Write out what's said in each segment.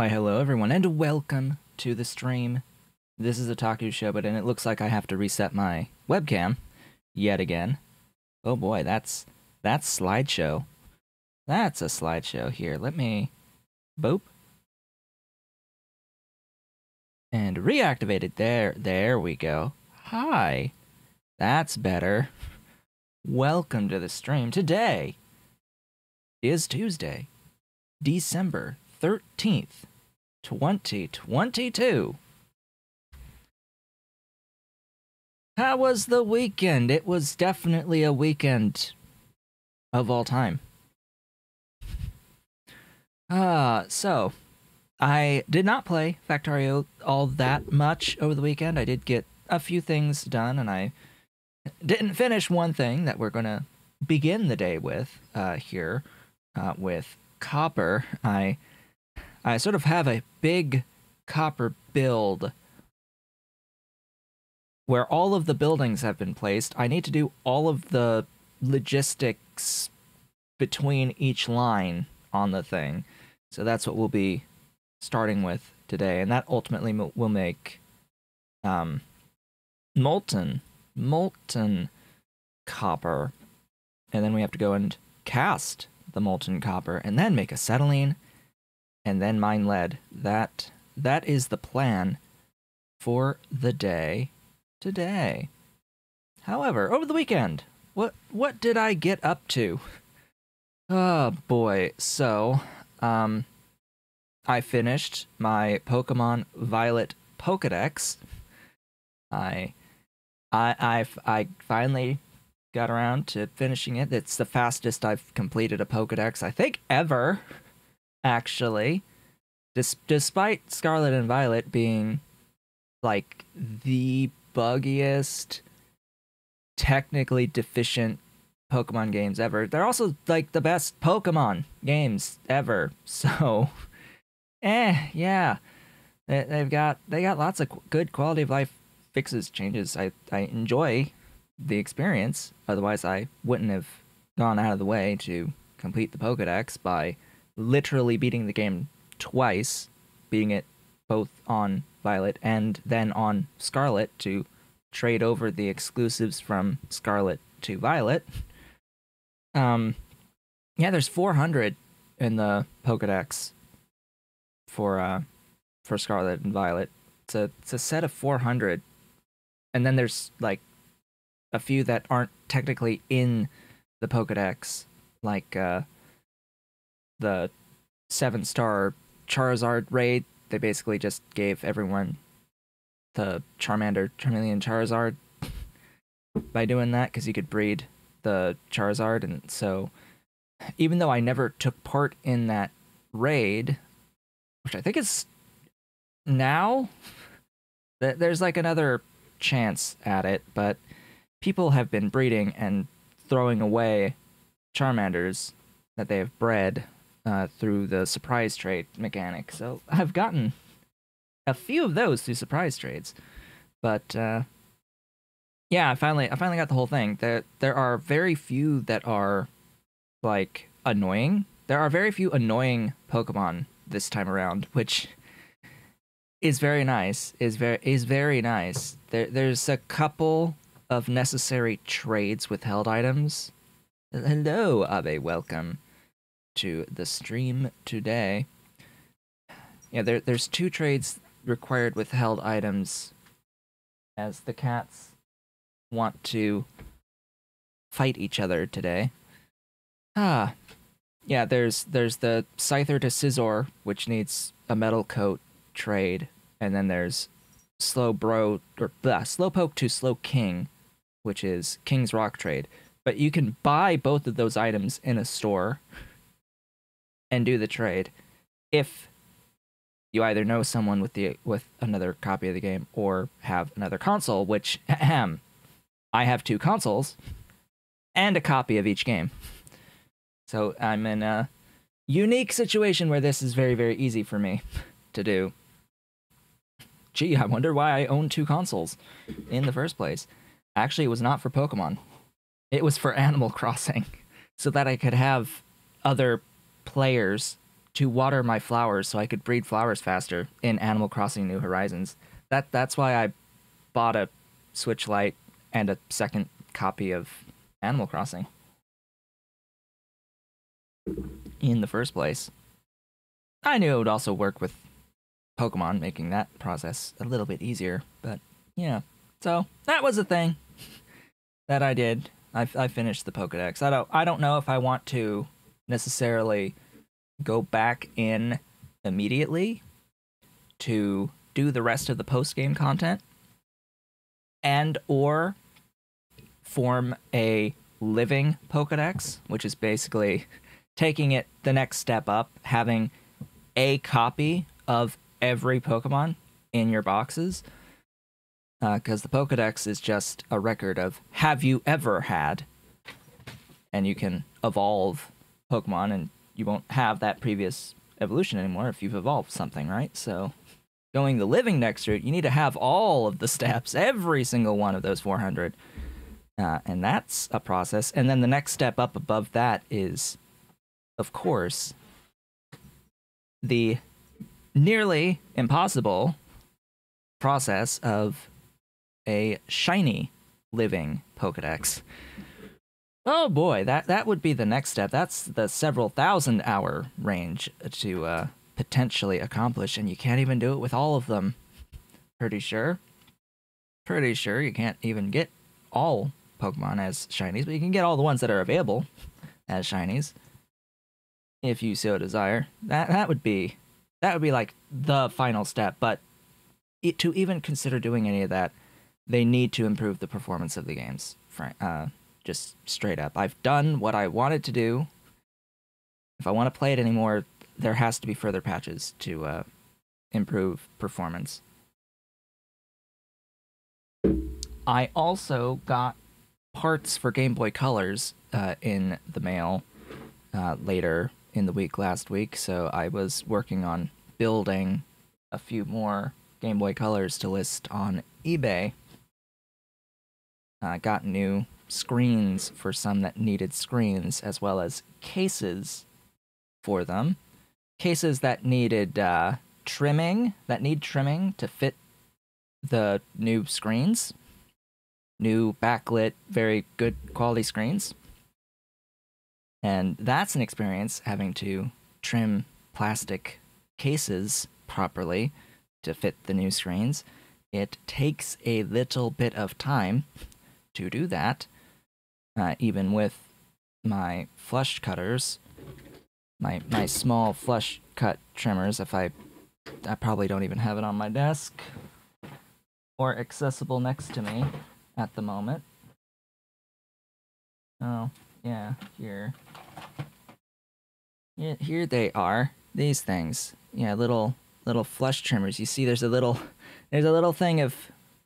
Why, hello everyone, and welcome to the stream. This is Otaku Showboat and it looks like I have to reset my webcam yet again. Oh boy, that's that's slideshow. That's a slideshow here. Let me boop. And reactivate it. There, there we go. Hi. That's better. Welcome to the stream. Today is Tuesday, December 13th, 2022. How was the weekend? It was definitely a weekend of all time. Uh, so I did not play Factorio all that much over the weekend. I did get a few things done, and I didn't finish one thing that we're going to begin the day with uh, here uh, with Copper. I I sort of have a big copper build where all of the buildings have been placed. I need to do all of the logistics between each line on the thing. So that's what we'll be starting with today. And that ultimately will make um, molten, molten copper. And then we have to go and cast the molten copper and then make acetylene and then mine lead. That that is the plan for the day today. However, over the weekend, what what did I get up to? Oh boy. So, um I finished my Pokemon Violet Pokedex. I I I I finally got around to finishing it. It's the fastest I've completed a Pokedex I think ever actually. Des- despite Scarlet and Violet being like the buggiest, technically deficient Pokemon games ever, they're also like the best Pokemon games ever. So, eh, yeah, they, they've got they got lots of good quality of life fixes, changes. I I enjoy the experience. Otherwise, I wouldn't have gone out of the way to complete the Pokedex by literally beating the game twice, beating it both on Violet and then on Scarlet to trade over the exclusives from Scarlet to Violet. Um, yeah, there's 400 in the Pokedex for uh for Scarlet and Violet. It's a it's a set of 400, and then there's like a few that aren't technically in the Pokedex, like uh the seven star Charizard raid, they basically just gave everyone the Charmander, Charmeleon, Charizard by doing that because you could breed the Charizard, and so even though I never took part in that raid, which I think is now, there's like another chance at it, but people have been breeding and throwing away Charmanders that they have bred uh, through the surprise trade mechanic. So I've gotten a few of those through surprise trades, but uh, yeah, I finally I finally got the whole thing. There there are very few that are like annoying. There are very few annoying Pokemon this time around, which is very nice. is very is very nice. There there's a couple of necessary trades with held items. Hello, Abe. Welcome to the stream today. Yeah, there, there's two trades required with held items as the cats want to fight each other today. Ah, yeah, there's there's the Scyther to Scizor, which needs a metal coat trade, and then there's Slowbro or blah, Slowpoke to Slowking, which is King's Rock trade. But you can buy both of those items in a store and do the trade if you either know someone with the with another copy of the game or have another console, which ahem, I have two consoles and a copy of each game. So I'm in a unique situation where this is very very easy for me to do. Gee, I wonder why I own two consoles in the first place. Actually, it was not for Pokemon. It was for Animal Crossing so that I could have other players to water my flowers so I could breed flowers faster in Animal Crossing New Horizons. That that's why I bought a Switch Lite and a second copy of Animal Crossing in the first place. I knew it would also work with Pokemon, making that process a little bit easier, but yeah. So that was a thing that I did. I, I finished the Pokedex. I don't I don't know if I want to necessarily go back in immediately to do the rest of the post game content and or form a living Pokedex, which is basically taking it the next step up, having a copy of every Pokemon in your boxes. Because uh, the Pokedex is just a record of have you ever had, and you can evolve Pokemon and you won't have that previous evolution anymore if you've evolved something, right? So going the living dex route, you need to have all of the steps, every single one of those 400. Uh, and that's a process. And then the next step up above that is, of course, the nearly impossible process of a shiny living Pokedex. Oh boy, that that would be the next step. That's the several thousand hour range to uh, potentially accomplish, and you can't even do it with all of them. Pretty sure. Pretty sure you can't even get all Pokemon as shinies, but you can get all the ones that are available as shinies if you so desire. That that would be that would be like the final step. But it, to even consider doing any of that, they need to improve the performance of the games. Uh, just straight up. I've done what I wanted to do. If I want to play it anymore, there has to be further patches to uh, improve performance. I also got parts for Game Boy Colors uh, in the mail uh, later in the week last week, so I was working on building a few more Game Boy Colors to list on eBay. I got new screens for some that needed screens, as well as cases for them. Cases that needed uh, trimming, that need trimming to fit the new screens. New backlit, very good quality screens. And that's an experience having to trim plastic cases properly to fit the new screens. It takes a little bit of time to do that, uh, even with my flush cutters, my my small flush cut trimmers. If I, I probably don't even have it on my desk or accessible next to me at the moment. Oh yeah, here. Yeah, here they are. These things. Yeah, little little flush trimmers. You see, there's a little there's a little thing of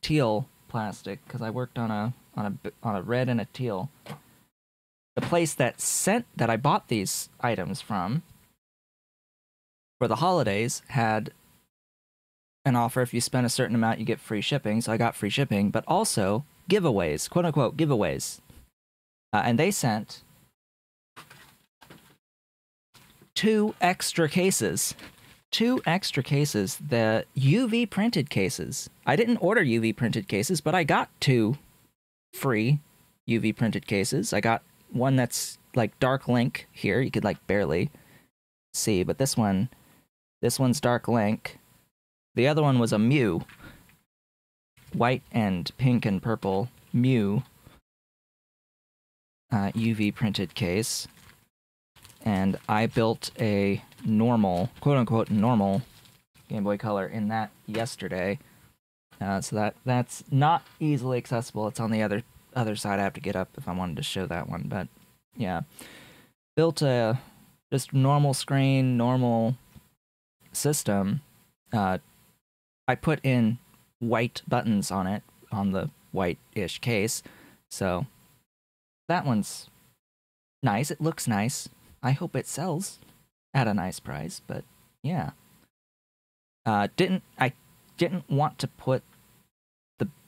teal plastic because I worked on a on a on a red and a teal. The place that sent that I bought these items from for the holidays had an offer if you spend a certain amount you get free shipping. So I got free shipping, but also giveaways, quote unquote giveaways. Uh, and they sent two extra cases. Two extra cases, the UV printed cases. I didn't order UV printed cases, but I got two free UV printed cases. I got one that's like dark link here. You could like barely see, but this one, this one's dark link. The other one was a Mew, white and pink and purple Mew uh, UV printed case. And I built a normal, quote unquote, normal Game Boy Color in that yesterday. Uh, so that that's not easily accessible. It's on the other other side. I have to get up if I wanted to show that one. But yeah, built a just normal screen, normal system uh, I put in white buttons on it on the white-ish case, so that one's nice. It looks nice. I hope it sells at a nice price, but yeah. Uh, didn't I didn't want to put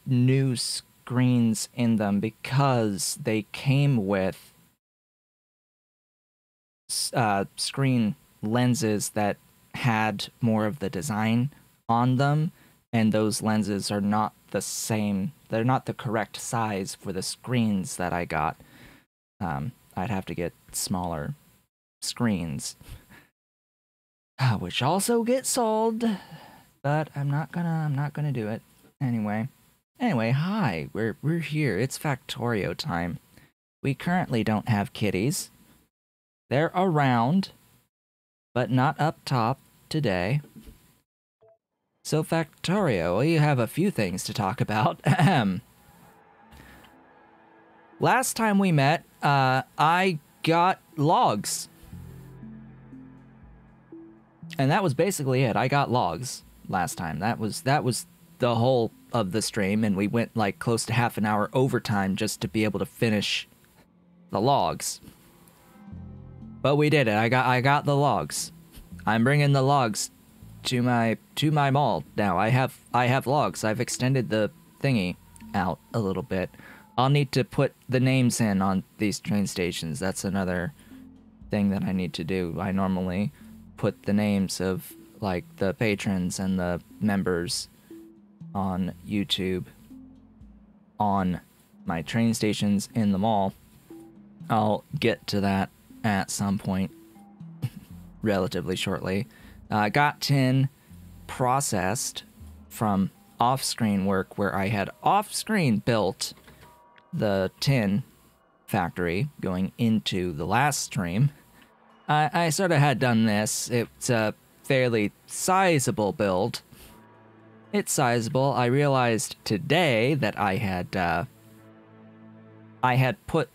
new screens in them because they came with uh, screen lenses that had more of the design on them, and those lenses are not the same. They're not the correct size for the screens that I got. Um, I'd have to get smaller screens, which also get sold. But I'm not gonna. I'm not gonna do it anyway. Anyway, hi. We're we're here. It's Factorio time. We currently don't have kitties. They're around, but not up top today. So, Factorio, we have a few things to talk about. Last time we met, uh, I got logs. And that was basically it. I got logs last time. That was that was the whole of the stream and we went like close to half an hour overtime just to be able to finish the logs. But we did it. I got I got the logs. I'm bringing the logs to my to my mall now. I have I have logs. I've extended the thingy out a little bit. I'll need to put the names in on these train stations. That's another thing that I need to do. I normally put the names of like the patrons and the members on YouTube on my train stations in the mall. I'll get to that at some point relatively shortly. I uh, got tin processed from off screen work where I had off screen built the tin factory going into the last stream. I, I sort of had done this. It's a fairly sizable build. It's sizable. I realized today that I had uh, I had put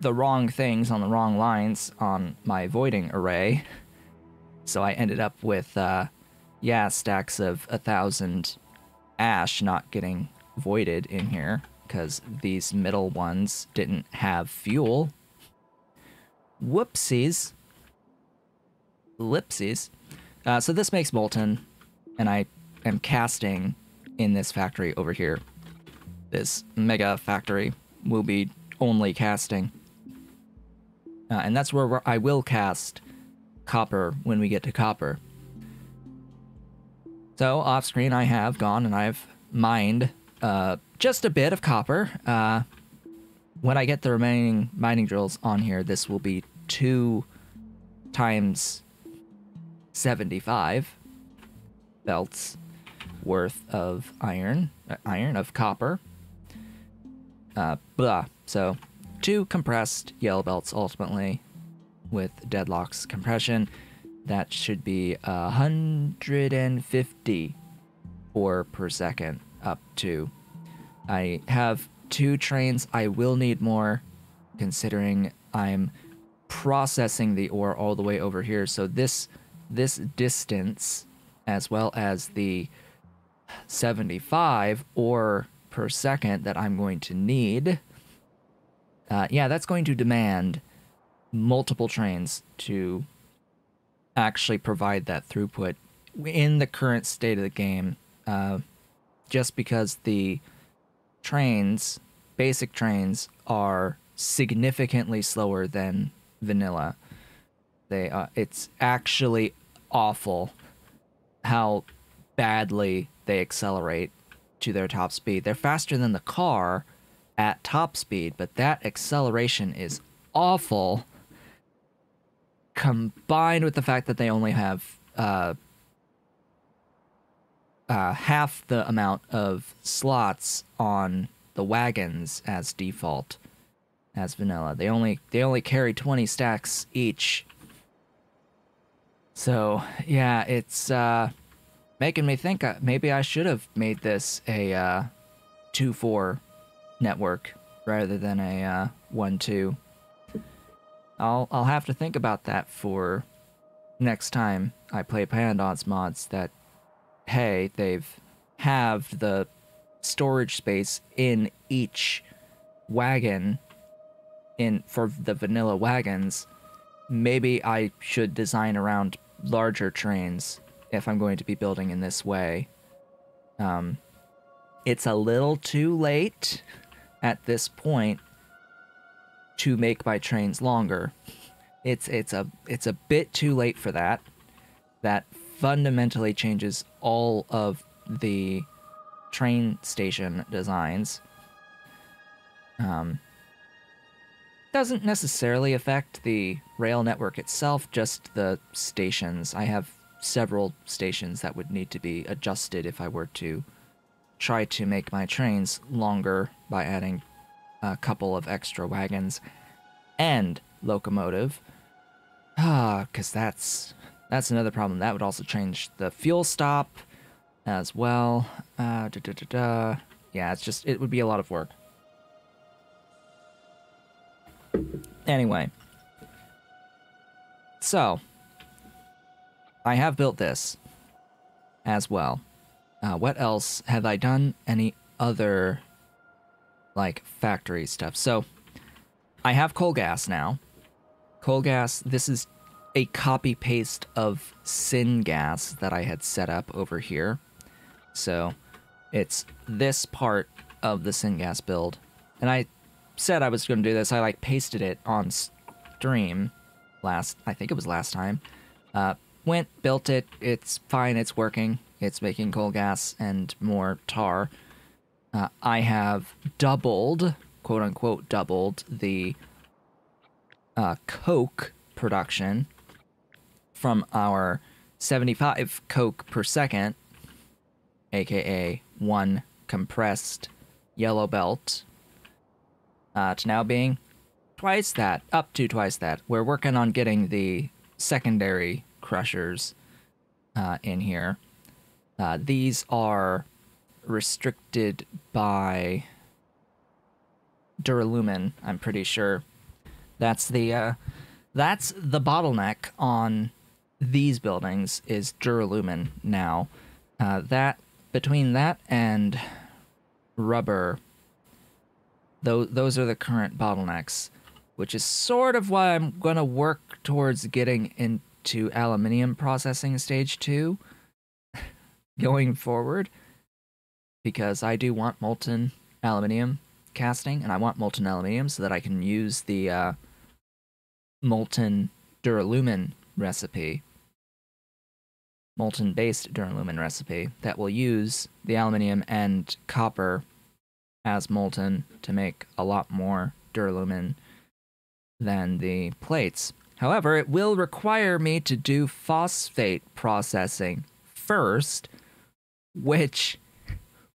the wrong things on the wrong lines on my voiding array. So I ended up with, uh, yeah, stacks of a thousand ash not getting voided in here because these middle ones didn't have fuel. Whoopsies. Lipsies. Uh, so this makes molten, and I am casting in this factory over here. This mega factory will be only casting. Uh, and that's where I will cast copper when we get to copper. So off screen, I have gone and I've mined uh, just a bit of copper. Uh, when I get the remaining mining drills on here, this will be two times 75 belts worth of iron, uh, iron of copper. Uh, blah. So two compressed yellow belts ultimately with deadlocks compression. That should be 150 ore per second up to. I have two trains. I will need more considering I'm processing the ore all the way over here. So this this distance as well as the 75 ore per second that I'm going to need uh, yeah, that's going to demand multiple trains to actually provide that throughput in the current state of the game. Uh, just because the trains, basic trains, are significantly slower than vanilla. They, uh, it's actually awful how badly they accelerate to their top speed. They're faster than the car, at top speed, but that acceleration is awful. Combined with the fact that they only have uh, uh, half the amount of slots on the wagons as default as vanilla. They only they only carry 20 stacks each. So, yeah, it's uh, making me think uh, maybe I should have made this a uh, 2-4 network rather than a uh, one two. I'll I'll have to think about that for next time I play Pyanodon's mods that hey, they've halved the storage space in each wagon in for the vanilla wagons, maybe I should design around larger trains if I'm going to be building in this way. Um, it's a little too late at this point to make my trains longer. It's it's a it's a bit too late for that. That fundamentally changes all of the train station designs. Um, doesn't necessarily affect the rail network itself, just the stations. I have several stations that would need to be adjusted if I were to try to make my trains longer by adding a couple of extra wagons and locomotive. Ah, because that's that's another problem. That would also change the fuel stop as well. Uh, da, da, da. Yeah, it's just it would be a lot of work. Anyway, so I have built this as well. Uh, what else have I done? Any other like factory stuff? So I have coal gas now. Coal gas. This is a copy paste of syngas that I had set up over here. So it's this part of the syngas build. And I said I was going to do this. I like pasted it on stream last, I think it was last time. Uh, went, built it. It's fine. It's working. It's making coal gas and more tar. Uh, I have doubled, quote unquote, doubled the uh, coke production from our 75 coke per second, aka one compressed yellow belt, uh, to now being twice that, up to twice that. We're working on getting the secondary crushers uh, in here. Uh, these are restricted by Duralumin, I'm pretty sure. That's the uh, that's the bottleneck on these buildings is Duralumin now. Uh, that between that and rubber, those those are the current bottlenecks, which is sort of why I'm gonna work towards getting into aluminium processing stage two going forward, because I do want molten aluminium casting, and I want molten aluminium so that I can use the uh, molten duralumin recipe molten based duralumin recipe that will use the aluminium and copper as molten to make a lot more duralumin than the plates. However, it will require me to do phosphate processing first, which,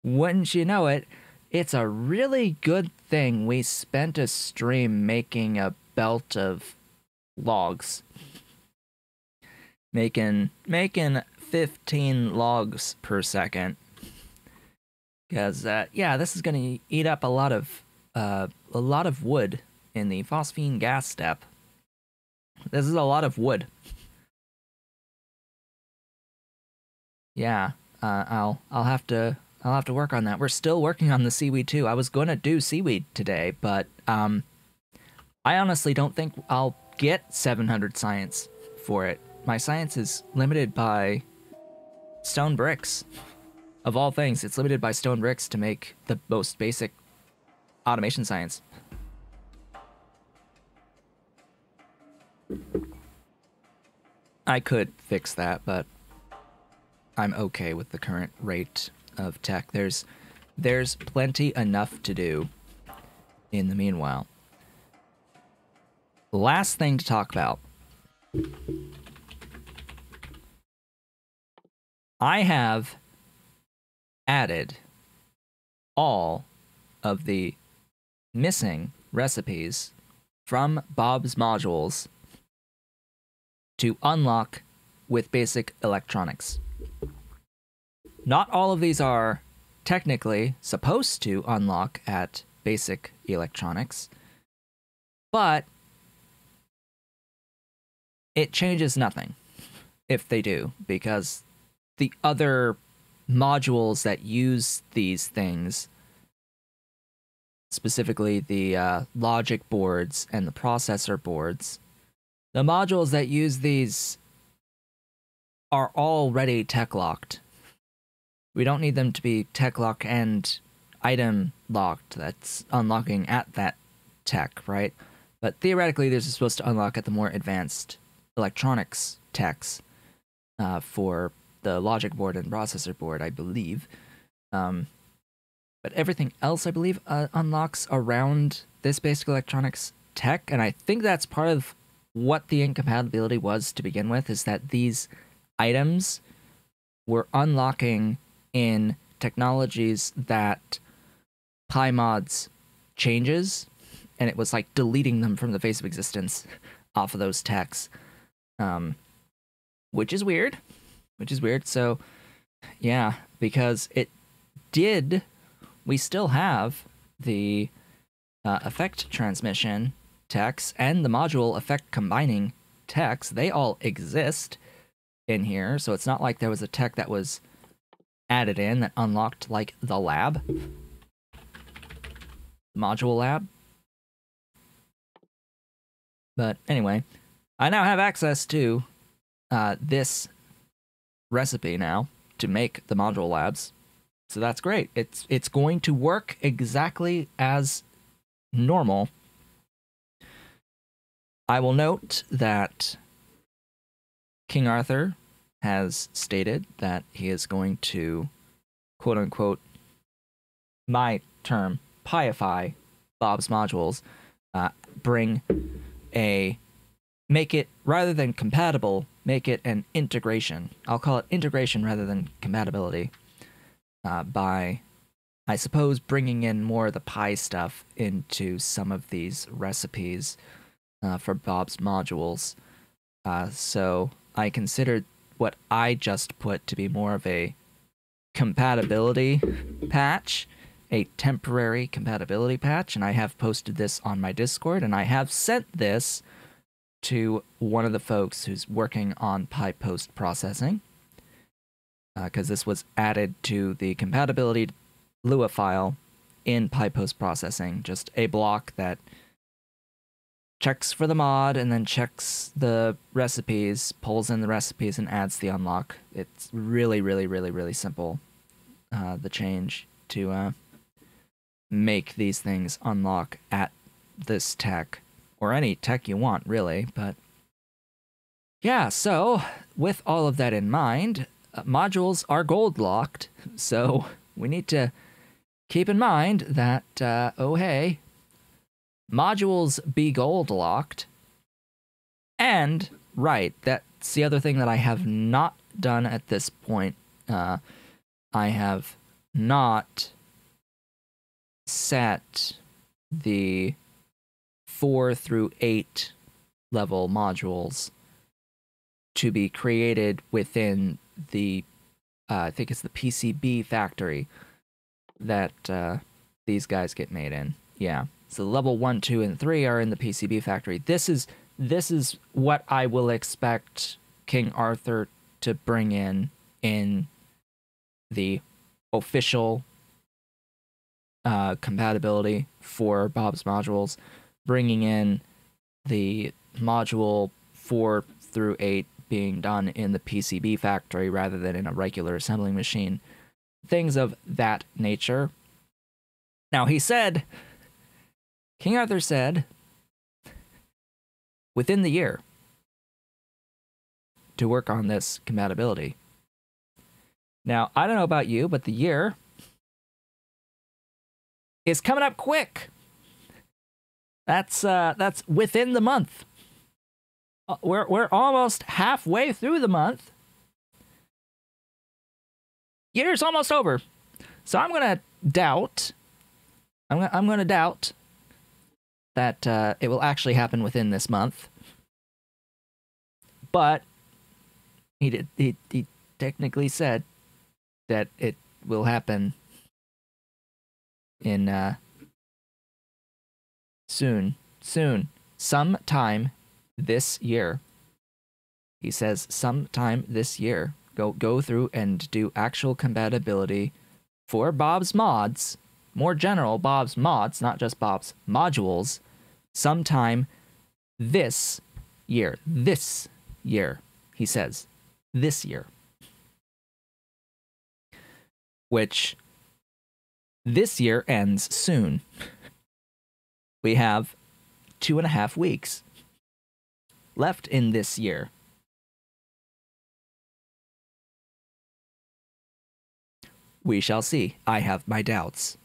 wouldn't you know it, it's a really good thing we spent a stream making a belt of logs. Making making 15 logs per second. Because uh, yeah this is going to eat up a lot of uh, a lot of wood in the phosphine gas step this is a lot of wood yeah uh, i'll i'll have to i'll have to work on that we're still working on the seaweed too i was going to do seaweed today but um i honestly don't think i'll get 700 science for it my science is limited by stone bricks. Of all things, it's limited by stone bricks to make the most basic automation science. I could fix that, but I'm okay with the current rate of tech. There's there's plenty enough to do in the meanwhile. Last thing to talk about I have added all of the missing recipes from Bob's modules to unlock with basic electronics. Not all of these are technically supposed to unlock at basic electronics, but it changes nothing. if they do, because the other modules that use these things, specifically the uh, logic boards and the processor boards, the modules that use these are already tech locked. We don't need them to be tech lock and item locked. That's unlocking at that tech, right? But theoretically, this is supposed to unlock at the more advanced electronics techs uh, for the logic board and processor board, I believe. Um, but everything else, I believe, uh, unlocks around this basic electronics tech, and I think that's part of what the incompatibility was to begin with. Is that these items were unlocking in technologies that PyMod's changes, and it was like deleting them from the face of existence off of those techs, um, which is weird. Which is weird. So, yeah, because it did, we still have the uh, effect transmission techs and the module effect combining techs. They all exist in here, so it's not like there was a tech that was added in that unlocked like the lab module lab. But anyway, I now have access to uh, this recipe now to make the module labs. So that's great. It's it's going to work exactly as normal. I will note that King Arthur has stated that he is going to quote unquote my term Pyify Bob's modules, uh, bring a make it rather than compatible, make it an integration. I'll call it integration rather than compatibility. Uh, by, I suppose, bringing in more of the Py stuff into some of these recipes uh, for Bob's modules. Uh, so I considered what I just put to be more of a compatibility patch a temporary compatibility patch, and I have posted this on my Discord, and I have sent this to one of the folks who's working on Py post processing, because uh, this was added to the compatibility Lua file in Py post processing, just a block that checks for the mod and then checks the recipes, pulls in the recipes, and adds the unlock. It's really, really, really, really simple. Uh, the change to uh, make these things unlock at this tech or any tech you want, really. But yeah, so with all of that in mind, uh, modules are gold locked. So we need to keep in mind that, uh, oh, hey, modules be gold locked. And, right, that's the other thing that I have not done at this point. Uh, I have not set the four through eight level modules to be created within the uh, I think it's the PCB factory that uh, these guys get made in. Yeah. So level one, two, and three are in the PCB factory. This is this is what I will expect King Arthur to bring in in the official uh, compatibility for Bob's modules, bringing in the module 4 through 8 being done in the PCB factory rather than in a regular assembling machine. Things of that nature. Now, he said, King Arthur said, within the year, to work on this compatibility. Now, I don't know about you, but the year is coming up quick. That's uh, that's within the month. Uh, we're we're almost halfway through the month. Year's almost over, so I'm gonna doubt. I'm I'm gonna doubt that uh, it will actually happen within this month. But he did he, he technically said that it will happen in uh, soon, soon, sometime this year. He says sometime this year, go go through and do actual compatibility for Bob's mods, more general Bob's mods, not just Bob's modules, sometime this year. This year, he says. This year. Which this year ends soon. We have two and a half weeks left in this year. We shall see. I have my doubts.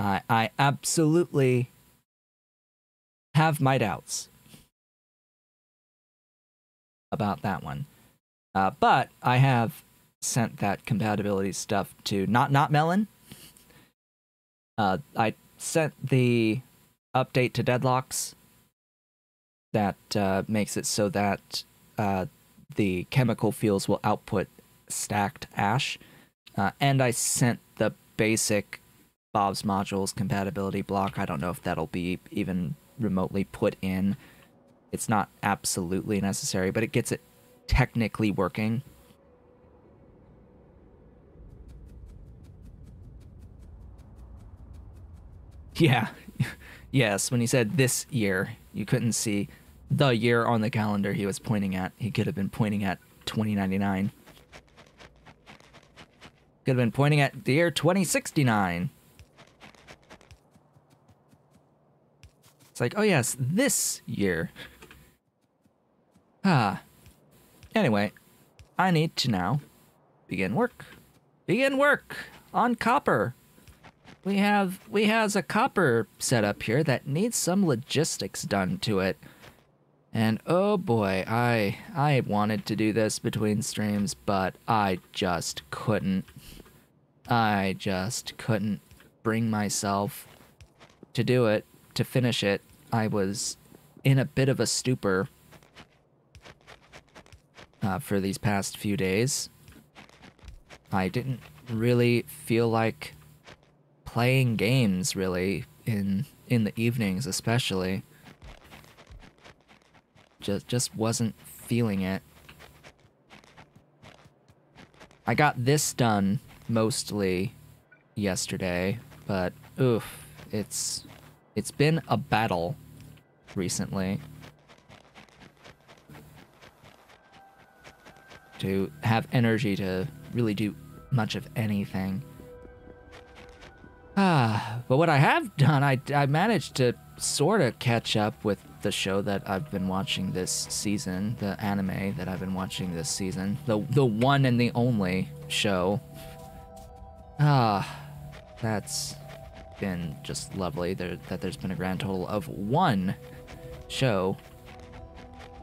I I absolutely have my doubts about that one. Uh, but I have sent that compatibility stuff to notnotmelon. Uh, I sent the update to Deadlocks that uh, makes it so that uh, the chemical fuels will output stacked ash. Uh, and I sent the basic Bob's modules compatibility block. I don't know if that'll be even remotely put in. It's not absolutely necessary, but it gets it technically working. Yeah. yes, when he said this year, you couldn't see the year on the calendar he was pointing at. He could have been pointing at 2099. Could have been pointing at the year 2069. It's like, oh yes, this year. Ah. Anyway, I need to now begin work. Begin work on copper. We have we has a copper set up here that needs some logistics done to it. And oh boy, I I wanted to do this between streams, but I just couldn't. I just couldn't bring myself to do it, to finish it. I was in a bit of a stupor uh, for these past few days. I didn't really feel like playing games really in in the evenings especially just just wasn't feeling it. I got this done mostly yesterday, but oof, it's it's been a battle recently. To have energy to really do much of anything. Ah, but what I have done, I, I managed to sort of catch up with the show that I've been watching this season, the anime that I've been watching this season, the the one and the only show. Ah, that's been just lovely. There, that there's been a grand total of one show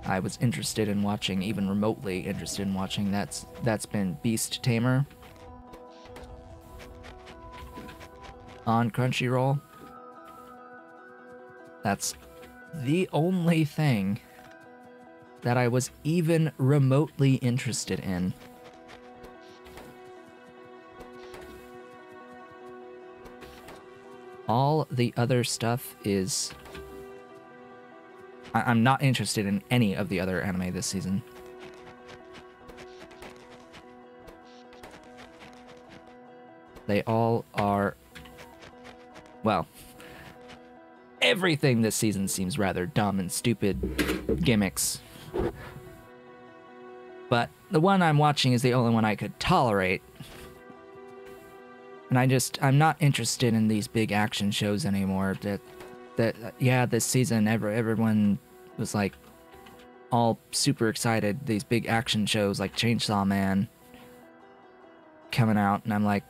I was interested in watching, even remotely interested in watching. That's that's been Beast Tamer on Crunchyroll. That's the only thing that I was even remotely interested in. All the other stuff is. I- am not interested in any of the other anime this season. They all are. Well, everything this season seems rather dumb and stupid gimmicks. But the one I'm watching is the only one I could tolerate. And I just I'm not interested in these big action shows anymore. That that yeah, this season ever everyone was like all super excited these big action shows like Chainsaw Man coming out and I'm like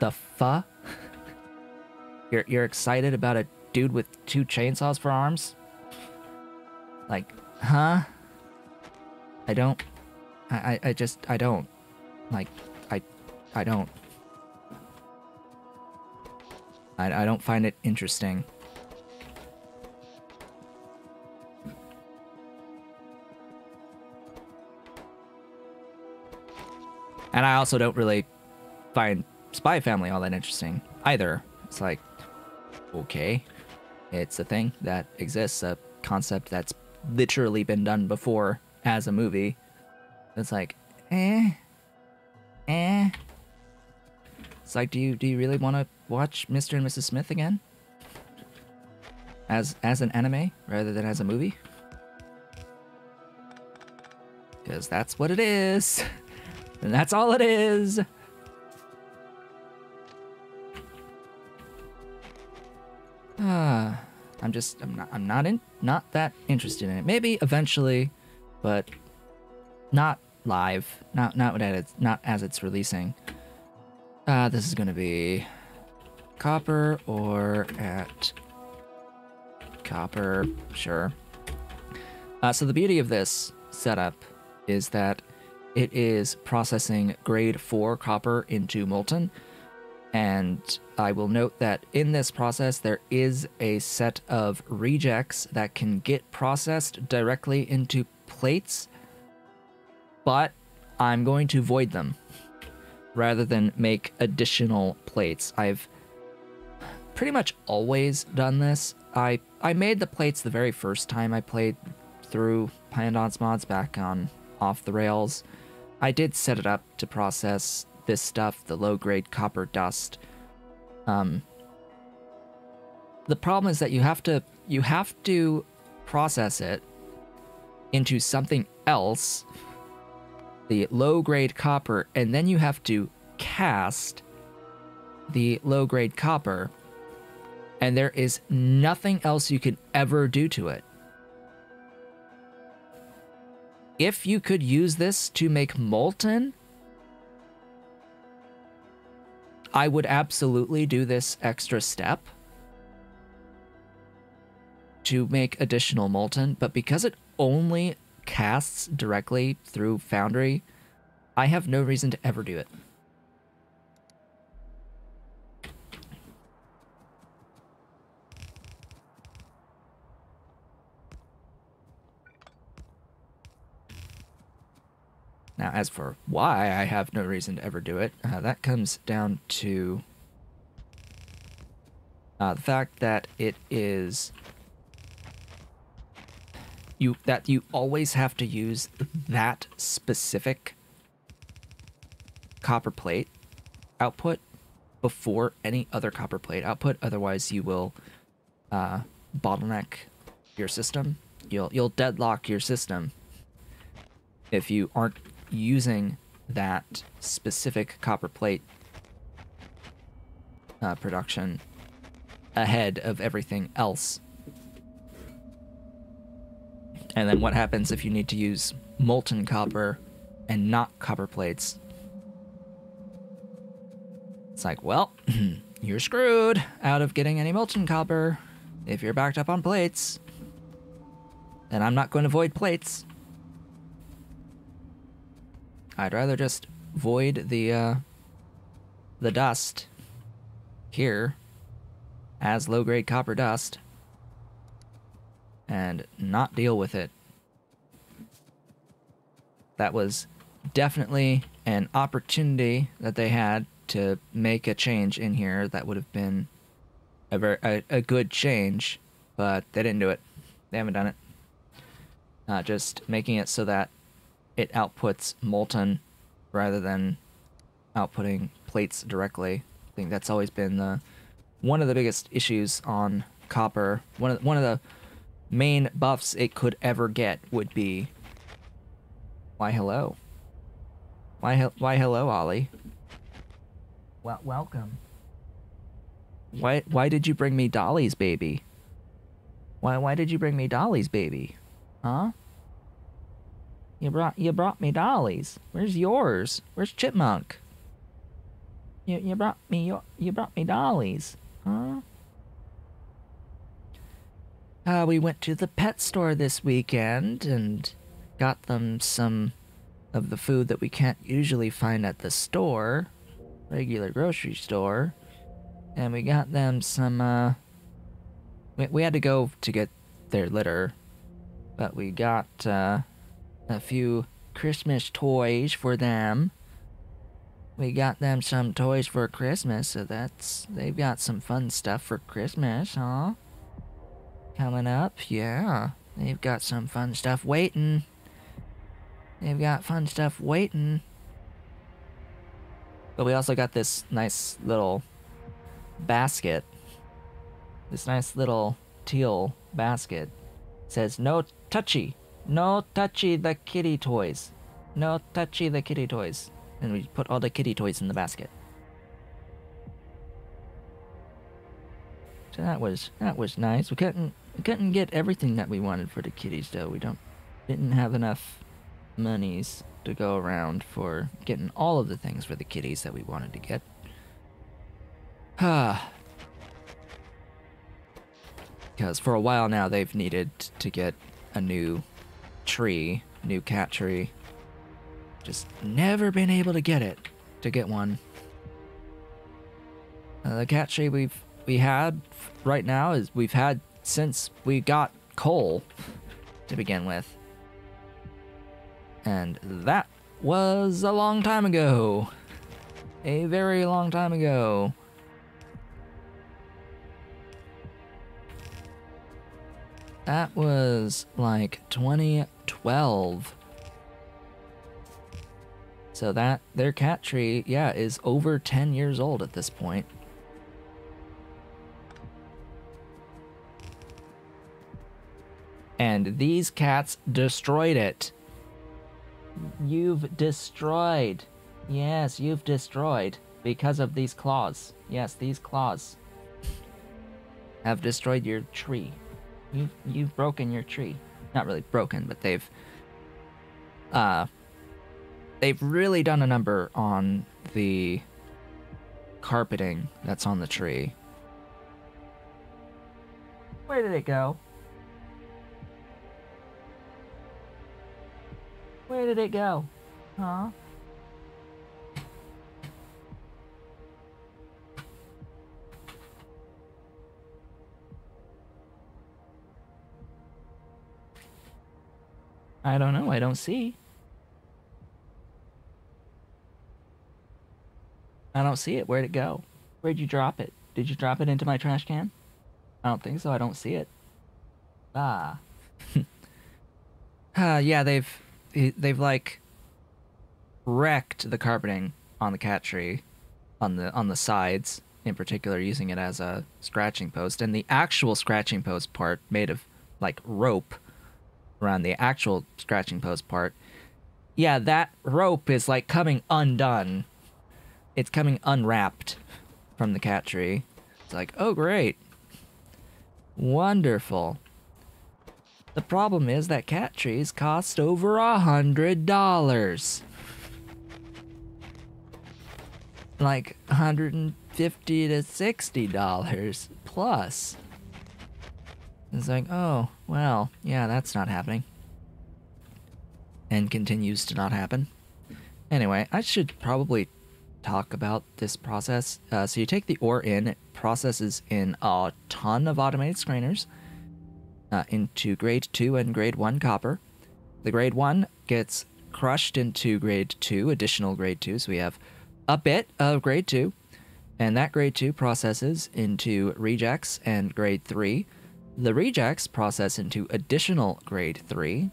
the fuck you're you're excited about a dude with two chainsaws for arms? Like, huh? I don't. I, I, I just I don't. Like, I I don't. I, I don't find it interesting. And I also don't really find Spy Family all that interesting either. It's like, okay. It's a thing that exists, a concept that's literally been done before as a movie. It's like, eh, eh. It's like, do you do you really want to watch Mr. and Mrs. Smith again? As as an anime rather than as a movie? Because that's what it is. And that's all it is. Ah, I'm just I'm not I'm not in not that interested in it. Maybe eventually, but not live. Not not at it's not as it's releasing. Uh, this is gonna be copper or at copper, sure. Uh, so the beauty of this setup is that it is processing grade 4 copper into molten. And I will note that in this process, there is a set of rejects that can get processed directly into plates, but I'm going to void them rather than make additional plates. I've pretty much always done this. I, I made the plates the very first time I played through Pyanodon's mods back on Off the Rails. I did set it up to process this stuff, the low grade copper dust. Um, the problem is that you have to you have to process it into something else, the low grade copper, and then you have to cast the low grade copper, and there is nothing else you can ever do to it. If you could use this to make molten, I would absolutely do this extra step to make additional molten, but because it only casts directly through Foundry, I have no reason to ever do it. Now, as for why I have no reason to ever do it, uh, that comes down to uh, the fact that it is you that you always have to use that specific copper plate output before any other copper plate output. Otherwise, you will uh, bottleneck your system. You'll you'll deadlock your system if you aren't using that specific copper plate uh, production ahead of everything else. And then what happens if you need to use molten copper and not copper plates? It's like, well, you're screwed out of getting any molten copper if you're backed up on plates. And I'm not going to void plates. I'd rather just void the uh, the dust here as low grade copper dust and not deal with it. That was definitely an opportunity that they had to make a change in here that would have been a very a, a good change, but they didn't do it. They haven't done it. Uh, just making it so that it outputs molten rather than outputting plates directly. I think that's always been the one of the biggest issues on copper. One of one of the main buffs it could ever get would be why hello. Why he- why hello Ollie. Well, welcome. Why why did you bring me Dolly's baby? Why why did you bring me Dolly's baby? Huh? You brought you brought me dollies. Where's yours? Where's Chipmunk? You you brought me your you brought me dollies, huh? Uh, we went to the pet store this weekend and got them some of the food that we can't usually find at the store, regular grocery store, and we got them some. Uh, we we had to go to get their litter, but we got uh a few Christmas toys for them. We got them some toys for Christmas, so that's they've got some fun stuff for Christmas, huh? Coming up, yeah. They've got some fun stuff waiting. They've got fun stuff waiting. But we also got this nice little basket. This nice little teal basket. It says no touchy. No touchy the kitty toys. No touchy the kitty toys. And we put all the kitty toys in the basket. So that was that was nice. We couldn't we couldn't get everything that we wanted for the kitties though. We don't didn't have enough monies to go around for getting all of the things for the kitties that we wanted to get. Ah. because for a while now they've needed to get a new tree, new cat tree. Just never been able to get it to get one. Uh, the cat tree we've we had right now is we've had since we got coal to begin with. And that was a long time ago. A very long time ago. That was like 2012. So that their cat tree, yeah, is over 10 years old at this point. And these cats destroyed it. You've destroyed. Yes, you've destroyed because of these claws. Yes, these claws have destroyed your tree. You've you've broken your tree. Not really broken, but they've uh they've really done a number on the carpeting that's on the tree. Where did it go? Where did it go? Huh? I don't know. I don't see. I don't see it. Where'd it go? Where'd you drop it? Did you drop it into my trash can? I don't think so. I don't see it. Ah. uh, yeah, they've they've like wrecked the carpeting on the cat tree on the on the sides in particular using it as a scratching post and the actual scratching post part made of like rope around the actual scratching post part. Yeah that rope is like coming undone. It's coming unwrapped from the cat tree. It's like oh great. Wonderful. The problem is that cat trees cost over a hundred dollars. Like 150 to 60 dollars plus. It's like, oh, well, yeah, that's not happening. And continues to not happen. Anyway, I should probably talk about this process. Uh, so you take the ore in, it processes in a ton of automated screeners uh, into grade 2 and grade 1 copper. The grade 1 gets crushed into grade 2, additional grade 2, so we have a bit of grade 2, and that grade 2 processes into rejects and grade 3. The rejects process into additional grade 3.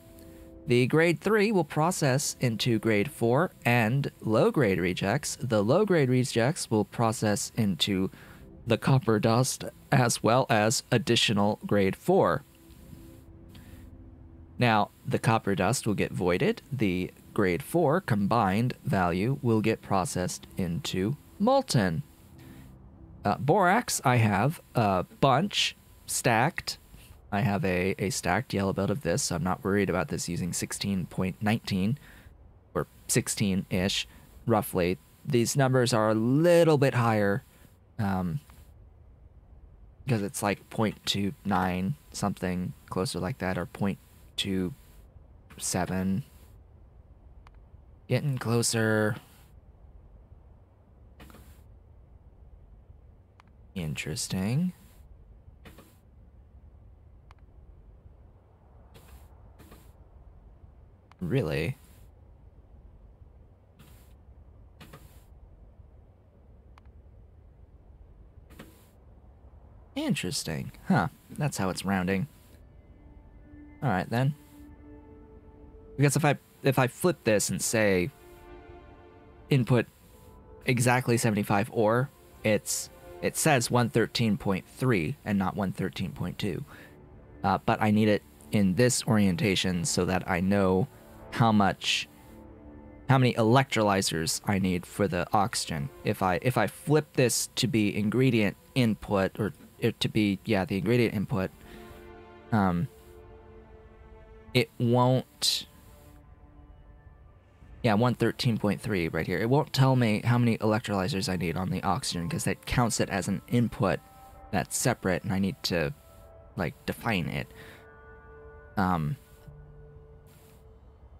The grade 3 will process into grade 4 and low grade rejects. The low grade rejects will process into the copper dust as well as additional grade 4. Now, the copper dust will get voided. The grade 4 combined value will get processed into molten. Uh, borax, I have a bunch stacked. I have a, a stacked yellow belt of this, so I'm not worried about this using 16.19 or 16 ish, roughly. These numbers are a little bit higher um, because it's like 0.29 something closer like that, or 0.27. Getting closer. Interesting. Really? Interesting. Huh. That's how it's rounding. All right then. Because if I if I flip this and say input exactly 75 or it's it says 113.3 and not 113.2. Uh, but I need it in this orientation so that I know how much how many electrolyzers I need for the oxygen. If I if I flip this to be ingredient input or it to be yeah the ingredient input, um, it won't. Yeah, 113.3 right here. It won't tell me how many electrolyzers I need on the oxygen because that counts it as an input that's separate and I need to like define it um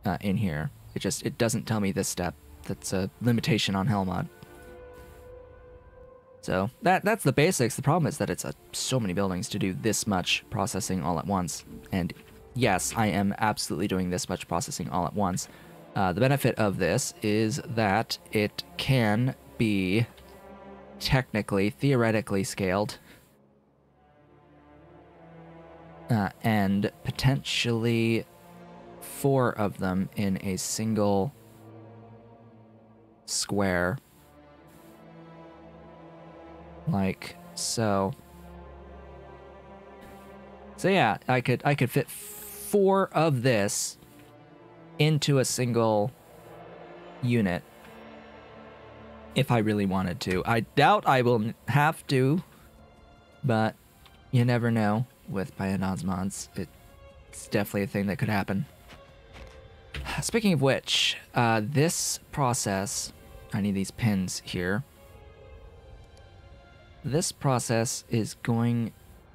uh, in here. It just it doesn't tell me this step. That's a limitation on Helmod. So that that's the basics. The problem is that it's a, so many buildings to do this much processing all at once. And yes, I am absolutely doing this much processing all at once. Uh, the benefit of this is that it can be technically, theoretically scaled. Uh, and potentially four of them in a single square. Like so. So yeah, I could I could fit four of this into a single unit if I really wanted to. I doubt I will have to, but you never know with Pyanodon's mods. It's definitely a thing that could happen. Speaking of which, uh, this process, I need these pins here. This process is going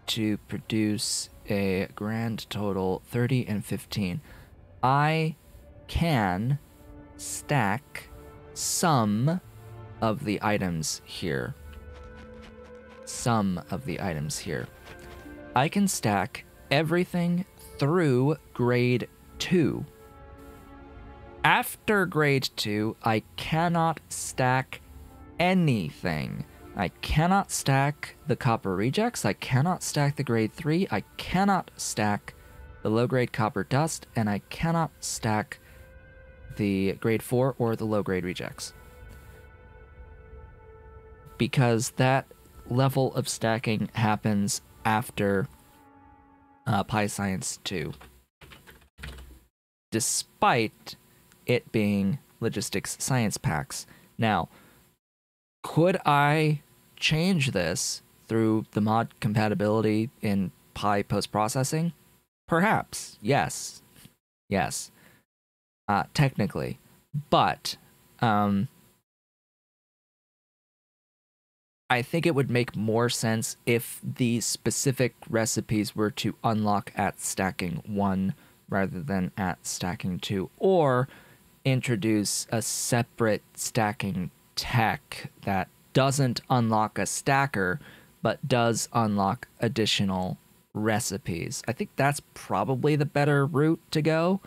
to produce a grand total 30 and 15. I can stack some of the items here. Some of the items here. I can stack everything through grade 2. After grade 2, I cannot stack anything. I cannot stack the copper rejects, I cannot stack the grade 3, I cannot stack the low grade copper dust, and I cannot stack the grade 4 or the low grade rejects. Because that level of stacking happens after uh, Py Science 2. Despite it being logistics science packs. Now, could I change this through the mod compatibility in Py post processing? Perhaps, yes. Yes uh, technically, but um, I think it would make more sense if the specific recipes were to unlock at stacking one rather than at stacking two, or introduce a separate stacking tech that doesn't unlock a stacker but does unlock additional recipes. I think that's probably the better route to go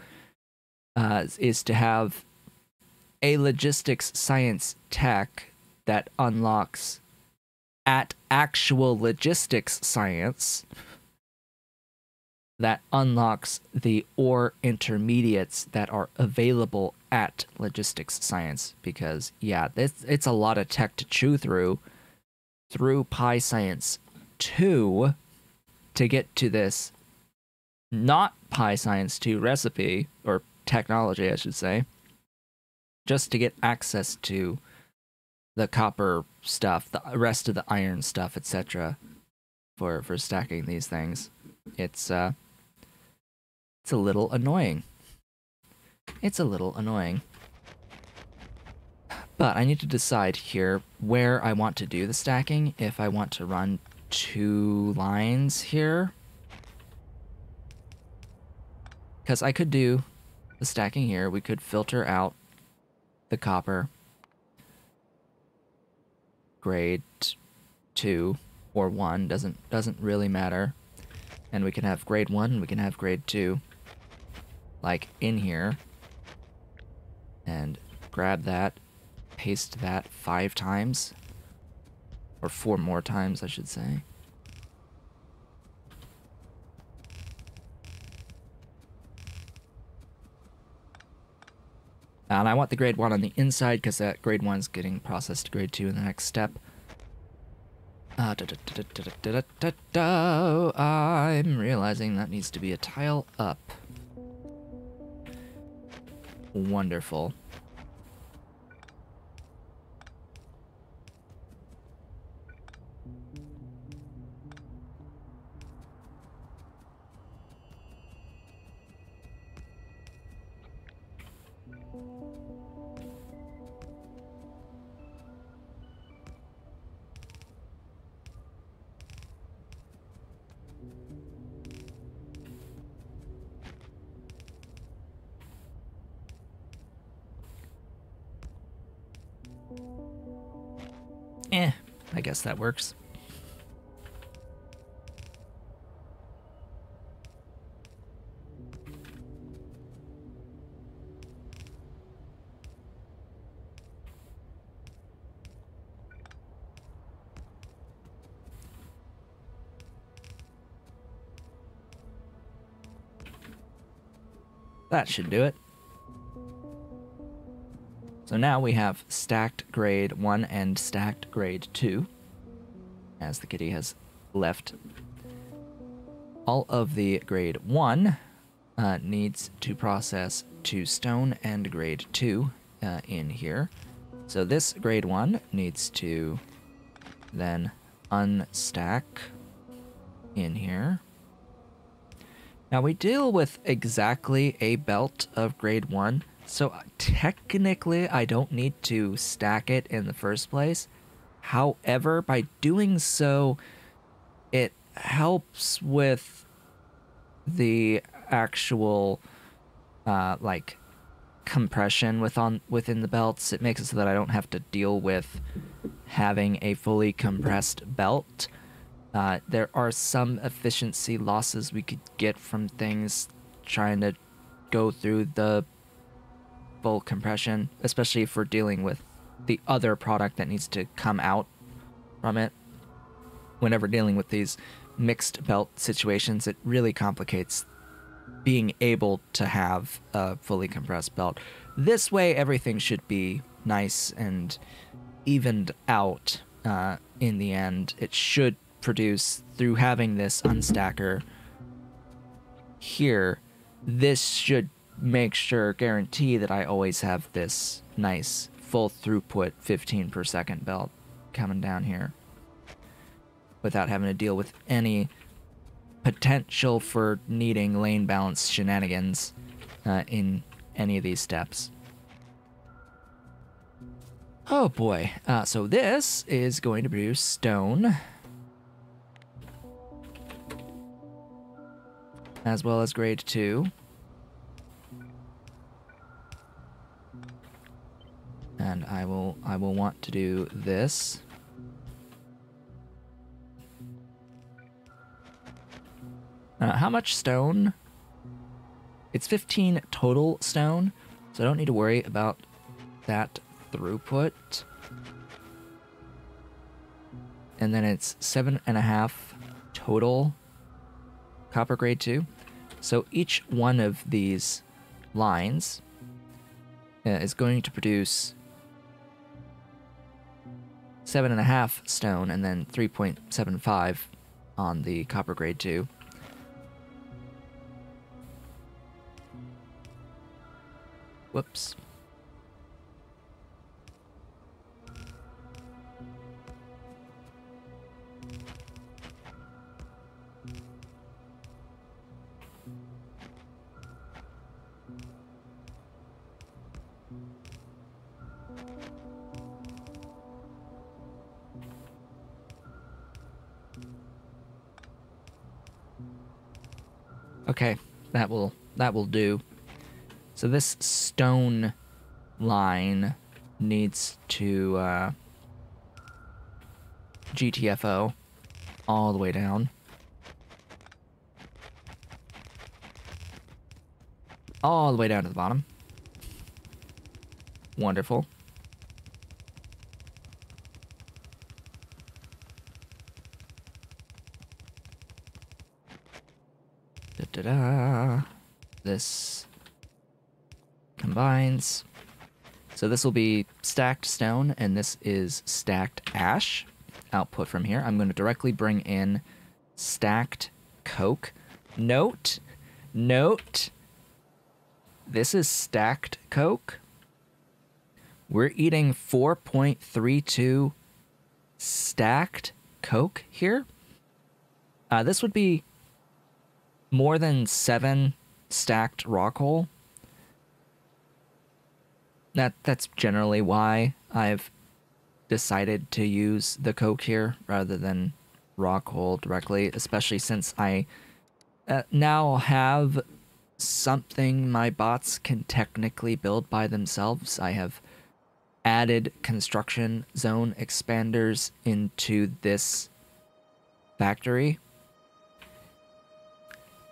uh, is to have a logistics science tech that unlocks at actual logistics science that unlocks the ore intermediates that are available at logistics science because yeah it's, it's a lot of tech to chew through through Py science 2 to get to this not Py science 2 recipe or technology, I should say, just to get access to the copper stuff, the rest of the iron stuff, etc. for for stacking these things. It's uh it's a little annoying. It's a little annoying. But I need to decide here where I want to do the stacking, if I want to run two lines here. Because I could do the stacking here, we could filter out the copper grade 2 or 1 doesn't doesn't really matter and we can have grade 1 we can have grade 2 like in here and grab that, paste that five times or four more times, I should say. And I want the grade 1 on the inside because that grade 1 is getting processed to grade 2 in the next step. Uh, da, da, da, I'm realizing that needs to be a tile up. Wonderful. Guess that works. That should do it. So now we have stacked grade 1 and stacked grade 2, as the kitty has left. All of the grade 1 uh, needs to process to stone and grade 2 uh, in here. So this grade 1 needs to then unstack in here. Now we deal with exactly a belt of grade 1, so technically I don't need to stack it in the first place. However, by doing so, it helps with the actual uh, like compression with on within the belts. It makes it so that I don't have to deal with having a fully compressed belt. Uh, there are some efficiency losses we could get from things trying to go through the full compression, especially if we're dealing with the other product that needs to come out from it. Whenever dealing with these mixed belt situations, it really complicates being able to have a fully compressed belt. This way, everything should be nice and evened out uh, in the end. It should produce through having this unstacker here this should make sure guarantee that I always have this nice full throughput 15 per second belt coming down here without having to deal with any potential for needing lane balance shenanigans uh, in any of these steps. Oh boy, uh, so this is going to produce stone. as well as grade 2. And I will I will want to do this. Uh, how much stone? It's 15 total stone, so I don't need to worry about that throughput. And then it's seven and a half total copper grade 2. So each one of these lines uh, is going to produce seven and a half stone and then 3.75 on the copper grade 2. Whoops. Okay, that will that will do. So this stone line needs to uh, GTFO all the way down. All the way down to the bottom. Wonderful. Da-da. This combines. So this will be stacked stone, and this is stacked ash output from here. I'm going to directly bring in stacked coke. Note, note, this is stacked coke. We're eating 4.32 stacked coke here. Uh, this would be more than seven stacked coal. That that's generally why I've decided to use the coke here rather than raw coal directly, especially since I uh, now have something my bots can technically build by themselves. I have added construction zone expanders into this factory.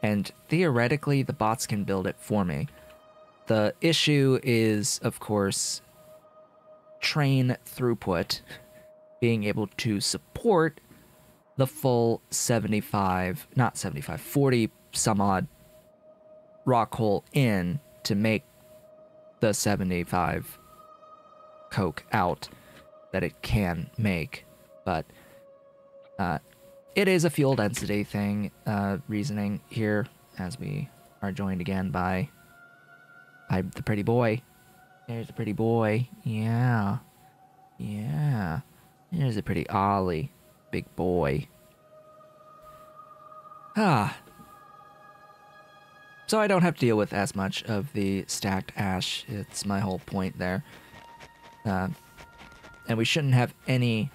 And theoretically, the bots can build it for me. The issue is, of course, train throughput, being able to support the full 75, not 75, 40 some odd rock hole in to make the 75 coke out that it can make. But uh, it is a fuel density thing, uh, reasoning here as we are joined again by, by the pretty boy. There's a pretty boy. Yeah. Yeah. There's a pretty Ollie. Big boy. Ah. So I don't have to deal with as much of the stacked ash. It's my whole point there. Uh, and we shouldn't have any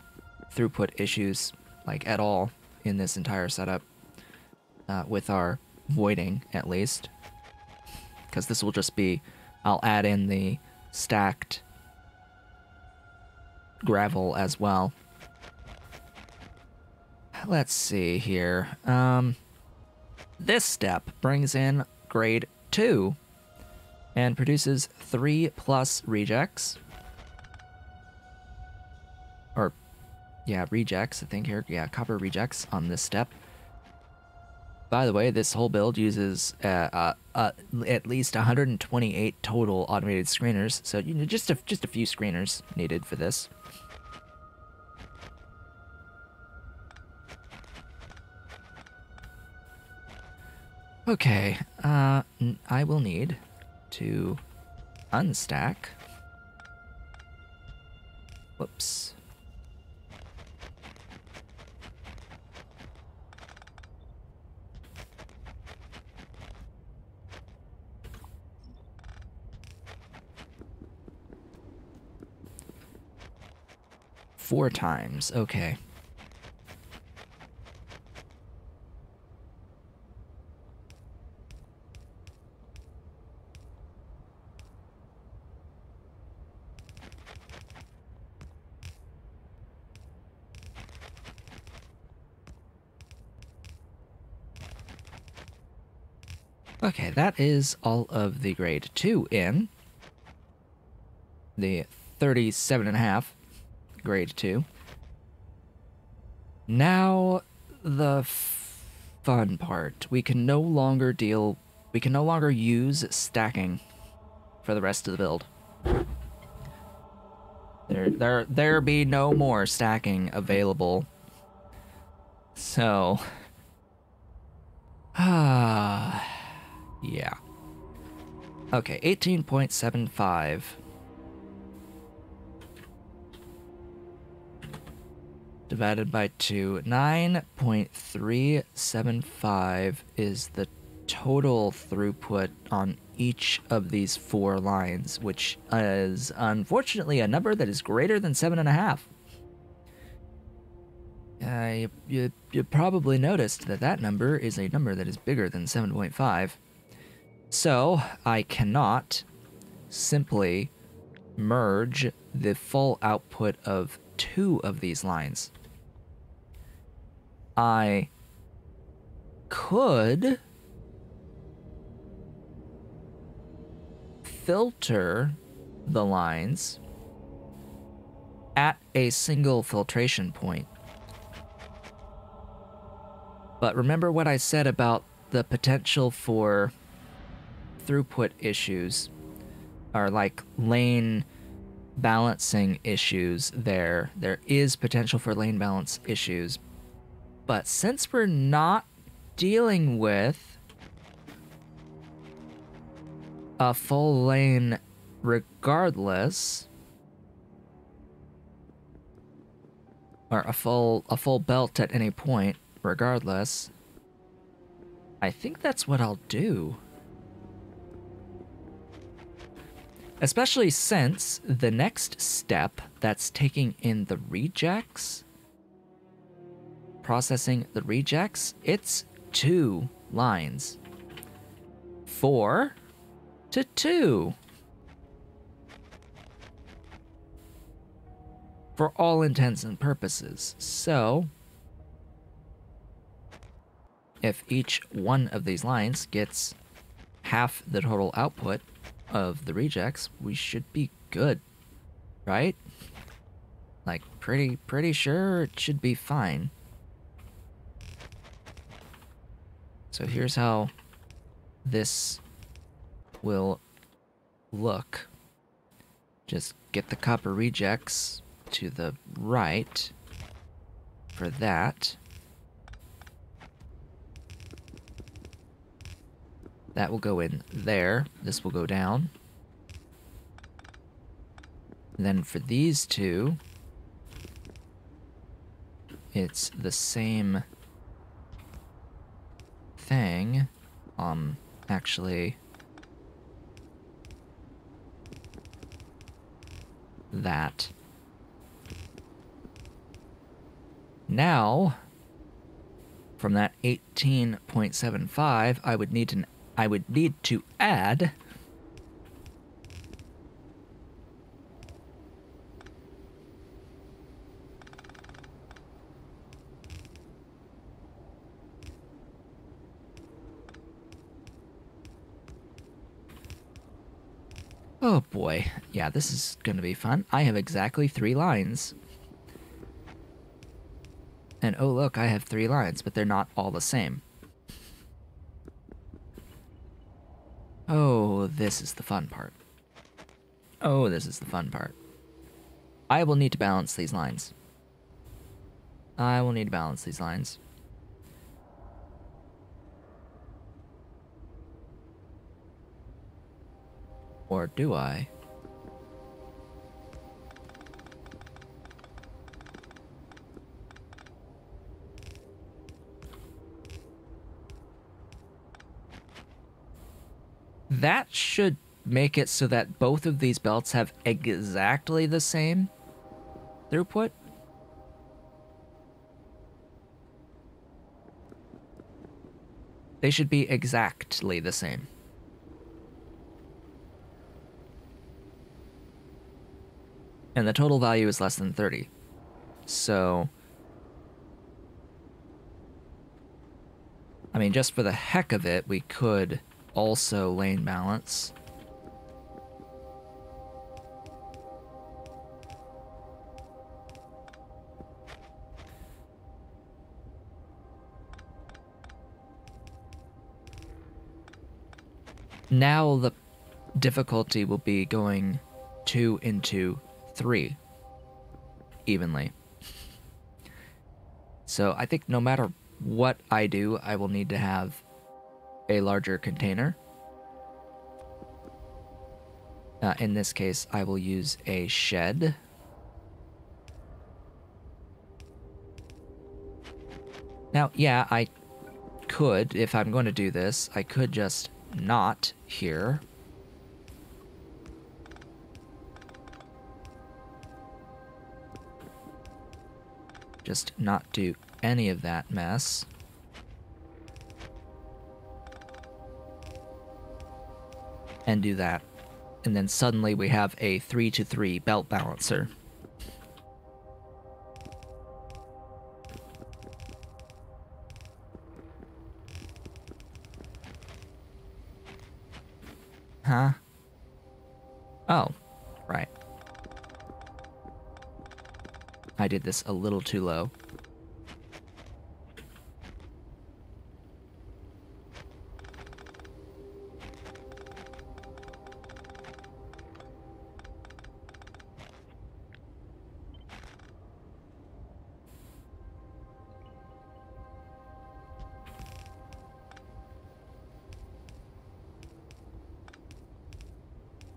throughput issues, like at all, in this entire setup. Uh, with our voiding, at least. Because this will just be... I'll add in the stacked gravel as well. Let's see here. Um, this step brings in grade 2 and produces 3 plus rejects. Yeah, rejects, I think here. Yeah, copper rejects on this step. By the way, this whole build uses uh, uh, uh, at least 128 total automated screeners, so you know just a just a few screeners needed for this. Okay, uh, I will need to unstack. Whoops. Four times, okay. Okay, that is all of the grade 2 in. The 37 and a half grade 2. Now, the fun part. We can no longer deal... We can no longer use stacking for the rest of the build. There, there, there be no more stacking available. So... Ah... Yeah. Okay, 18.75. Divided by 2. 9.375 is the total throughput on each of these four lines, which is unfortunately a number that is greater than 7.5. Uh, you, you, you probably noticed that that number is a number that is bigger than 7.5. So I cannot simply merge the full output of two of these lines. I could filter the lines at a single filtration point. But remember what I said about the potential for throughput issues or like lane balancing issues there. There is potential for lane balance issues. But since we're not dealing with a full lane regardless, or a full a full belt at any point regardless, I think that's what I'll do. Especially since the next step that's taking in the rejects, processing the rejects, it's two lines. Four to two. For all intents and purposes. So, if each one of these lines gets half the total output, of the rejects, we should be good, right? Like, pretty, pretty sure it should be fine. So here's how this will look. Just get the copper rejects to the right for that. That will go in there. This will go down. And then for these two, it's the same thing. Um, actually, that. Now, from that 18.75, I would need an I would need to add Oh boy. Yeah, this is going to be fun. I have exactly three lines. And oh look, I have three lines, but they're not all the same. Oh, this is the fun part. Oh, this is the fun part. I will need to balance these lines. I will need to balance these lines. Or do I? that should make it so that both of these belts have exactly the same throughput. They should be exactly the same. And the total value is less than 30. So... I mean, just for the heck of it, we could also lane balance. Now the difficulty will be going two into three evenly. So I think no matter what I do, I will need to have a larger container. Uh, in this case, I will use a shed. Now, yeah, I could, if I'm going to do this, I could just not here. Just not do any of that mess. and do that. And then suddenly we have a 3 to 3 belt balancer. did this a little too low.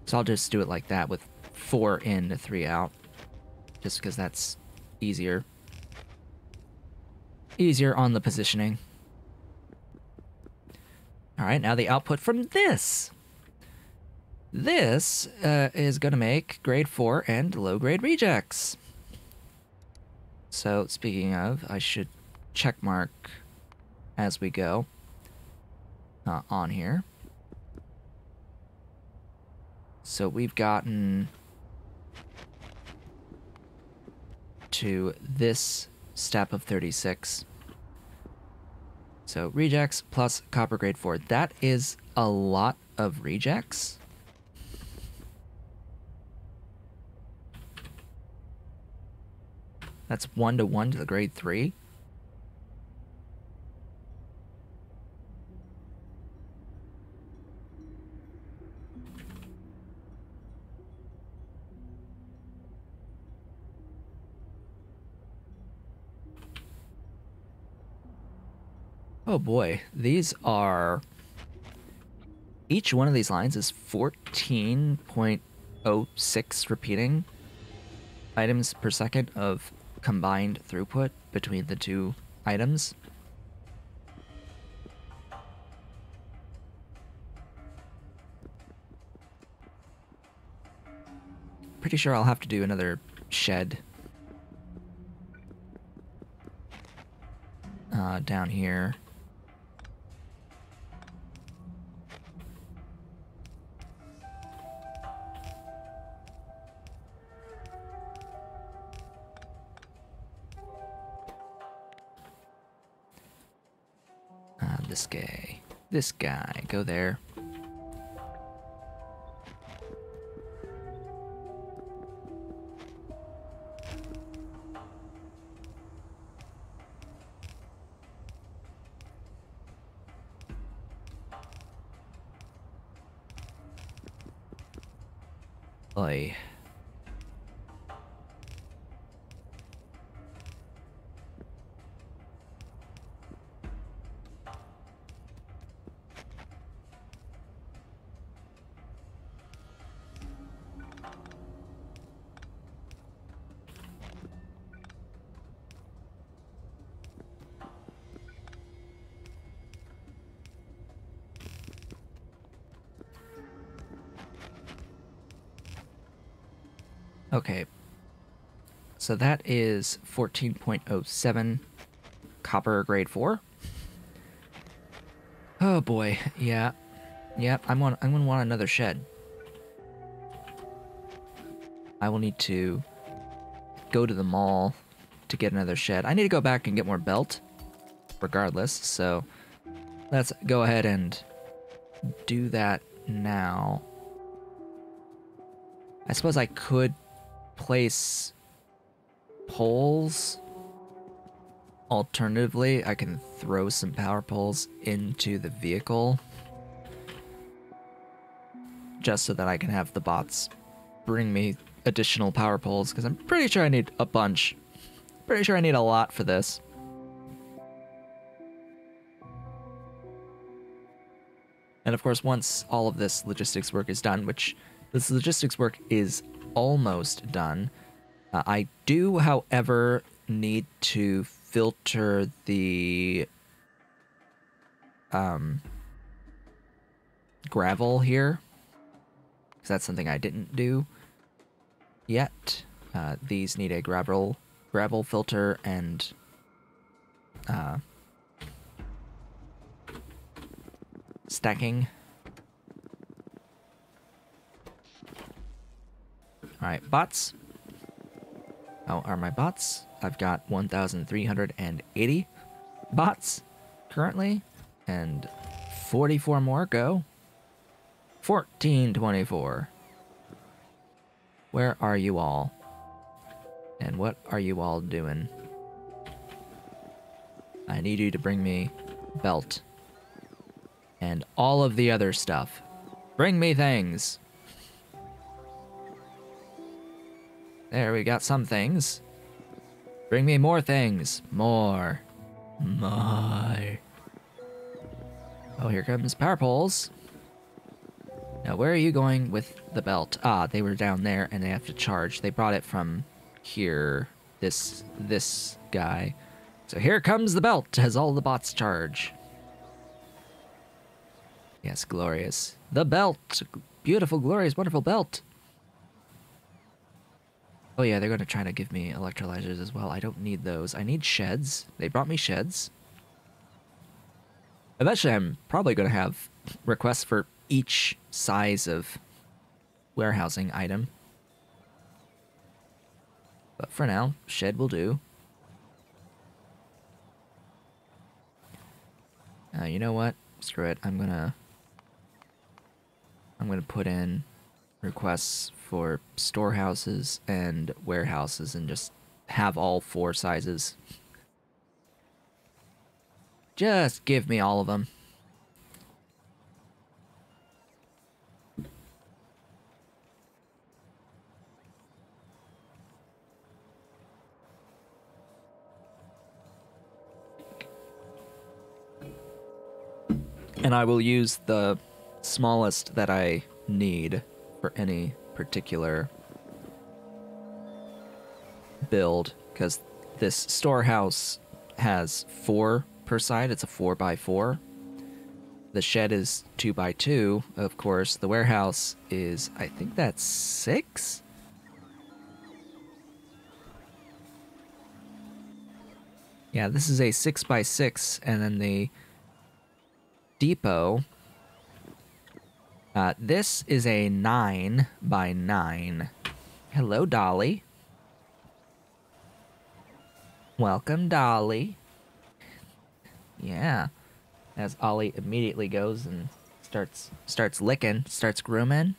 So I'll just do it like that with four in three out, just because that's easier. Easier on the positioning. Alright, now the output from this. This uh, is going to make grade 4 and low grade rejects. So, speaking of, I should check mark as we go uh, on here. So we've gotten to this step of 36. So rejects plus copper grade 4. That is a lot of rejects. That's one to one to the grade three. Oh boy, these are. Each one of these lines is 14.06 repeating items per second of combined throughput between the two items. Pretty sure I'll have to do another shed uh, down here. This guy. Go there. So that is 14.07 copper grade 4. Oh boy, yeah. Yeah, I'm on I'm gonna want another shed. I will need to go to the mall to get another shed. I need to go back and get more belt, regardless, so let's go ahead and do that now. I suppose I could place poles. Alternatively, I can throw some power poles into the vehicle just so that I can have the bots bring me additional power poles because I'm pretty sure I need a bunch. Pretty sure I need a lot for this. And of course, once all of this logistics work is done, which this logistics work is almost done. Uh, I do, however, need to filter the um, gravel here. Because that's something I didn't do yet. Uh, these need a gravel gravel filter and uh, stacking. Alright, bots. How are my bots? I've got 1,380 bots currently, and 44 more go. 1424. Where are you all? And what are you all doing? I need you to bring me belt. And all of the other stuff. Bring me things. There, we got some things. Bring me more things. More. More. Oh, here comes power poles. Now, where are you going with the belt? Ah, they were down there and they have to charge. They brought it from here. This this guy. So here comes the belt as all the bots charge. Yes, glorious. The belt. Beautiful, glorious, wonderful belt. Oh yeah, they're going to try to give me electrolyzers as well. I don't need those. I need sheds. They brought me sheds. Eventually, I'm probably going to have requests for each size of warehousing item. But for now, shed will do. Uh, you know what? Screw it. I'm gonna... I'm gonna put in requests for storehouses and warehouses and just have all four sizes. Just give me all of them. And I will use the smallest that I need for any particular build because this storehouse has four per side. It's a four by four. The shed is two by two, of course. The warehouse is, I think that's six? Yeah, this is a six by six, and then the depot. Uh, this is a nine by nine. Hello, Dolly. Welcome, Dolly. Yeah. As Ollie immediately goes and starts starts licking, starts grooming.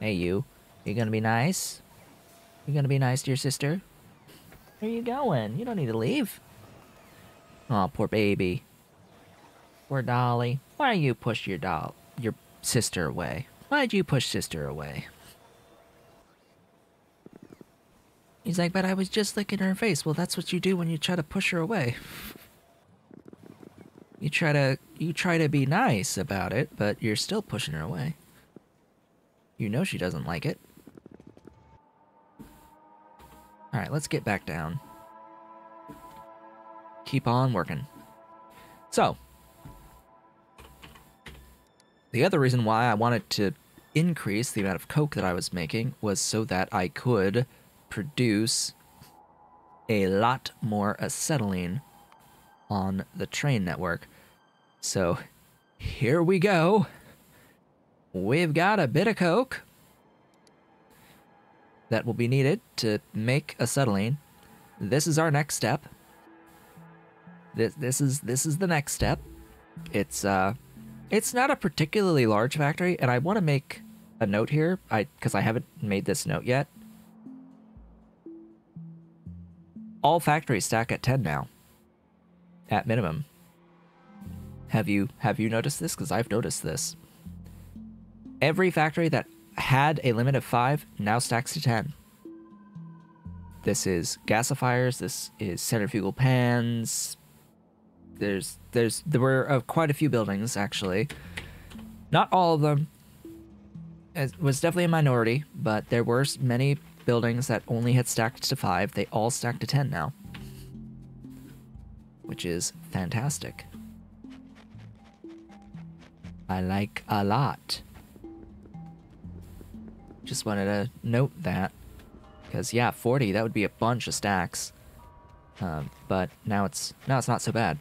Hey you, you gonna be nice? You gonna be nice to your sister? Where are you going? You don't need to leave. Oh, poor baby. Poor Dolly. Why are you push your doll your sister away? Why'd you push sister away? He's like, but I was just licking her face. Well, that's what you do when you try to push her away. You try to you try to be nice about it, but you're still pushing her away. You know she doesn't like it. All right, let's get back down. Keep on working. So, the other reason why I wanted to increase the amount of coke that I was making was so that I could produce a lot more acetylene on the train network. So here we go. We've got a bit of coke that will be needed to make acetylene. This is our next step. This this is this is the next step. It's uh it's not a particularly large factory and I want to make a note here I cuz I haven't made this note yet. All factories stack at 10 now at minimum. Have you have you noticed this? Because I've noticed this. Every factory that had a limit of five now stacks to ten. This is gasifiers. This is centrifugal pans. There's there's there were uh, quite a few buildings actually. Not all of them. It was definitely a minority, but there were many buildings that only had stacked to five. They all stacked to ten now which is fantastic. I like a lot. Just wanted to note that. Because, yeah, 40, that would be a bunch of stacks. Um, but now it's now it's not so bad.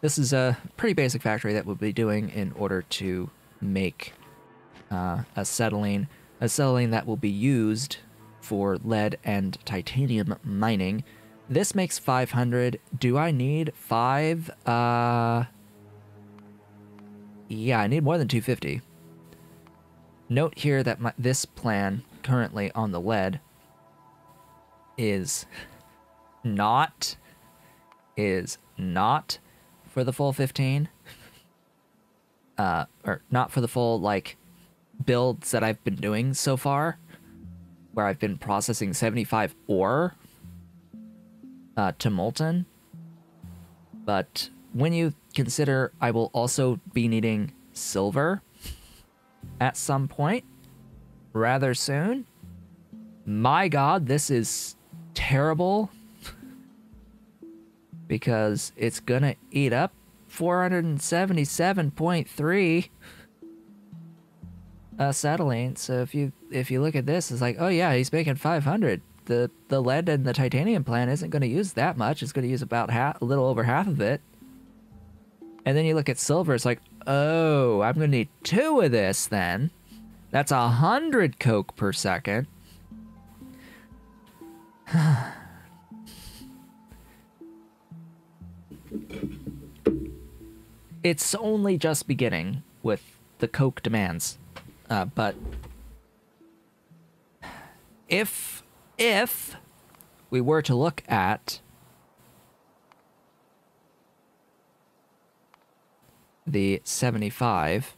This is a pretty basic factory that we'll be doing in order to make uh, acetylene. Acetylene that will be used for lead and titanium mining this makes 500. Do I need five? Uh, yeah, I need more than 250. Note here that my, this plan currently on the lead is not is not for the full 15 uh or not for the full like builds that I've been doing so far where I've been processing 75 ore uh, to molten. But when you consider I will also be needing silver, at some point rather soon. My god, this is terrible because it's gonna eat up 477.3 acetylene. So if you if you look at this, it's like, oh yeah, he's making 500. The the lead and the titanium plant isn't going to use that much. It's going to use about half, a little over half of it. And then you look at silver, it's like, oh, I'm going to need two of this then. That's a hundred coke per second. it's only just beginning with the coke demands. Uh, but if if we were to look at the 75,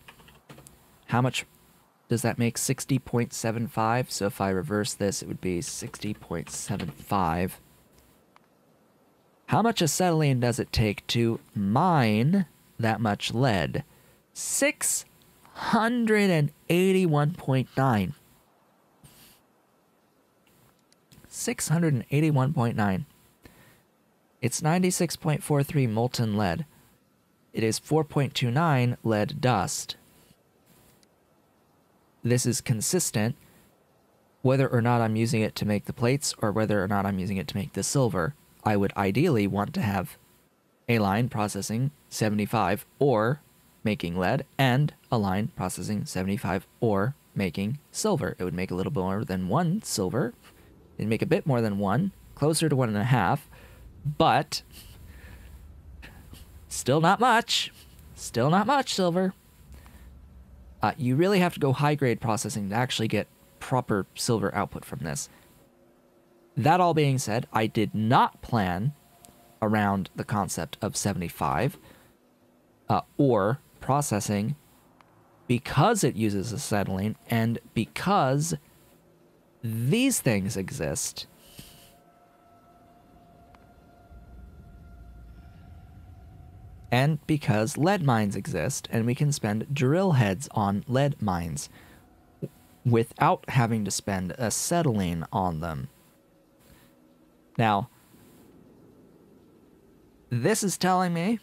how much does that make 60.75? So if I reverse this, it would be 60.75. How much acetylene does it take to mine that much lead? 681.9. 681.9. It's 96.43 molten lead. It is 4.29 lead dust. This is consistent whether or not I'm using it to make the plates or whether or not I'm using it to make the silver. I would ideally want to have line processing 75 or making lead and a line processing 75 or making silver. It would make a little bit more than one silver It'd make a bit more than one, closer to one and a half, but still not much. Still not much silver. Uh, you really have to go high grade processing to actually get proper silver output from this. That all being said, I did not plan around the concept of 75 uh, or processing because it uses acetylene and because these things exist. And because lead mines exist, and we can spend drill heads on lead mines without having to spend acetylene on them. Now, this is telling me.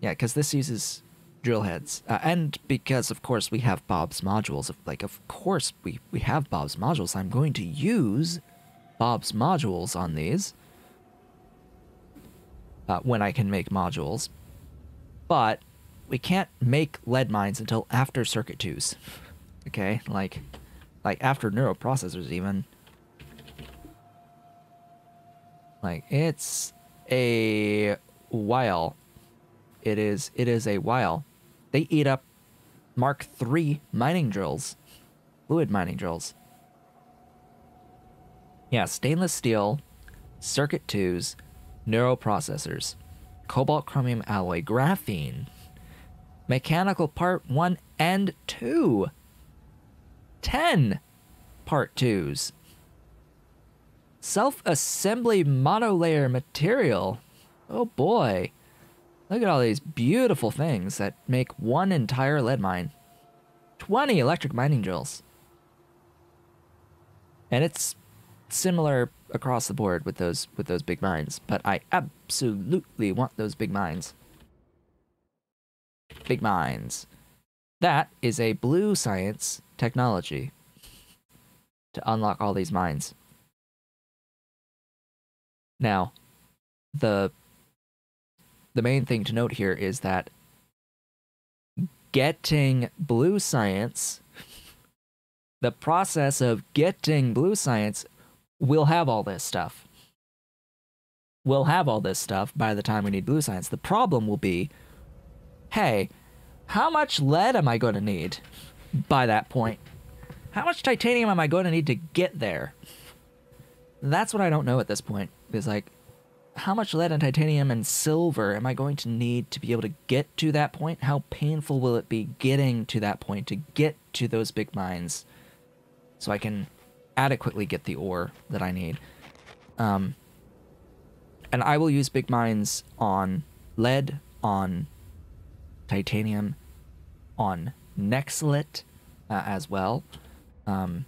Yeah, because this uses drill heads. Uh, and because, of course, we have Bob's modules. Like, of course, we, we have Bob's modules. I'm going to use Bob's modules on these uh, when I can make modules. But we can't make lead mines until after circuit twos. Okay, like, like after neuroprocessors even. Like it's a while. It is it is a while they eat up Mark III mining drills, fluid mining drills. Yeah, stainless steel, circuit twos, neuroprocessors, cobalt chromium alloy, graphene, mechanical part 1 and 2, 10 part 2s, self assembly monolayer material. Oh boy. Look at all these beautiful things that make one entire lead mine. 20 electric mining drills. And it's similar across the board with those with those big mines, but I absolutely want those big mines. Big mines. That is a blue science technology to unlock all these mines. Now, the the main thing to note here is that getting blue science, the process of getting blue science will have all this stuff. We'll have all this stuff by the time we need blue science. The problem will be hey, how much lead am I going to need by that point? How much titanium am I going to need to get there? That's what I don't know at this point. Is like, how much lead and titanium and silver am I going to need to be able to get to that point? How painful will it be getting to that point to get to those big mines so I can adequately get the ore that I need? Um, and I will use big mines on lead, on titanium, on Nexelit uh, as well. Um,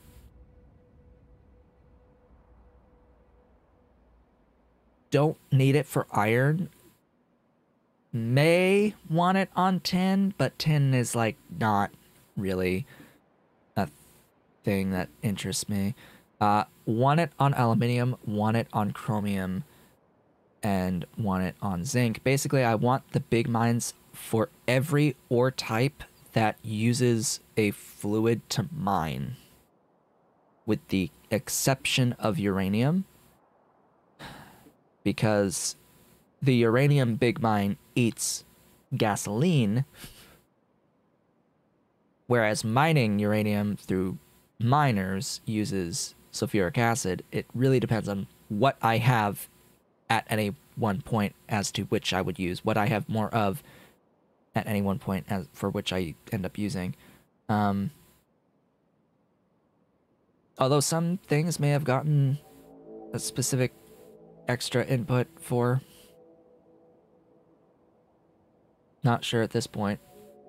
don't need it for iron. May want it on tin, but tin is like not really a thing that interests me. Uh, want it on aluminium, want it on chromium, and want it on zinc. Basically, I want the big mines for every ore type that uses a fluid to mine, with the exception of uranium, because the uranium big mine eats gasoline, whereas mining uranium through miners uses sulfuric acid. It really depends on what I have at any one point as to which I would use, what I have more of at any one point as for which I end up using. Um, although some things may have gotten a specific extra input for. Not sure at this point.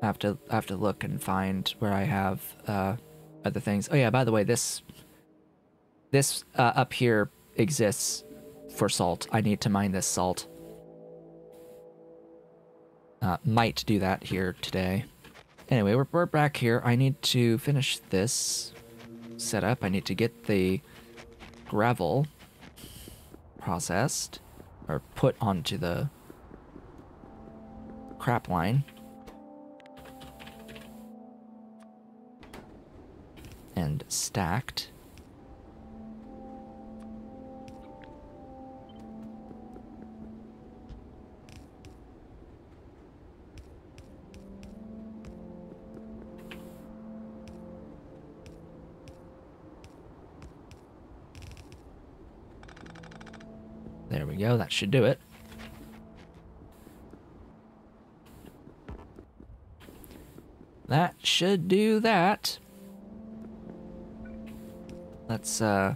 I have to I have to look and find where I have uh, other things. Oh yeah, by the way, this this uh, up here exists for salt. I need to mine this salt. Uh, might do that here today. Anyway, we're, we're back here. I need to finish this setup. I need to get the gravel processed or put onto the crap line. And stacked. There we go, that should do it. That should do that. Let's, uh...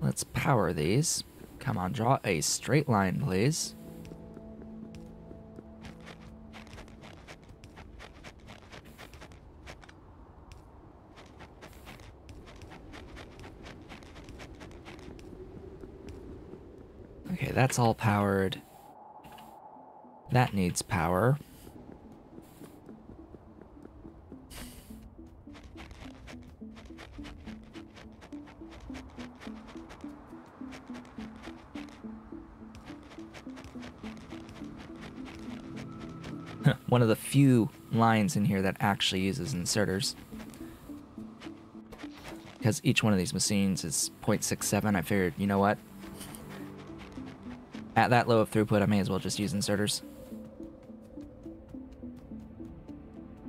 Let's power these. Come on, draw a straight line, please. That's all powered. That needs power. One of the few lines in here that actually uses inserters. Because each one of these machines is 0.67, I figured, you know what? At that low of throughput, I may as well just use inserters.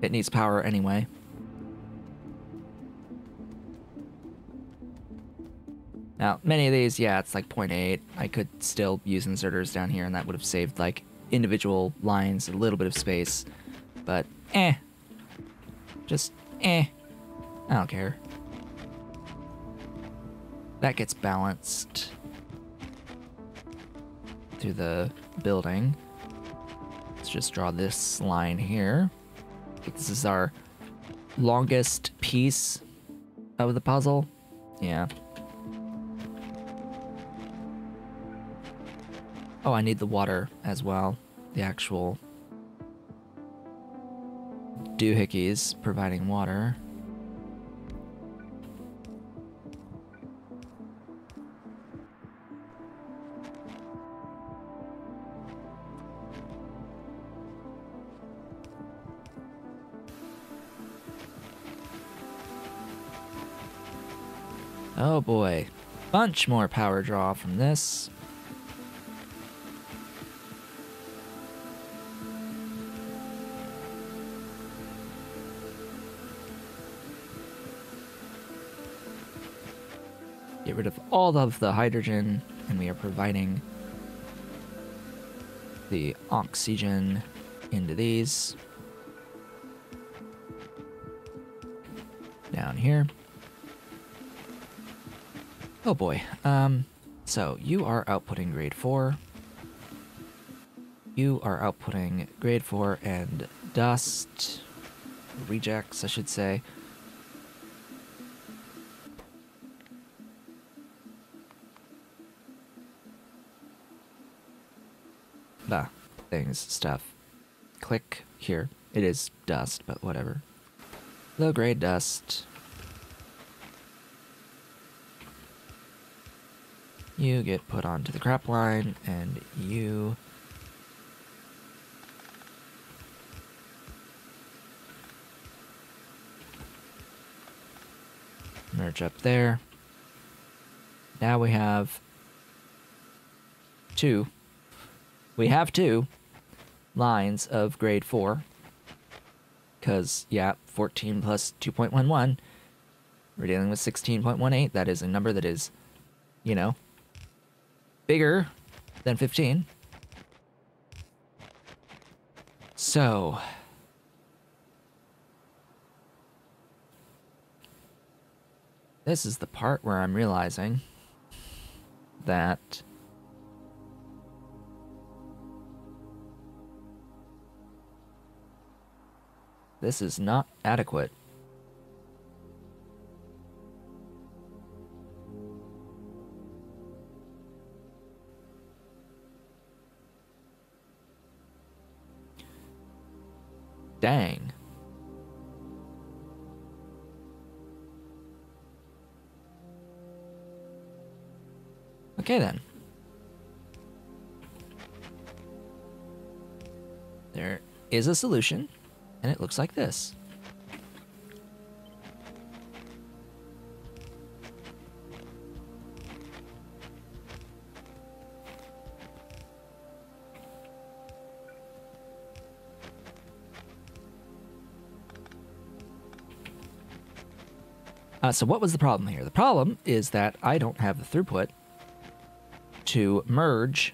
It needs power anyway. Now, many of these, yeah, it's like 0.8. I could still use inserters down here, and that would have saved, like, individual lines, a little bit of space. But, eh. Just, eh. I don't care. That gets balanced the building. Let's just draw this line here. This is our longest piece of the puzzle. Yeah. Oh, I need the water as well. The actual doohickeys providing water. Oh boy. Bunch more power draw from this. Get rid of all of the hydrogen, and we are providing the oxygen into these. Down here. Oh boy. Um, so you are outputting grade 4. you are outputting grade 4 and dust. Rejects, I should say. Bah, things, stuff. Click here. It is dust, but whatever. Low grade dust. You get put onto the crap line, and you merge up there. Now we have two. We have two lines of grade 4. Because, yeah, 14 plus 2.11. We're dealing with 16.18. That is a number that is, you know, bigger than 15. So, this is the part where I'm realizing that this is not adequate. Dang. Okay then. There is a solution, and it looks like this. Uh, so what was the problem here? The problem is that I don't have the throughput to merge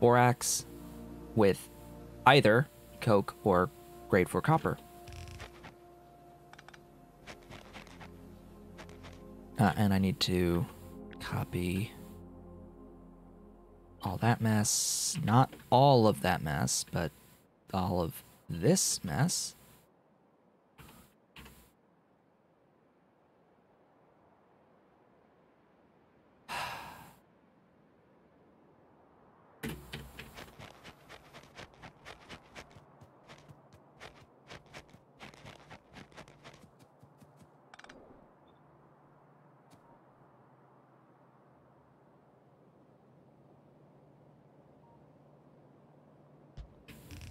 borax with either coke or grade 4 copper. Uh, and I need to copy all that mess. Not all of that mess, but all of this mess.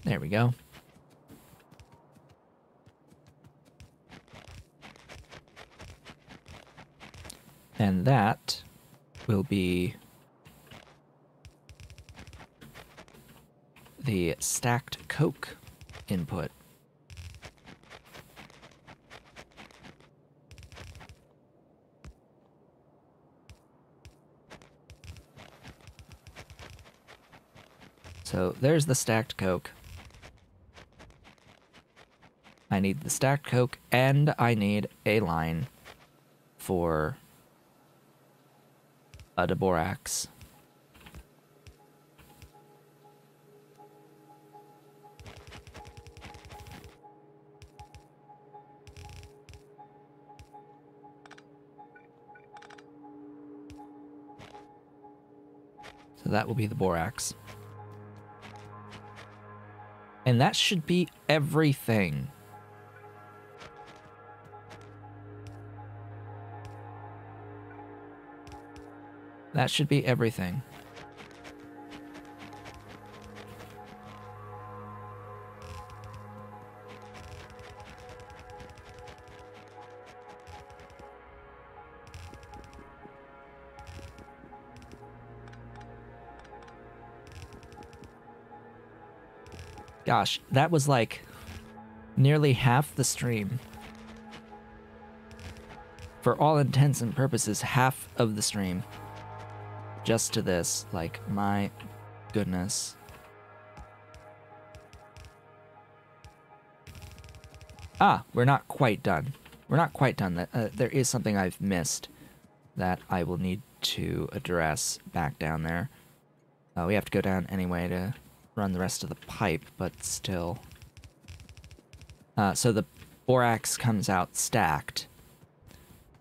There go. And that will be the stacked coke input. So there's the stacked coke. I need the stacked coke and I need a line for a Deborax. So that will be the borax. And that should be everything. That should be everything. Gosh, that was like nearly half the stream. For all intents and purposes, half of the stream. Just to this. Like, my goodness. Ah, we're not quite done. We're not quite done. Uh, there is something I've missed that I will need to address back down there. Uh, we have to go down anyway to run the rest of the pipe, but still. Uh, so the borax comes out stacked,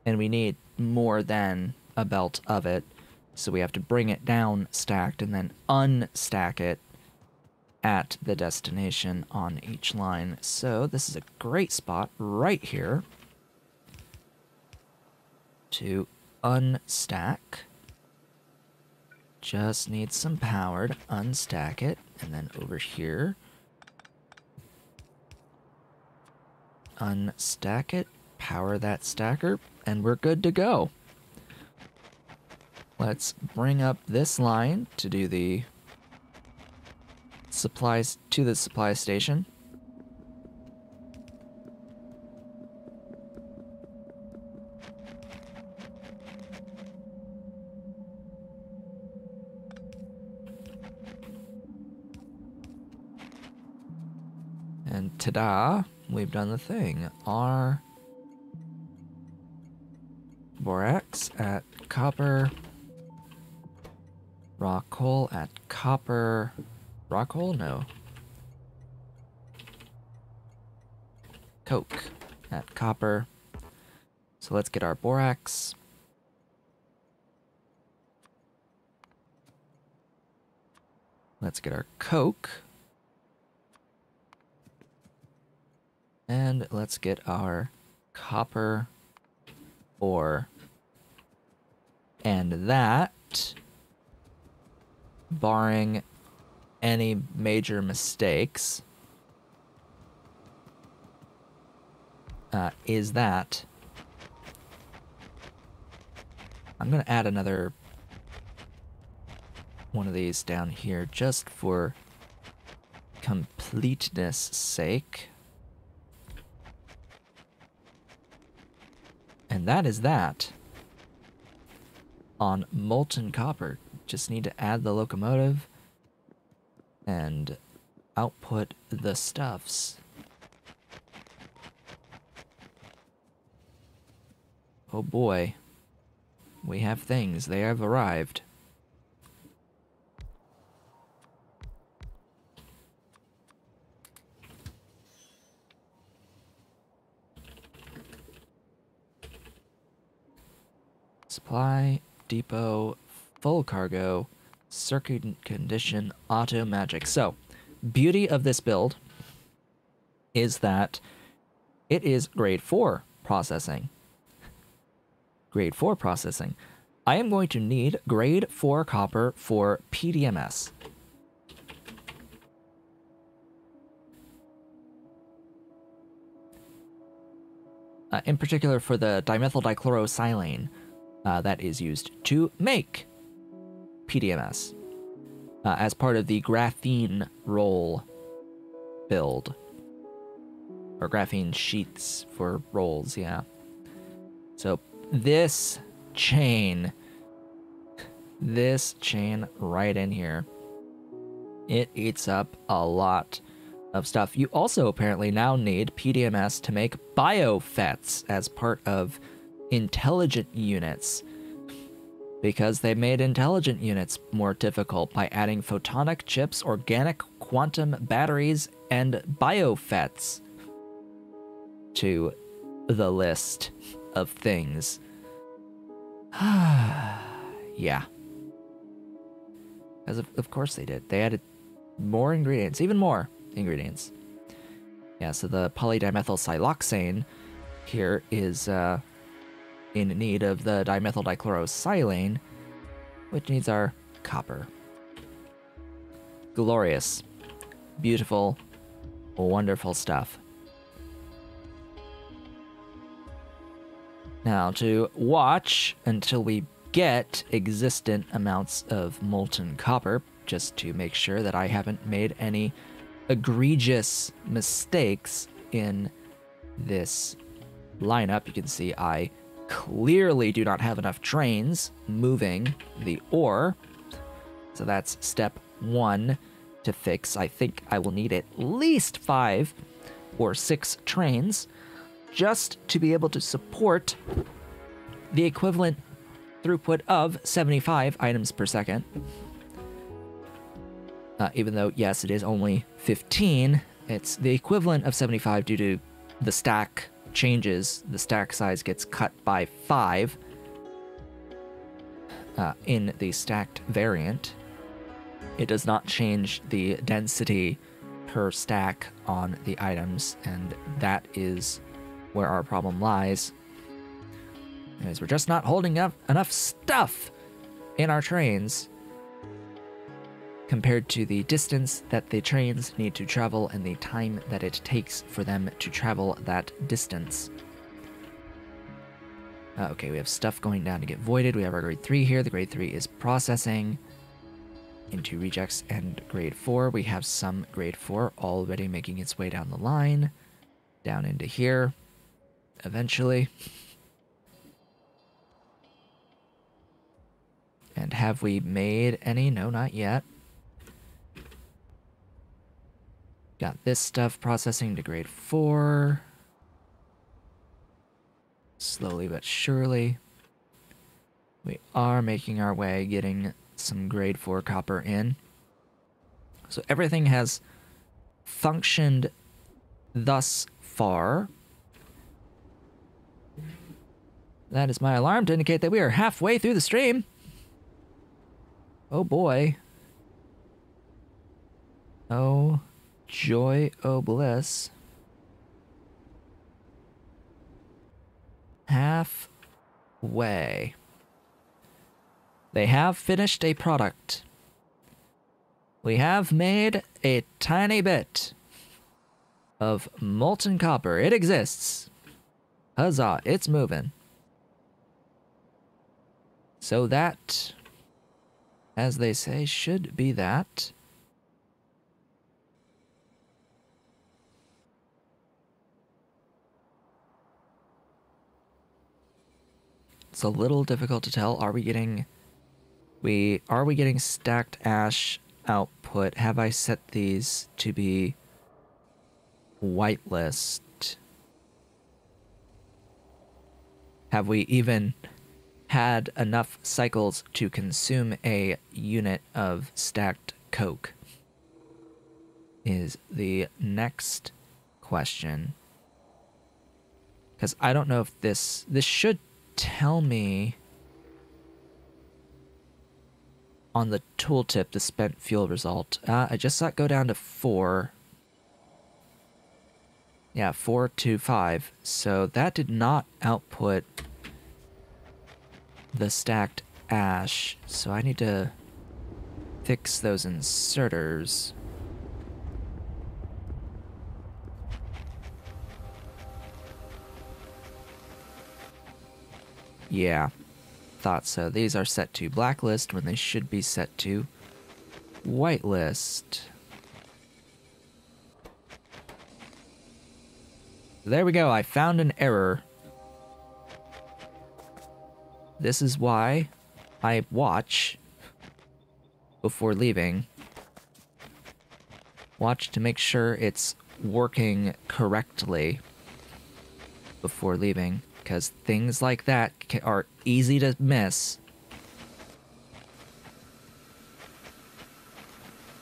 and we need more than a belt of it, so we have to bring it down stacked and then unstack it at the destination on each line. So this is a great spot right here to unstack. Just need some power to unstack it. And then over here, unstack it, power that stacker, and we're good to go. Let's bring up this line to do the supplies to the supply station. And ta-da, we've done the thing. Our borax at copper, rock coal at copper, rock coal? No. Coke at copper. So let's get our borax. Let's get our coke. And let's get our copper ore. And that, barring any major mistakes, uh, is that I'm going to add another one of these down here just for completeness sake. And that is that. On molten copper, just need to add the locomotive and output the stuffs. Oh boy. We have things. They have arrived. Supply depot full cargo circuit condition auto magic. So, beauty of this build is that it is grade 4 processing. Grade 4 processing. I am going to need grade 4 copper for PDMS. Uh, in particular for the dimethyl dichlorosilane uh, that is used to make PDMS uh, as part of the graphene roll build. Or graphene sheets for rolls, yeah. So this chain, this chain right in here, it eats up a lot of stuff. You also apparently now need PDMS to make biofets as part of intelligent units because they made intelligent units more difficult by adding photonic chips, organic quantum batteries, and biofets to the list of things. yeah. As of, of course they did. They added more ingredients, even more ingredients. Yeah, so the polydimethyl siloxane here is uh, in need of the dimethyl dichlorosilane, which needs our copper. Glorious. Beautiful. Wonderful stuff. Now, to watch until we get existent amounts of molten copper, just to make sure that I haven't made any egregious mistakes in this lineup. You can see I clearly do not have enough trains moving the ore. So that's step one to fix. I think I will need at least five or six trains just to be able to support the equivalent throughput of 75 items per second. Uh, even though, yes, it is only 15, it's the equivalent of 75 due to the stack changes. The stack size gets cut by 5 uh, in the stacked variant. It does not change the density per stack on the items, and that is where our problem lies. Is we're just not holding up enough stuff in our trains compared to the distance that the trains need to travel and the time that it takes for them to travel that distance. Uh, okay, we have stuff going down to get voided. We have our grade 3 here. The grade 3 is processing into rejects and grade 4. We have some grade 4 already making its way down the line, down into here, eventually. And have we made any? No, not yet. Got this stuff processing to grade 4. Slowly but surely. We are making our way, getting some grade 4 copper in. So everything has functioned thus far. That is my alarm to indicate that we are halfway through the stream. Oh boy. Oh joy, bliss. Halfway. They have finished a product. We have made a tiny bit of molten copper. It exists. Huzzah, it's moving. So that, as they say, should be that. It's a little difficult to tell. Are we getting we are we getting stacked ash output? Have I set these to be whitelist? Have we even had enough cycles to consume a unit of stacked coke? Is the next question. Because I don't know if this this should tell me on the tooltip the spent fuel result. Uh, I just saw it go down to four. Yeah, four to five. So that did not output the stacked ash. So I need to fix those inserters. Yeah, thought so. These are set to blacklist when they should be set to whitelist. There we go, I found an error. This is why I watch before leaving. Watch to make sure it's working correctly before leaving because things like that are easy to miss.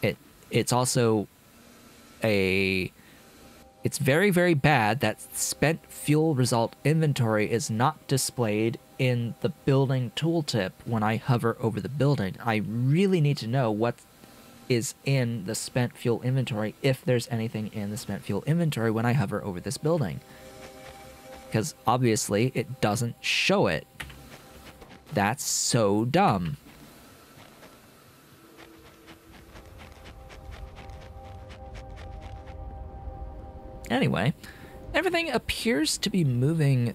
It it's also a it's very very bad that spent fuel result inventory is not displayed in the building tooltip when I hover over the building. I really need to know what is in the spent fuel inventory if there's anything in the spent fuel inventory when I hover over this building because obviously it doesn't show it. That's so dumb. Anyway, everything appears to be moving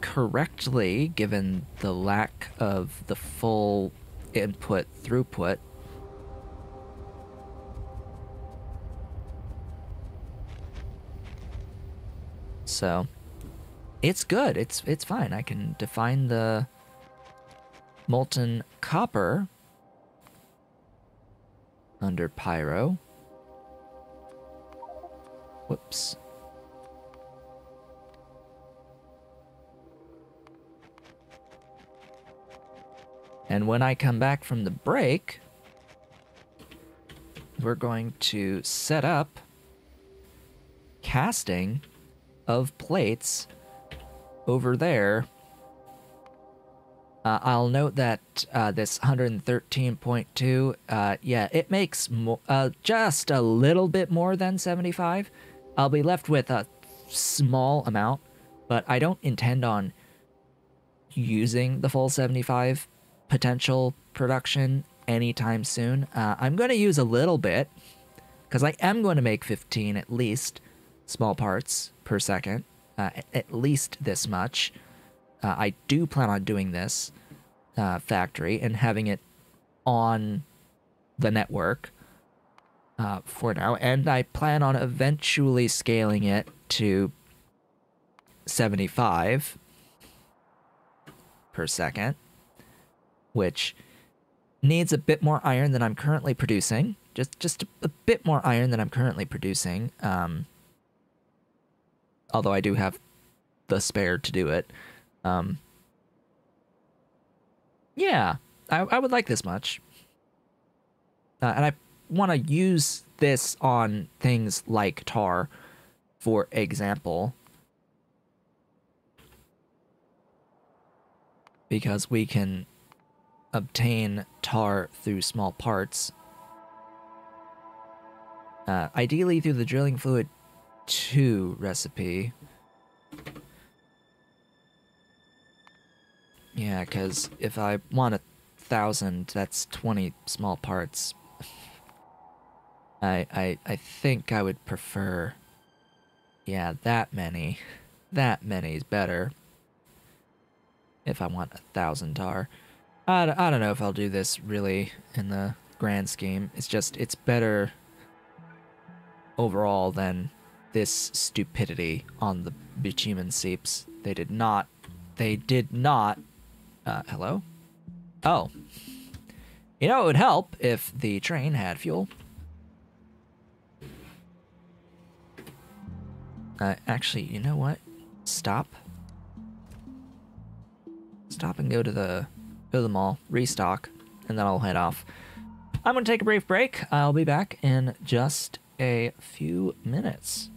correctly given the lack of the full input throughput. So, it's good. It's it's fine. I can define the molten copper under pyro. Whoops. And when I come back from the break, we're going to set up casting of plates over there. Uh, I'll note that uh, this 113.2, uh, yeah, it makes uh, just a little bit more than 75. I'll be left with a small amount, but I don't intend on using the full 75 potential production anytime soon. Uh, I'm going to use a little bit because I am going to make 15 at least small parts per second, uh, at least this much. Uh, I do plan on doing this uh, factory and having it on the network uh, for now, and I plan on eventually scaling it to 75 per second, which needs a bit more iron than I'm currently producing. Just just a, bit more iron than I'm currently producing. Um, although I do have the spare to do it. Um, yeah, I, I would like this much. Uh, and I want to use this on things like tar, for example. Because we can obtain tar through small parts. Uh, ideally through the drilling fluid 2 recipe. Yeah, because if I want a thousand, that's 20 small parts. I, I, I think I would prefer... Yeah, that many. That many is better. If I want a thousand tar. I, I don't know if I'll do this really in the grand scheme. It's just, it's better overall than this stupidity on the bitumen seeps. They did not, they did not, uh, hello? Oh. You know, it would help if the train had fuel. Uh, actually, you know what? Stop. Stop and go to the go to the mall, restock, and then I'll head off. I'm going to take a brief break. I'll be back in just a few minutes.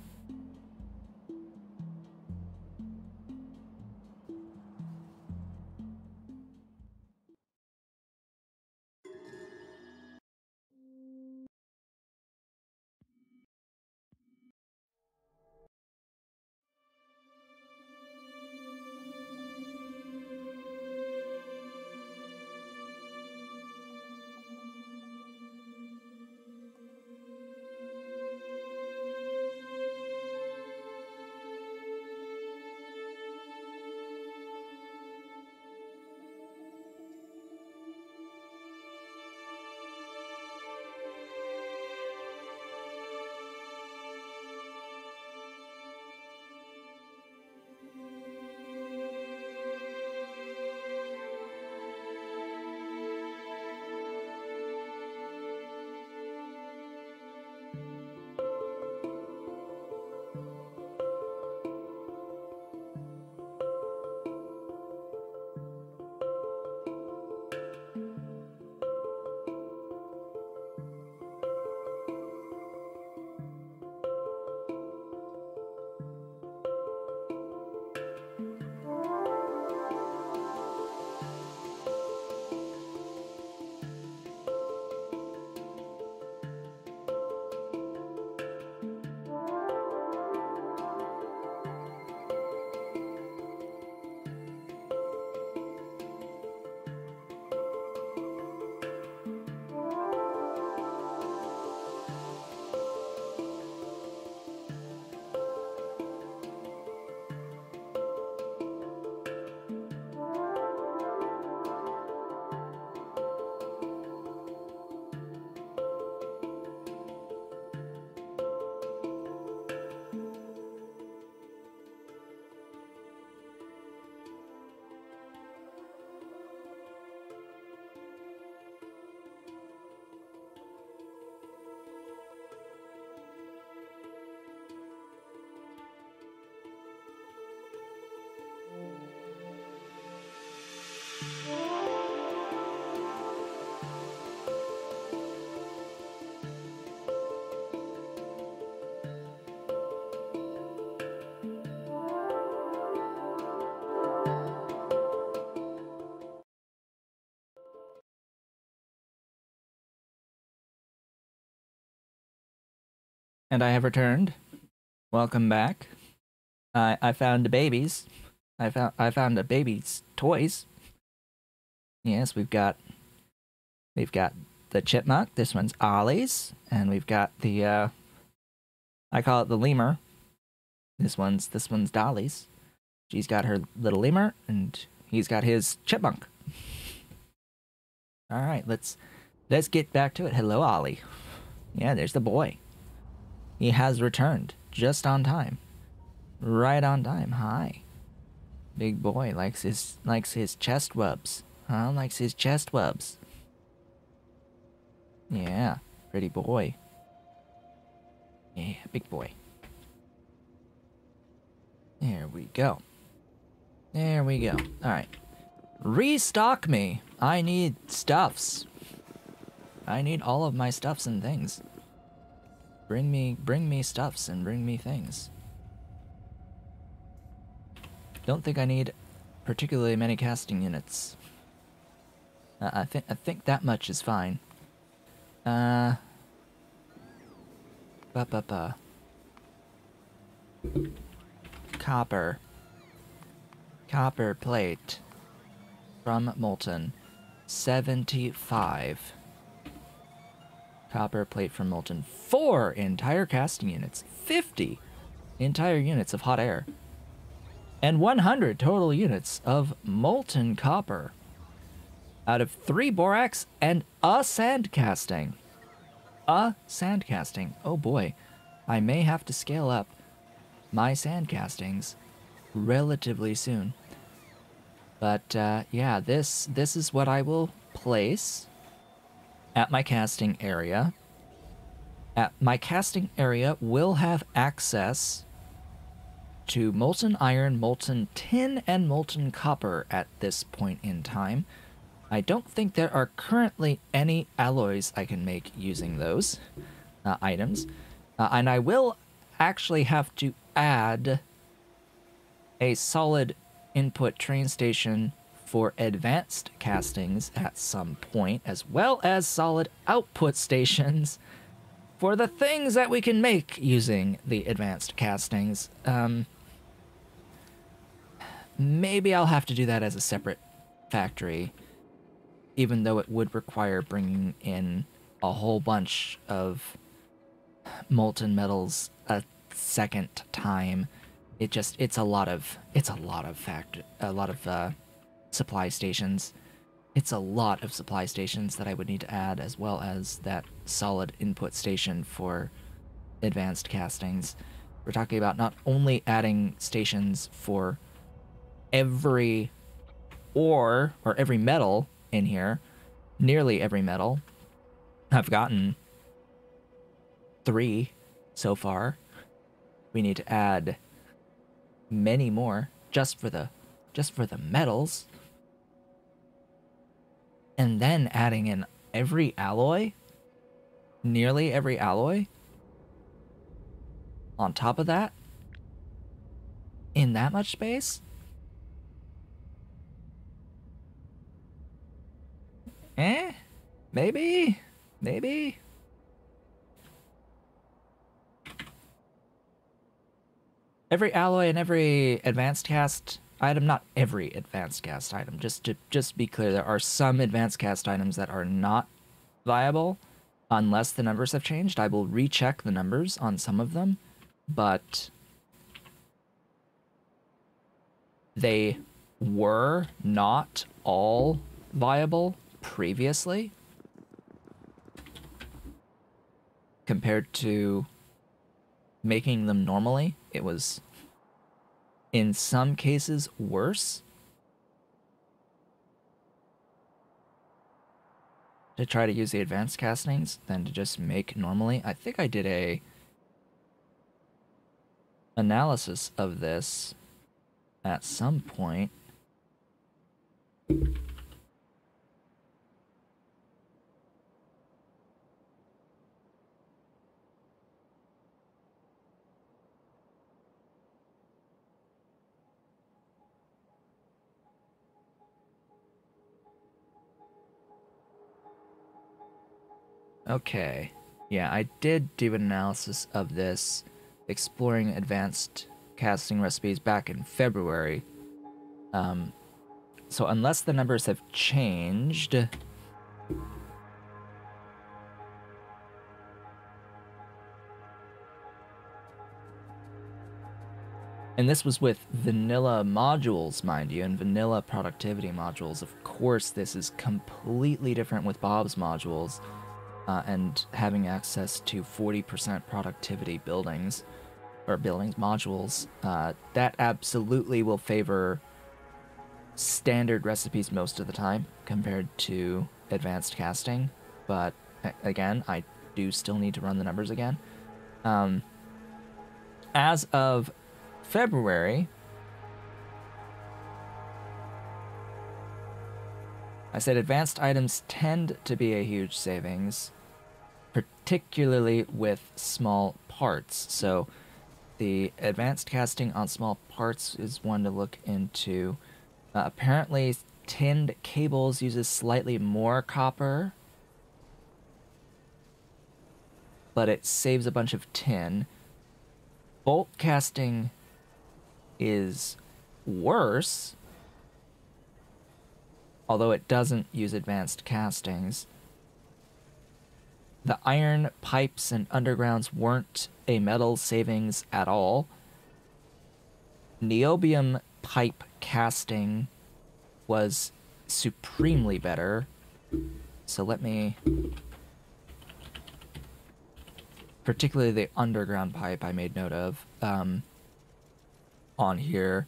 And I have returned. Welcome back. I I found the babies. I found I found the baby's toys. Yes, we've got we've got the chipmunk. This one's Ollie's, and we've got the uh I call it the lemur. This one's this one's Dolly's. She's got her little lemur, and he's got his chipmunk. All right, let's let's get back to it. Hello, Ollie. Yeah, there's the boy. He has returned just on time. Right on time. Hi. Big boy likes his likes his chest wubs. Huh? Likes his chest wubs. Yeah, pretty boy. Yeah, big boy. There we go. There we go. Alright. Restock me. I need stuffs. I need all of my stuffs and things. Bring me bring me stuffs and bring me things. Don't think I need particularly many casting units. Uh, I think I think that much is fine. Uh ba ba ba. Copper. Copper plate from Molten. 75. Copper plate from Molten. Four entire casting units. 50 entire units of hot air. And 100 total units of molten copper. Out of three borax and a sand casting. A sand casting. Oh boy. I may have to scale up my sand castings relatively soon. But uh, yeah, this this is what I will place at my casting area. At my casting area will have access to molten iron, molten tin, and molten copper at this point in time. I don't think there are currently any alloys I can make using those uh, items. Uh, and I will actually have to add a solid input train station for advanced castings at some point, as well as solid output stations for the things that we can make using the advanced castings. Um, maybe I'll have to do that as a separate factory, even though it would require bringing in a whole bunch of molten metals a second time it just it's a lot of it's a lot of fact a lot of uh, supply stations. It's a lot of supply stations that I would need to add, as well as that solid input station for advanced castings. We're talking about not only adding stations for every ore or every metal in here, nearly every metal. I've gotten three so far. We need to add many more just for the just for the metals. And then adding in every alloy, nearly every alloy on top of that in that much space? Eh? Maybe? Maybe? every alloy and every advanced cast item, not every advanced cast item, just to just be clear, there are some advanced cast items that are not viable unless the numbers have changed. I will recheck the numbers on some of them, but they were not all viable previously compared to making them normally. It was, in some cases, worse. To try to use the advanced castings than to just make normally. I think I did a analysis of this at some point. Okay. Yeah, I did do an analysis of this, exploring advanced casting recipes back in February. Um, so unless the numbers have changed, And this was with vanilla modules, mind you, and vanilla productivity modules. Of course, this is completely different with Bob's modules uh, and having access to 40% productivity buildings or buildings modules. Uh, that absolutely will favor standard recipes most of the time compared to advanced casting. But again, I do still need to run the numbers again. Um, as of February, I said advanced items tend to be a huge savings, particularly with small parts. So the advanced casting on small parts is one to look into. Uh, apparently, tinned cables uses slightly more copper, but it saves a bunch of tin. Bolt casting is worse, although it doesn't use advanced castings. The iron pipes and undergrounds weren't a metal savings at all. Niobium pipe casting was supremely better. So let me... Particularly the underground pipe I made note of. Um, on here.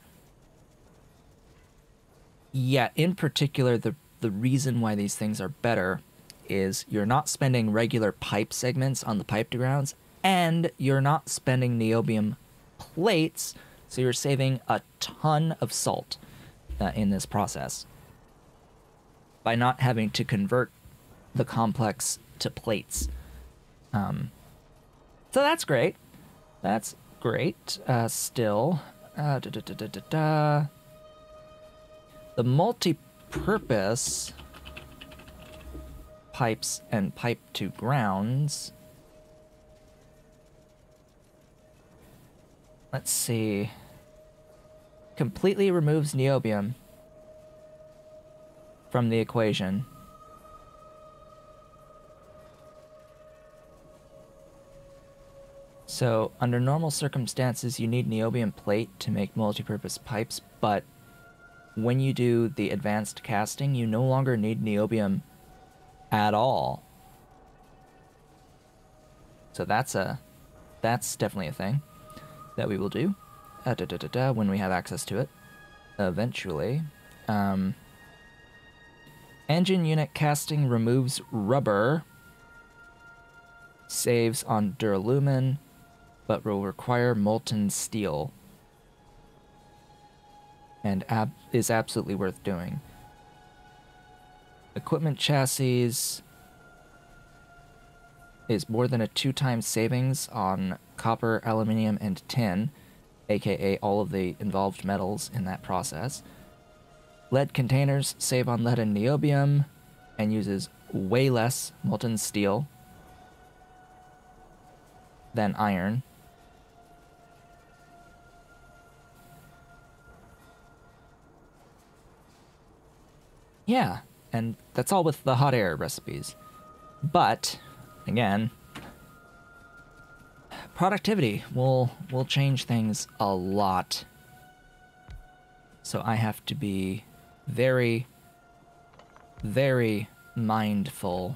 Yeah, in particular, the the reason why these things are better is you're not spending regular pipe segments on the pipe to grounds, and you're not spending niobium plates, so you're saving a ton of salt uh, in this process by not having to convert the complex to plates. Um, so that's great. That's great. Uh, still, uh. The multi-purpose pipes and pipe to grounds. Let's see. Completely removes niobium from the equation. So, under normal circumstances, you need niobium plate to make multi-purpose pipes, but when you do the advanced casting, you no longer need niobium at all. So that's a that's definitely a thing that we will do uh, da, da, da, when we have access to it eventually. Um, engine unit casting removes rubber, saves on duralumin, but will require molten steel and ab is absolutely worth doing. Equipment chassis is more than a two times savings on copper, aluminium, and tin, aka all of the involved metals in that process. Lead containers save on lead and niobium and uses way less molten steel than iron. Yeah, and that's all with the hot air recipes. But, again, productivity will will change things a lot. So I have to be very very mindful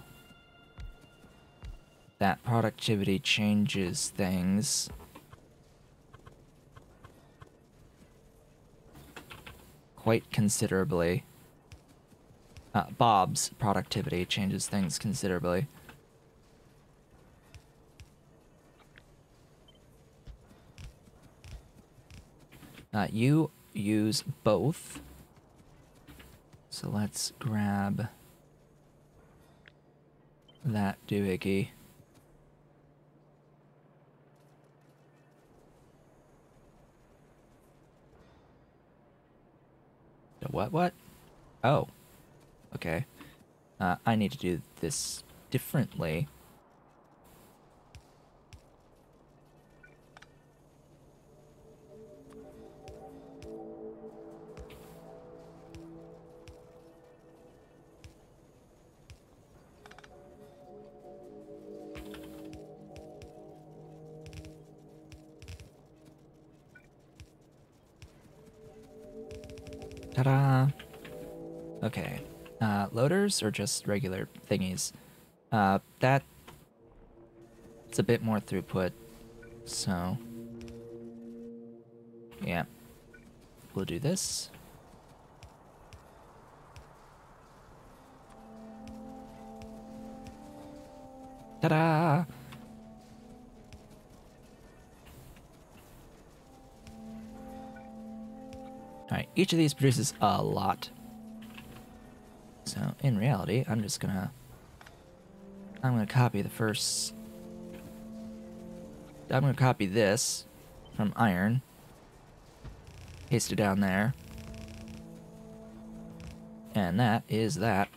that productivity changes things. Quite considerably. Uh, Bob's productivity changes things considerably. Uh, you use both. So let's grab that doohickey. What, what? Oh okay, uh, I need to do this differently. Ta-da! Okay. Uh, loaders or just regular thingies? Uh, that... It's a bit more throughput, so... Yeah. We'll do this. Ta-da! Alright, each of these produces a lot. So, in reality, I'm just gonna... I'm gonna copy the first... I'm gonna copy this from iron. Paste it down there. And that is that.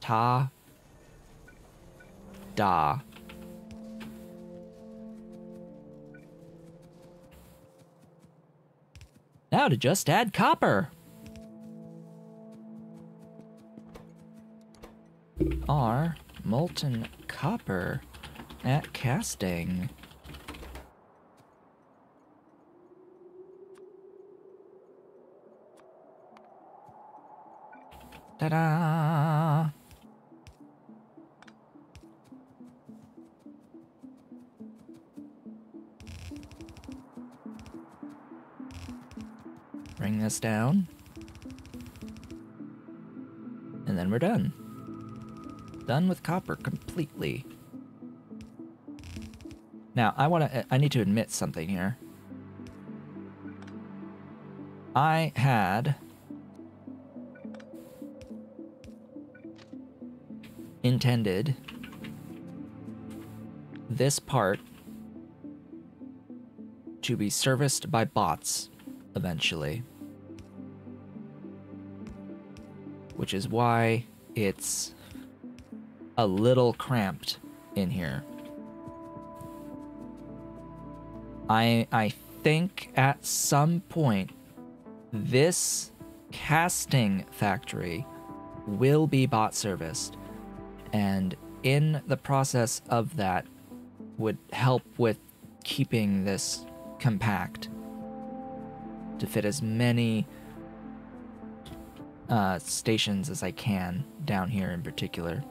Ta. Da. Now to just add copper. R molten copper at casting. Ta-da! Bring this down. And then we're done. Done with copper completely. Now, I want to I need to admit something here. I had intended this part to be serviced by bots eventually. Which is why it's a little cramped in here. I I think at some point this casting factory will be bot serviced and in the process of that would help with keeping this compact to fit as many uh, stations as I can down here in particular.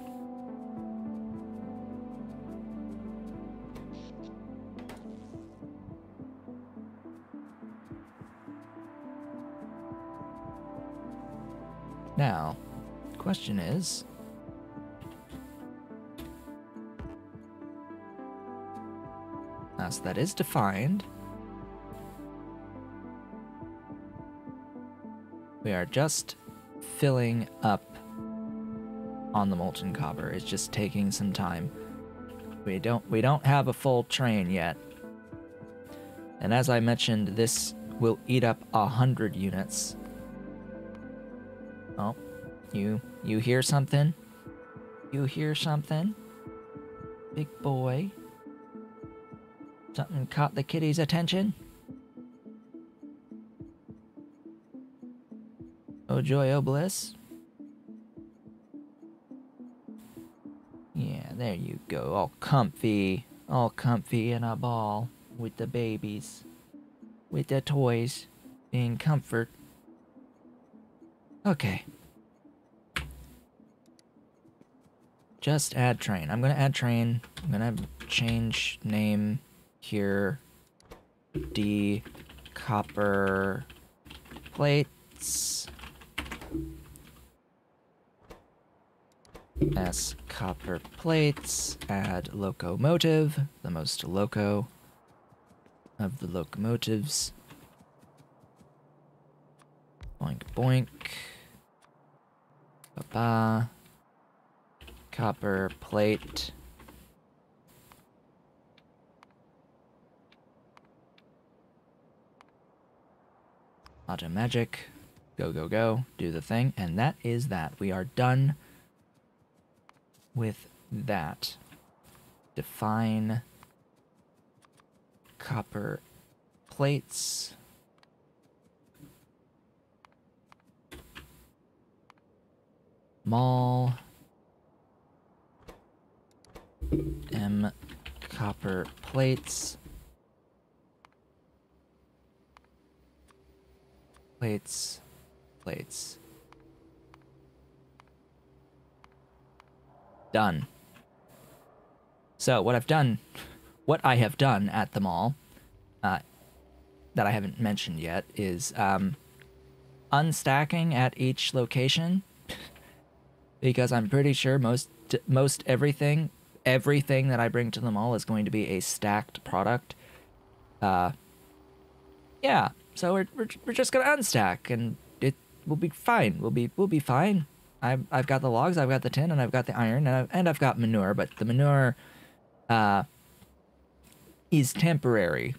Question is, as that is defined, we are just filling up on the molten copper. It's just taking some time. We don't we don't have a full train yet. And as I mentioned, this will eat up a hundred units. Oh, you you hear something? You hear something? Big boy. Something caught the kitty's attention? Oh joy, oh bliss. Yeah, there you go. All comfy. All comfy in a ball with the babies. With the toys. In comfort. Okay. Just add train. I'm gonna add train. I'm gonna change name here. D copper plates. S copper plates. Add locomotive, the most loco of the locomotives. Boink boink. Ba-ba. Copper plate. Auto magic. Go, go, go. Do the thing. And that is that. We are done with that. Define copper plates. Mall. M copper plates. plates, plates. Done. So what I've done, what I have done at the mall, uh, that I haven't mentioned yet, is um, unstacking at each location, because I'm pretty sure most most everything everything that I bring to the mall is going to be a stacked product. Uh, yeah, so we're, we're, we're just gonna unstack and it will be fine. We'll be we'll be fine. I've I've got the logs, I've got the tin, and I've got the iron, and I've, and I've got manure. But the manure, uh, is temporary.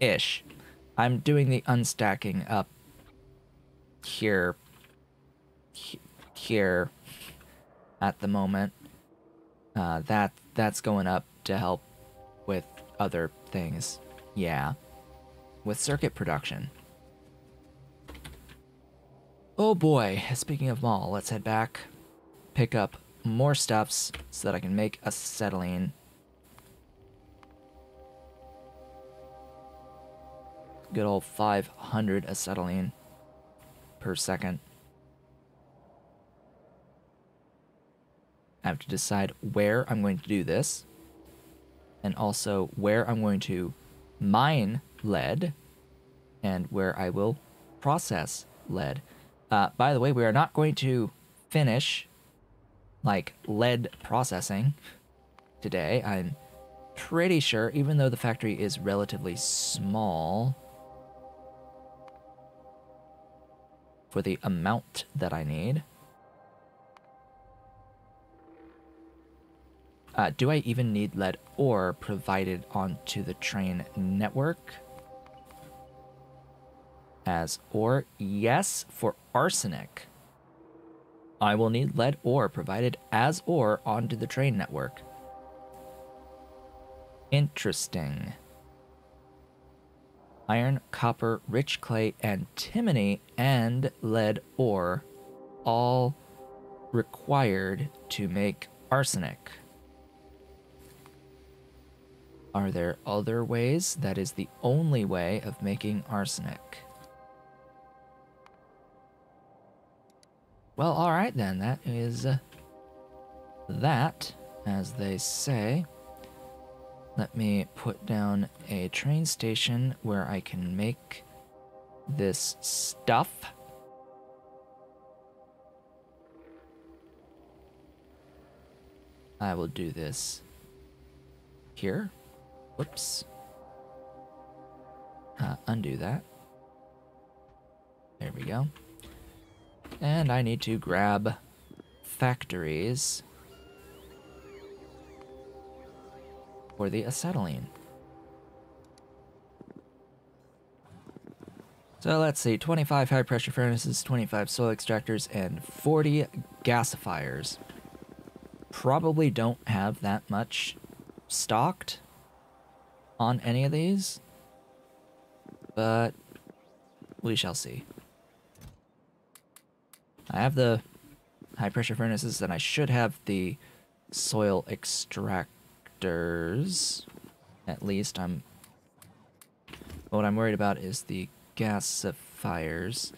Ish. I'm doing the unstacking up here, here, at the moment. Uh, that that's going up to help with other things. Yeah with circuit production. Oh boy, speaking of mall, let's head back, pick up more stuffs so that I can make acetylene. Good old 500 acetylene per second. I have to decide where I'm going to do this, and also where I'm going to mine lead and where I will process lead. Uh, by the way, we are not going to finish like lead processing today. I'm pretty sure, even though the factory is relatively small for the amount that I need. Uh, do I even need lead ore provided onto the train network? as ore? Yes, for arsenic. I will need lead ore provided as ore onto the train network. Interesting. Iron, copper, rich clay, antimony, and lead ore all required to make arsenic. Are there other ways? That is the only way of making arsenic. Well, alright then. That is uh, that, as they say. Let me put down a train station where I can make this stuff. I will do this here. Whoops. Uh, undo that. There we go. And I need to grab factories for the acetylene. So let's see, 25 high pressure furnaces, 25 soil extractors, and 40 gasifiers. Probably don't have that much stocked on any of these, but we shall see. I have the high pressure furnaces, and I should have the soil extractors. At least I'm. What I'm worried about is the gasifiers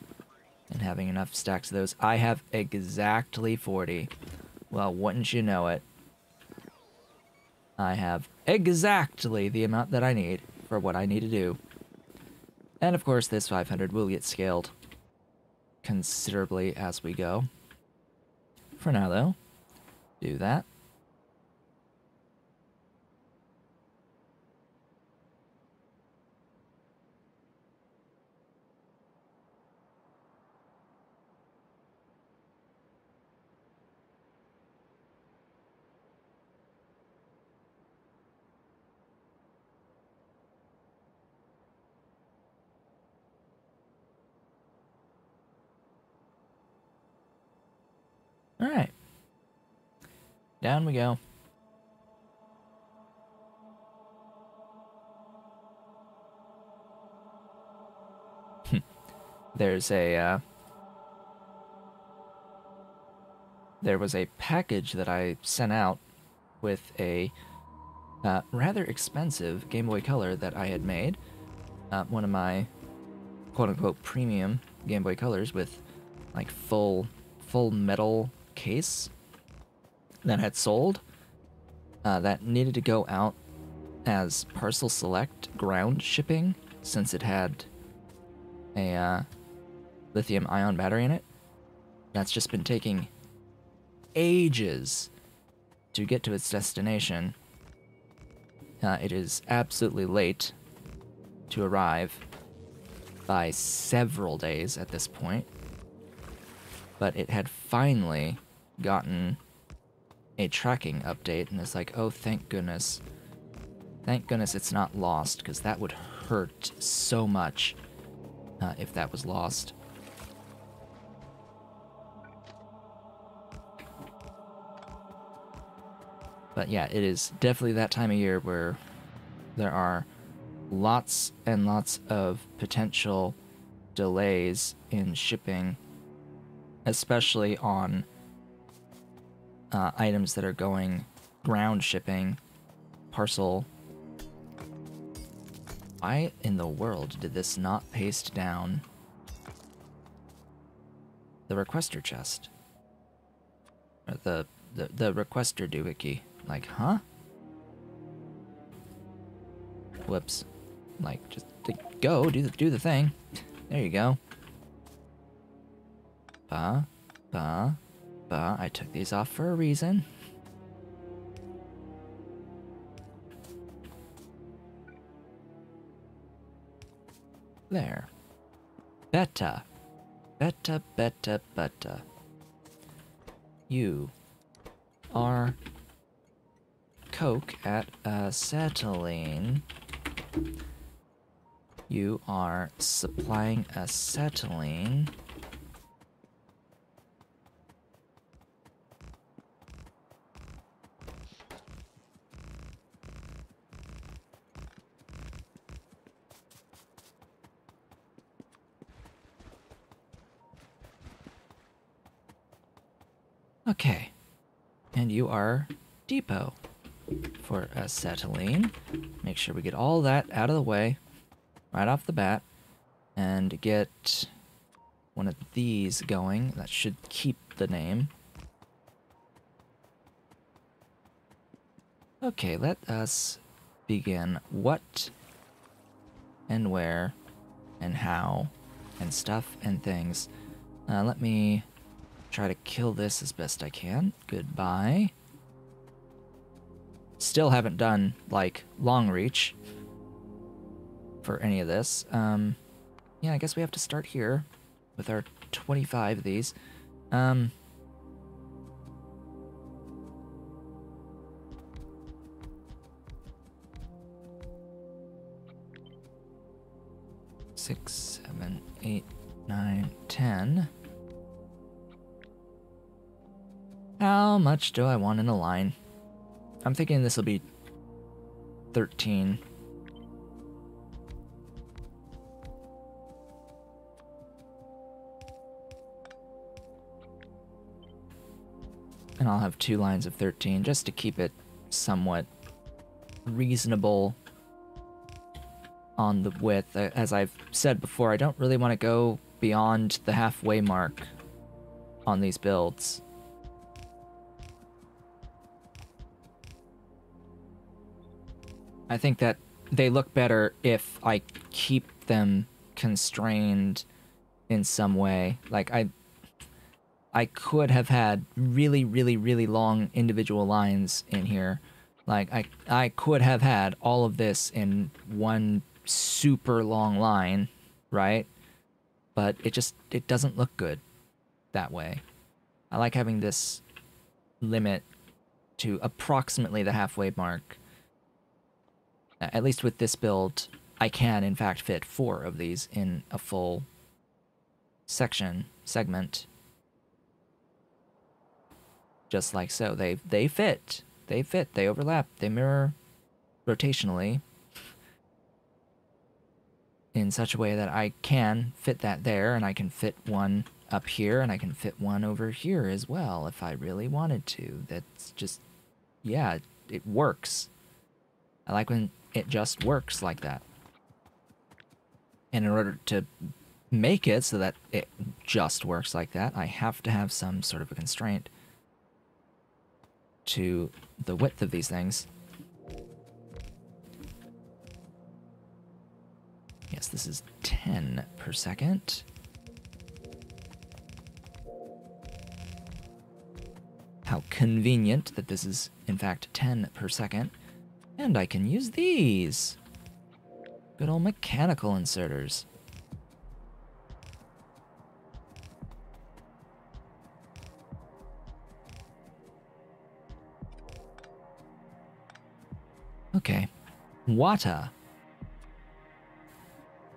and having enough stacks of those. I have exactly 40. Well, wouldn't you know it? I have exactly the amount that I need for what I need to do. And of course, this 500 will get scaled considerably as we go. For now, though, do that. Alright. Down we go. There's a, uh, There was a package that I sent out with a uh, rather expensive Game Boy Color that I had made. Uh, one of my quote unquote premium Game Boy Colors with like full full metal case that had sold uh, that needed to go out as parcel select ground shipping since it had a uh, lithium ion battery in it. That's just been taking ages to get to its destination. Uh, it is absolutely late to arrive by several days at this point. But it had finally gotten a tracking update, and it's like, oh, thank goodness. Thank goodness it's not lost, because that would hurt so much uh, if that was lost. But yeah, it is definitely that time of year where there are lots and lots of potential delays in shipping, especially on uh, items that are going ground shipping, parcel. Why in the world did this not paste down the requester chest? Or the, the, the requester doohickey? Like, huh? Whoops. Like, just go, do the, do the thing. There you go. Ba, ba, ba. I took these off for a reason. There. Beta. Beta, beta, beta. You are coke at acetylene. You are supplying acetylene. Okay. And you are depot for acetylene. Make sure we get all that out of the way right off the bat and get one of these going. That should keep the name. Okay, let us begin. What and where and how and stuff and things. Uh, let me try to kill this as best I can. Goodbye. Still haven't done, like, long reach for any of this. Um, yeah, I guess we have to start here with our 25 of these. Um, six, seven, eight, nine, ten. How much do I want in a line? I'm thinking this will be 13. And I'll have two lines of 13 just to keep it somewhat reasonable on the width. As I've said before, I don't really want to go beyond the halfway mark on these builds. I think that they look better if I keep them constrained in some way. Like I I could have had really really really long individual lines in here. Like I I could have had all of this in one super long line, right? But it just it doesn't look good that way. I like having this limit to approximately the halfway mark at least with this build, I can in fact fit four of these in a full section, segment. Just like so. They they fit. They fit. They overlap. They mirror rotationally in such a way that I can fit that there and I can fit one up here and I can fit one over here as well if I really wanted to. That's just, yeah, it works. I like when it just works like that. And in order to make it so that it just works like that, I have to have some sort of a constraint to the width of these things. Yes, this is 10 per second. How convenient that this is, in fact, 10 per second. And I can use these. Good old mechanical inserters. Okay. Water.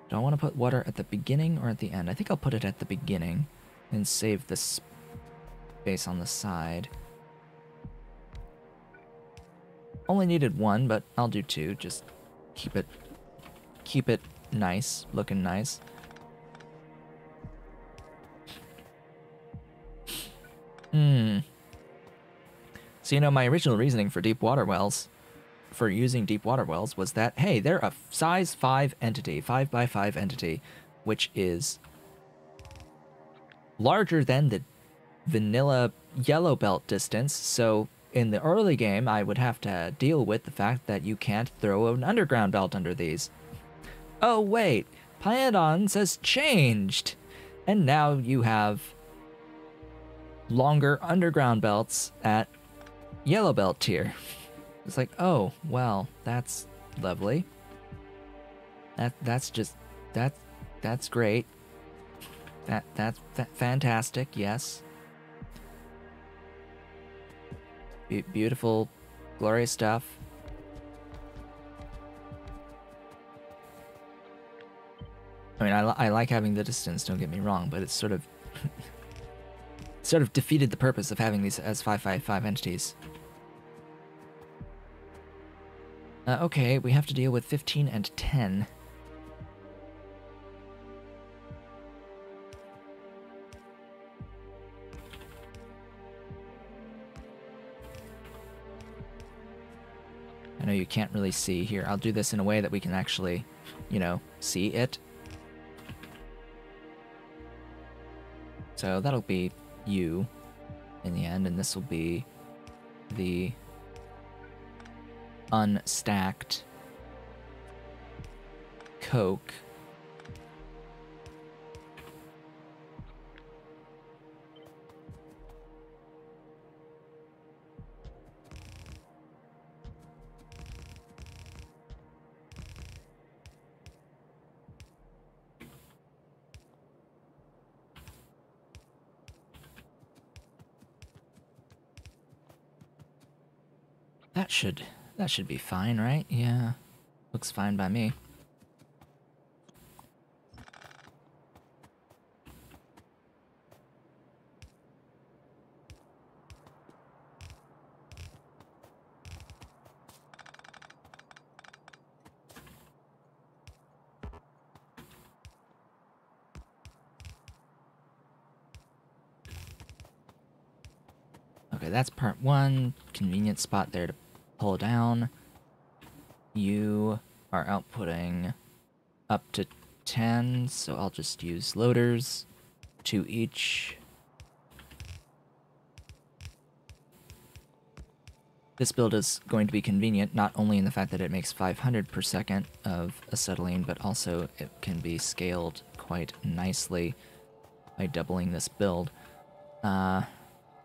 Do I want to put water at the beginning or at the end? I think I'll put it at the beginning and save the space on the side. Only needed one, but I'll do two. Just keep it keep it nice, looking nice. Hmm. So you know my original reasoning for deep water wells for using deep water wells was that hey, they're a size 5 entity, 5 by 5 entity, which is larger than the vanilla yellow belt distance. So in the early game, I would have to deal with the fact that you can't throw an underground belt under these. Oh wait, Pyanodons has changed! And now you have longer underground belts at yellow belt tier. It's like, oh, well, that's lovely. That that's just that that's great. That that's fa fantastic. Yes. Be beautiful, glorious stuff. I mean, I, I like having the distance. Don't get me wrong, but it's sort of sort of defeated the purpose of having these as five five five entities. Uh, okay, we have to deal with 15 and 10. You can't really see here. I'll do this in a way that we can actually, you know, see it. So that'll be you in the end, and this will be the unstacked Coke. Should that should be fine, right? Yeah. Looks fine by me. Okay, that's part one. Convenient spot there to pull down. You are outputting up to 10, so I'll just use loaders, to each. This build is going to be convenient, not only in the fact that it makes 500 per second of acetylene, but also it can be scaled quite nicely by doubling this build. Uh,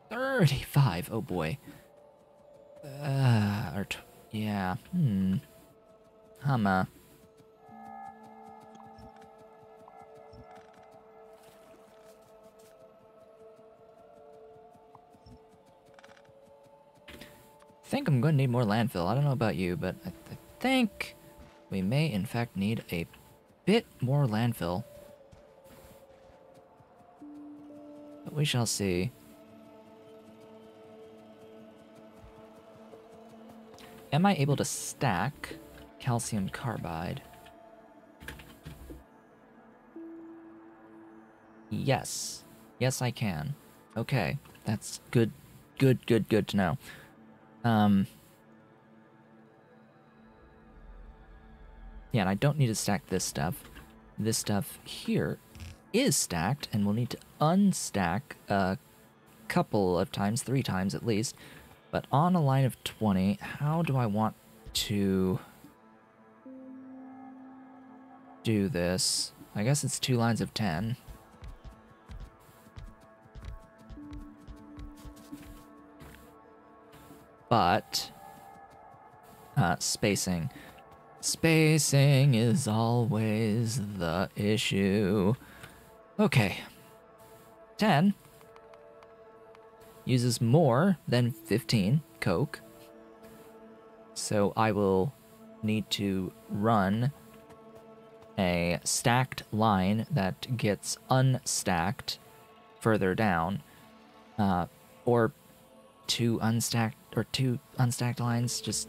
35, oh boy. Uh, yeah, hmm. Hummer. I think I'm going to need more landfill. I don't know about you, but I, th I think we may in fact need a bit more landfill. But we shall see. Am I able to stack calcium carbide? Yes. Yes, I can. Okay. That's good, good, good, good to know. Um... Yeah, and I don't need to stack this stuff. This stuff here is stacked, and we'll need to unstack a couple of times, three times at least. But on a line of 20, how do I want to do this? I guess it's two lines of 10. But, uh, spacing. Spacing is always the issue. Okay. 10 uses more than 15 coke. So I will need to run a stacked line that gets unstacked further down. Uh, or two unstacked or two unstacked lines just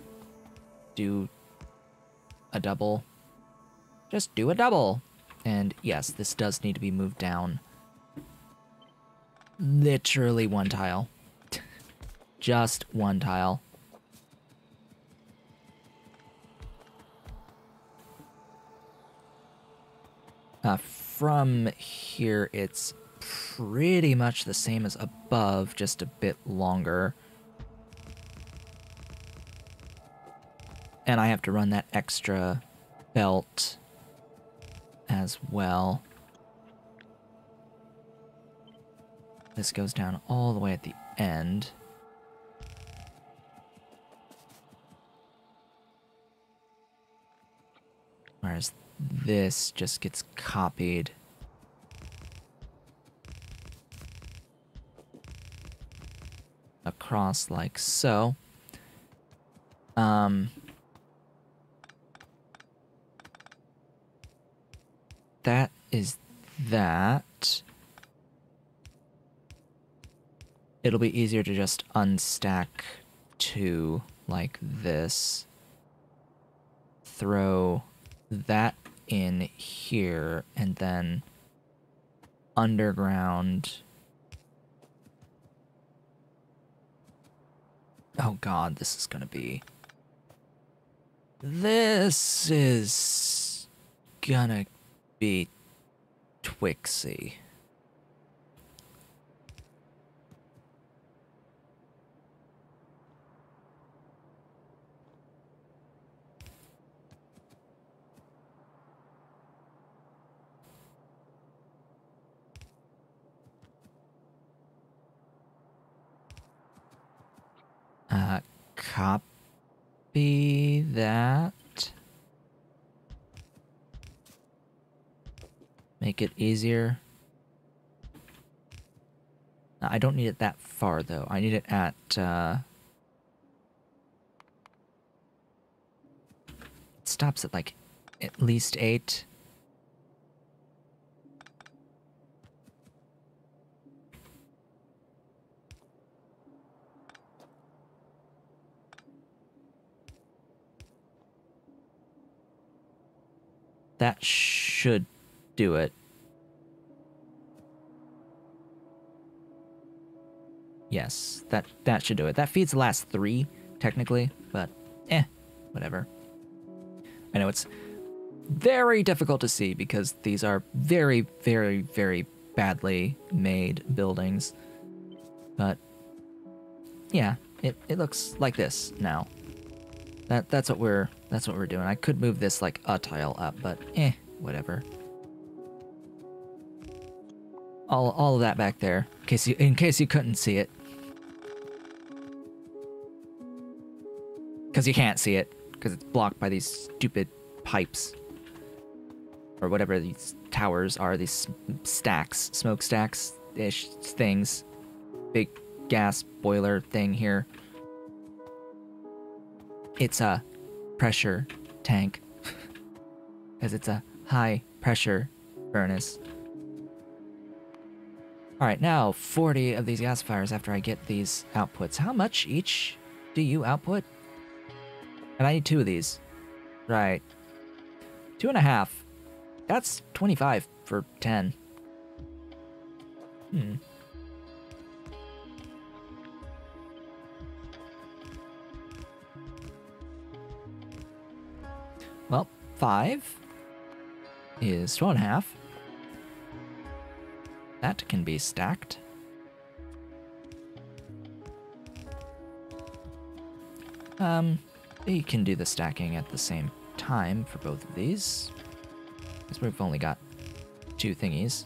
do a double just do a double and yes this does need to be moved down literally one tile. Just one tile. Uh, from here it's pretty much the same as above just a bit longer. And I have to run that extra belt as well. This goes down all the way at the end. Whereas this just gets copied. Across like so. Um, that is that. It'll be easier to just unstack two like this. Throw that in here and then underground. Oh god, this is gonna be. This is gonna be Twixy. Uh, copy that. Make it easier. I don't need it that far, though. I need it at, uh... It stops at, like, at least eight. That should do it. Yes, that that should do it. That feeds the last three, technically, but eh, whatever. I know it's very difficult to see because these are very, very, very badly made buildings. But yeah, it, it looks like this now. That that's what we're that's what we're doing. I could move this like a tile up, but eh, whatever. All all of that back there, in case you in case you couldn't see it. Because you can't see it, because it's blocked by these stupid pipes. Or whatever these towers are, these stacks, smokestacks-ish things. Big gas boiler thing here. It's a pressure tank. Because it's a high pressure furnace. Alright, now 40 of these gasifiers after I get these outputs. How much each do you output? And I need two of these. Right. Two and a half. That's 25 for 10. Hmm. Well, five is twelve and a half. That can be stacked. Um, we can do the stacking at the same time for both of these. Because we've only got two thingies.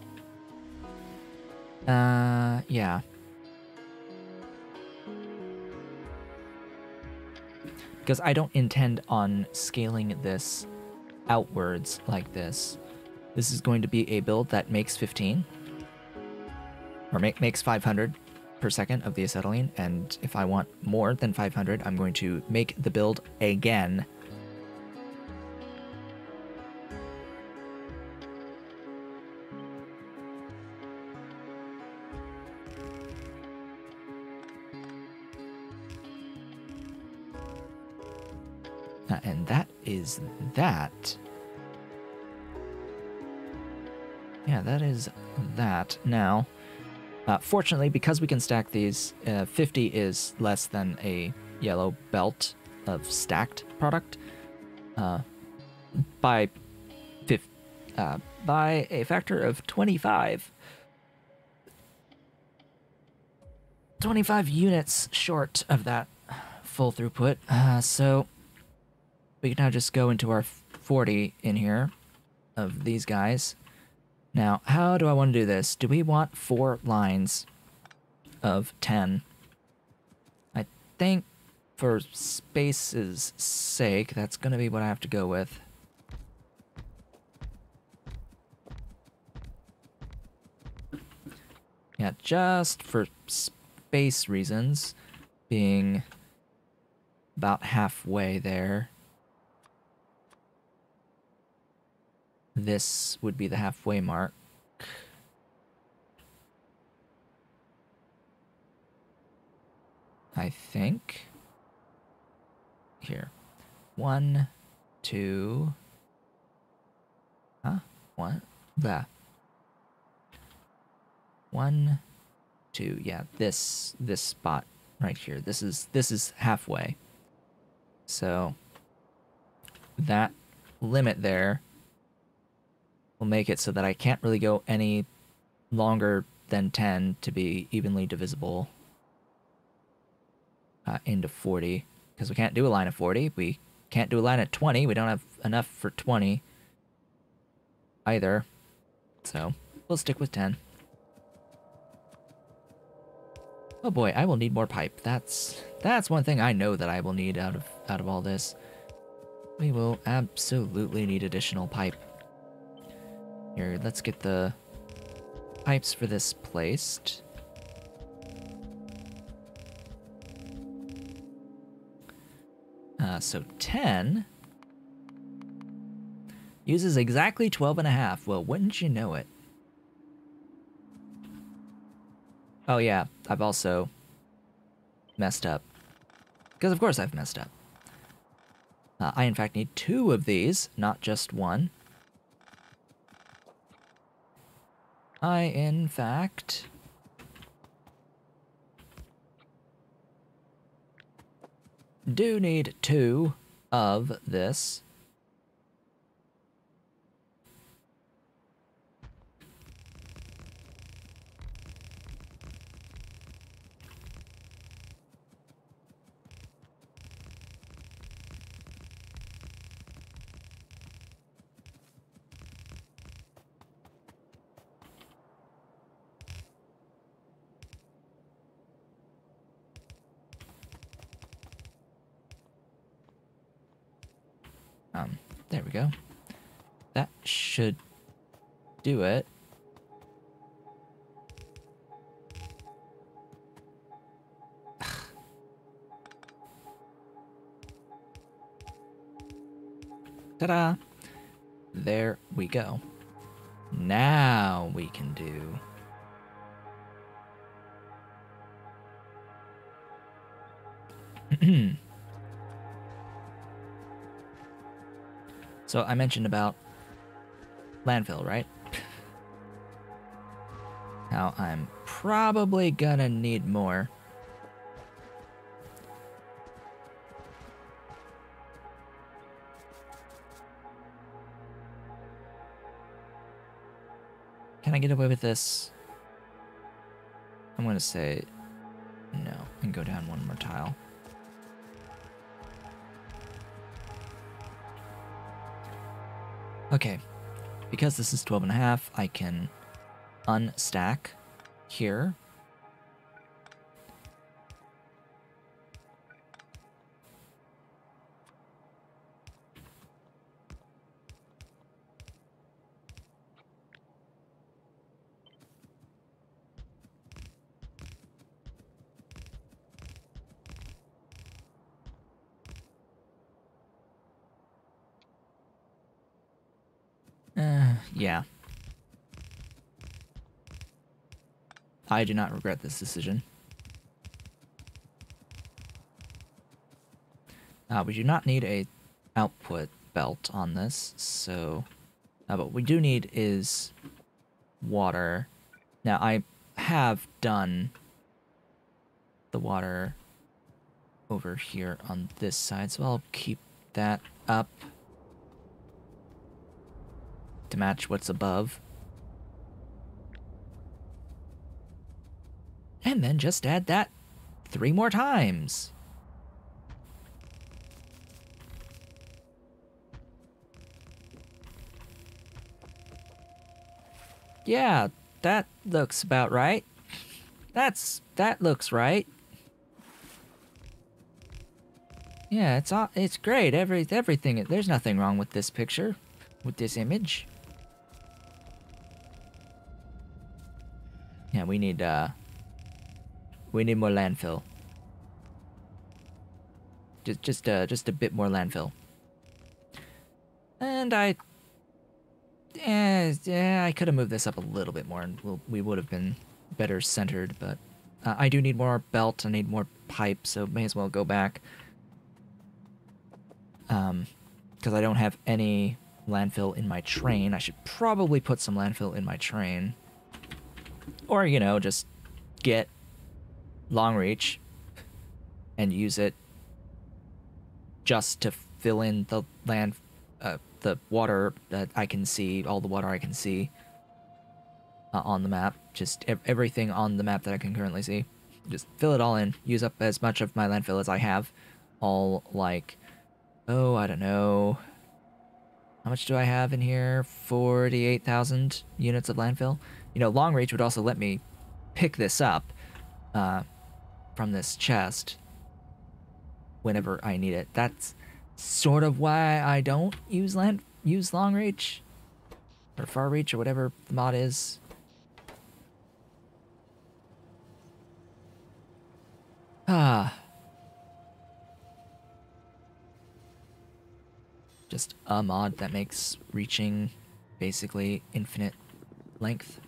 Uh, yeah. Because I don't intend on scaling this outwards like this. This is going to be a build that makes 15. Or make, makes 500 per second of the acetylene, and if I want more than 500, I'm going to make the build again. Is that. Yeah, that is that. Now, uh, fortunately, because we can stack these, uh, 50 is less than a yellow belt of stacked product uh, by fif- uh, by a factor of 25. 25 units short of that full throughput. Uh, so we can now just go into our 40 in here of these guys. Now, how do I want to do this? Do we want four lines of 10? I think for space's sake, that's going to be what I have to go with. Yeah, just for space reasons, being about halfway there. This would be the halfway mark. I think. Here. One, two. Huh? One? That. One, two. Yeah, this this spot right here. This is this is halfway. So that limit there will make it so that I can't really go any longer than 10 to be evenly divisible uh, into 40 because we can't do a line of 40 we can't do a line at 20 we don't have enough for 20 either. So we'll stick with 10 oh boy i will need more pipe. That's that's one thing i know that i will need out of out of all this. We will absolutely need additional pipe here, let's get the pipes for this placed. Uh, so 10 uses exactly 12 and a half. Well, wouldn't you know it? Oh yeah, I've also messed up. Because of course I've messed up. Uh, I in fact need two of these, not just one. I, in fact... do need two of this. Um, there we go. That should do it. Ta-da! There we go. Now we can do... So I mentioned about landfill, right? Now I'm probably gonna need more. Can I get away with this I'm to say no and go down one more tile. Okay, because this is 12 and a half, I can unstack here. Do not regret this decision. Uh, we do not need a output belt on this, so... Uh, but we do need is water. Now, I have done the water over here on this side, so I'll keep that up to match what's above. And then just add that three more times. Yeah, that looks about right. That's that looks right. Yeah, it's all, it's great. Every everything. There's nothing wrong with this picture, with this image. Yeah, we need uh we need more landfill. Just just uh just a bit more landfill. And I eh, yeah, I could have moved this up a little bit more and we'll, we would have been better centered, but uh, I do need more belt, I need more pipe, so may as well go back. Um, because I don't have any landfill in my train. I should probably put some landfill in my train. Or, you know, just get long reach and use it just to fill in the land, uh, the water that I can see, all the water I can see uh, on the map. Just ev everything on the map that I can currently see. Just fill it all in. Use up as much of my landfill as I have. All like, oh, I don't know. How much do I have in here? 48,000 units of landfill you know, long reach would also let me pick this up uh, from this chest whenever I need it. That's sort of why I don't use land use long reach or far reach or whatever the mod is. Ah. Just a mod that makes reaching basically infinite length.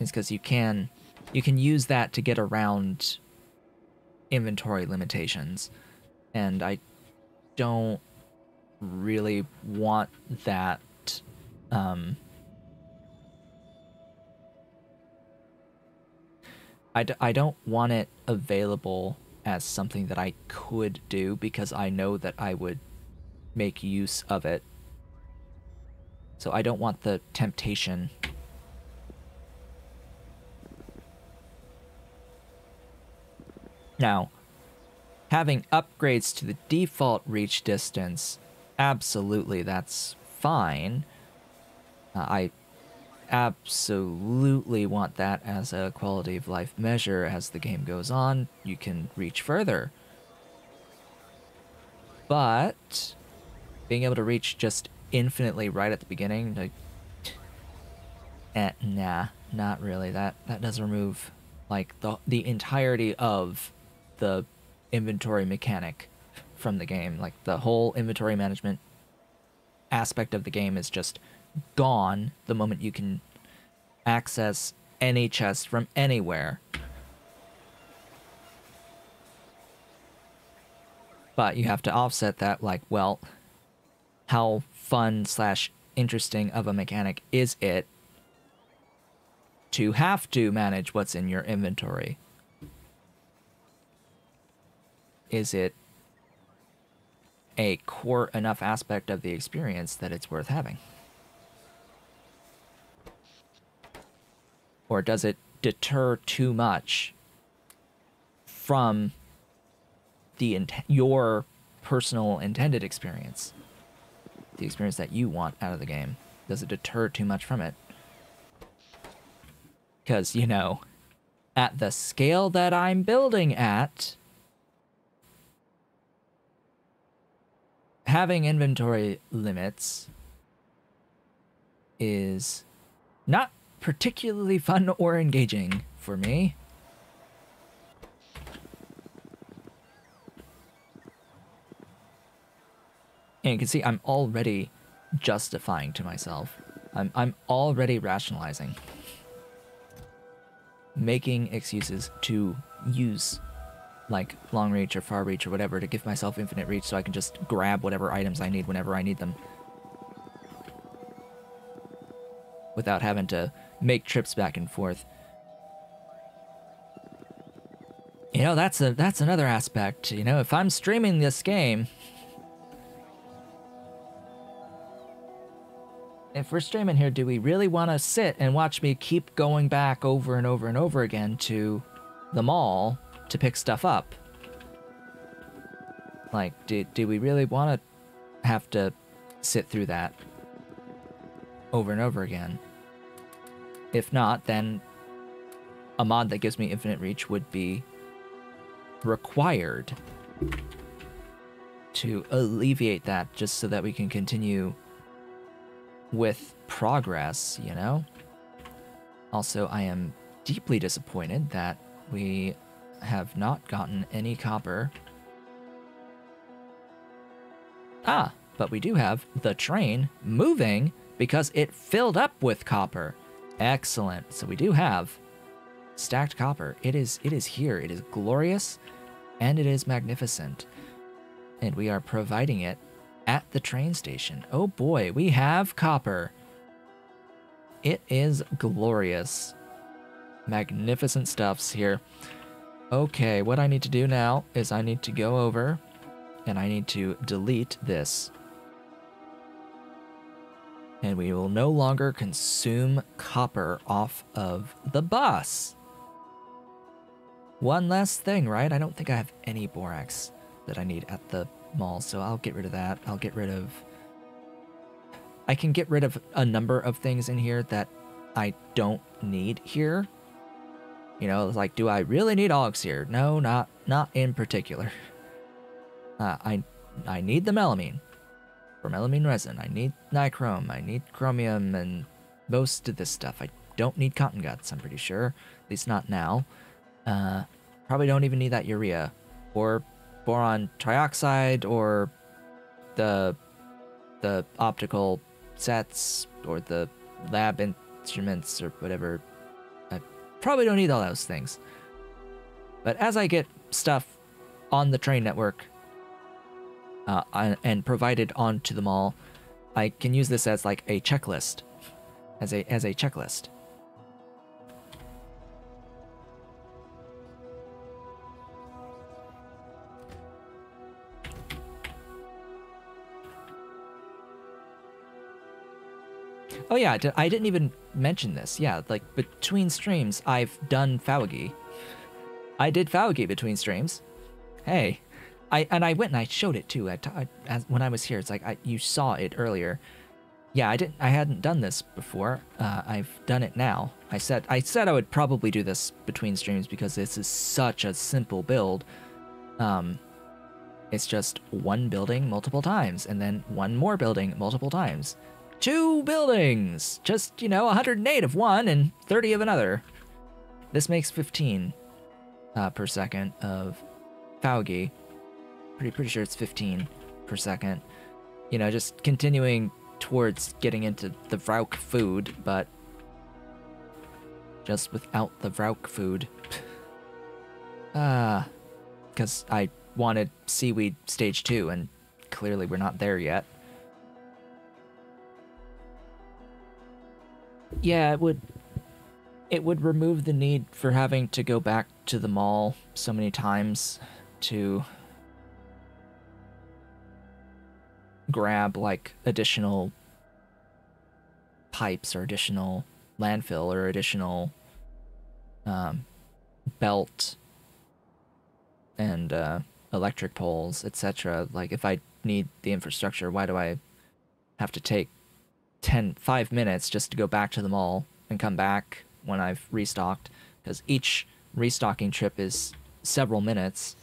Is because you can you can use that to get around inventory limitations and I don't really want that um I d- I don't want it available as something that I could do because I know that I would make use of it. So I don't want the temptation Now, having upgrades to the default reach distance, absolutely, that's fine. Uh, I absolutely want that as a quality of life measure as the game goes on. You can reach further. But being able to reach just infinitely right at the beginning, like, eh, nah, not really. That that does remove like the the entirety of the inventory mechanic from the game. Like the whole inventory management aspect of the game is just gone the moment you can access any chest from anywhere. But you have to offset that like, well, how fun slash interesting of a mechanic is it to have to manage what's in your inventory? Is it a core enough aspect of the experience that it's worth having? Or does it deter too much from the your personal intended experience? The experience that you want out of the game? Does it deter too much from it? Because, you know, at the scale that I'm building at, having inventory limits is not particularly fun or engaging for me. And you can see I'm already justifying to myself. I'm, I'm already rationalizing. Making excuses to use like long reach or far reach or whatever to give myself infinite reach so I can just grab whatever items I need whenever I need them. Without having to make trips back and forth. You know, that's a that's another aspect. You know, if I'm streaming this game, if we're streaming here, do we really want to sit and watch me keep going back over and over and over again to the mall to pick stuff up? Like, do, do we really want to have to sit through that over and over again? If not, then a mod that gives me infinite reach would be required to alleviate that just so that we can continue with progress, you know? Also, I am deeply disappointed that we have not gotten any copper. Ah, but we do have the train moving because it filled up with copper. Excellent. So we do have stacked copper. It is it is here. It is glorious and it is magnificent. And we are providing it at the train station. Oh boy, we have copper. It is glorious. Magnificent stuffs here. Okay, what I need to do now is I need to go over and I need to delete this. And we will no longer consume copper off of the bus. One last thing, right? I don't think I have any borax that I need at the mall, so I'll get rid of that. I'll get rid of... I can get rid of a number of things in here that I don't need here. You know, like, do I really need Auogs here? No, not not in particular. Uh, I I need the melamine for melamine resin. I need nichrome. I need chromium and most of this stuff. I don't need cotton guts. I'm pretty sure, at least not now. Uh, probably don't even need that urea or boron trioxide or the the optical sets or the lab instruments or whatever. Probably don't need all those things. But as I get stuff on the train network uh, and provided onto the mall, I can use this as like a checklist, as a as a checklist. Oh yeah, I didn't even mention this. Yeah, like between streams, I've done Faugi. I did Faugi between streams. Hey, I and I went and I showed it too. I, I as, when I was here, it's like I, you saw it earlier. Yeah, I didn't. I hadn't done this before. Uh, I've done it now. I said I said I would probably do this between streams because this is such a simple build. Um, it's just one building multiple times, and then one more building multiple times two buildings. Just, you know, 108 of one and 30 of another. This makes 15 uh, per second of Faugi. Pretty, pretty sure it's 15 per second. You know, just continuing towards getting into the Vrauk food, but just without the Vrauk food. Ah, uh, because I wanted seaweed stage two, and clearly we're not there yet. Yeah, it would it would remove the need for having to go back to the mall so many times to grab like additional pipes or additional landfill or additional um, belt and uh, electric poles, etc. Like if I need the infrastructure, why do I have to take 10, 5 minutes just to go back to the mall and come back when I've restocked? Because each restocking trip is several minutes.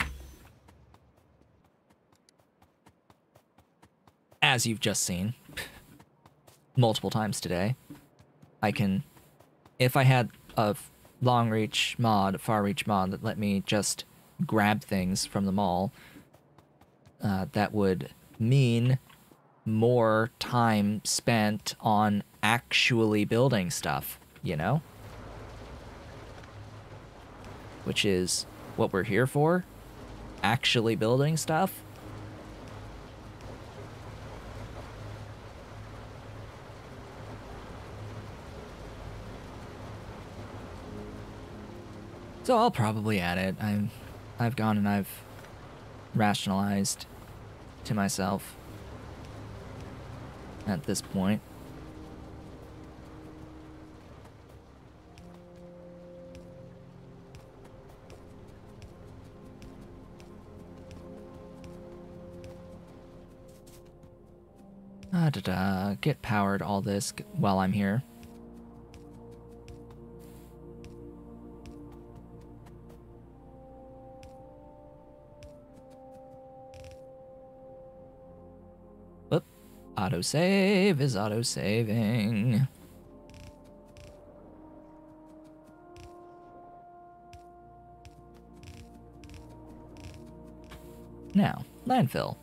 As you've just seen multiple times today. I can, if I had a long reach mod, far reach mod that let me just grab things from the mall, uh, that would mean more time spent on actually building stuff, you know? Which is what we're here for? Actually building stuff? So I'll probably add it. I'm, I've gone and I've rationalized to myself at this point. Ah, da da. Get powered all this while I'm here. Autosave is autosaving. Now, landfill.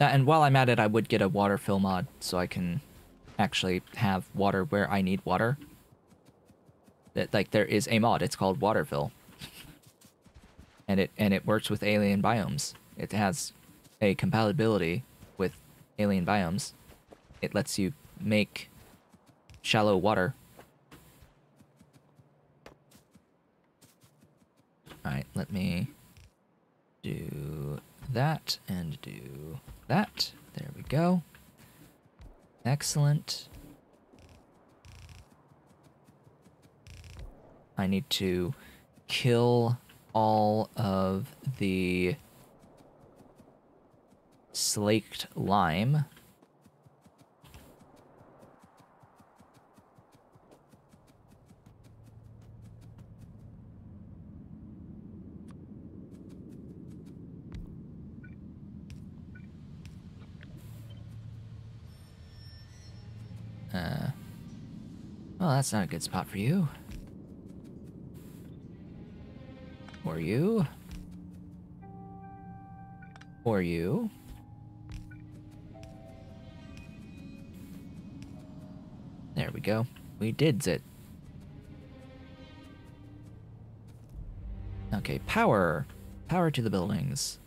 Uh, and while I'm at it, I would get a water fill mod so I can actually have water where I need water. That like there is a mod. It's called Waterfill, and it and it works with alien biomes. It has a compatibility with alien biomes. It lets you make shallow water. Alright, let me do that and do that. There we go. Excellent. I need to kill all of the slaked lime. Uh, well, that's not a good spot for you. Or you. Or you. There we go. We did it. Okay, power. Power to the buildings.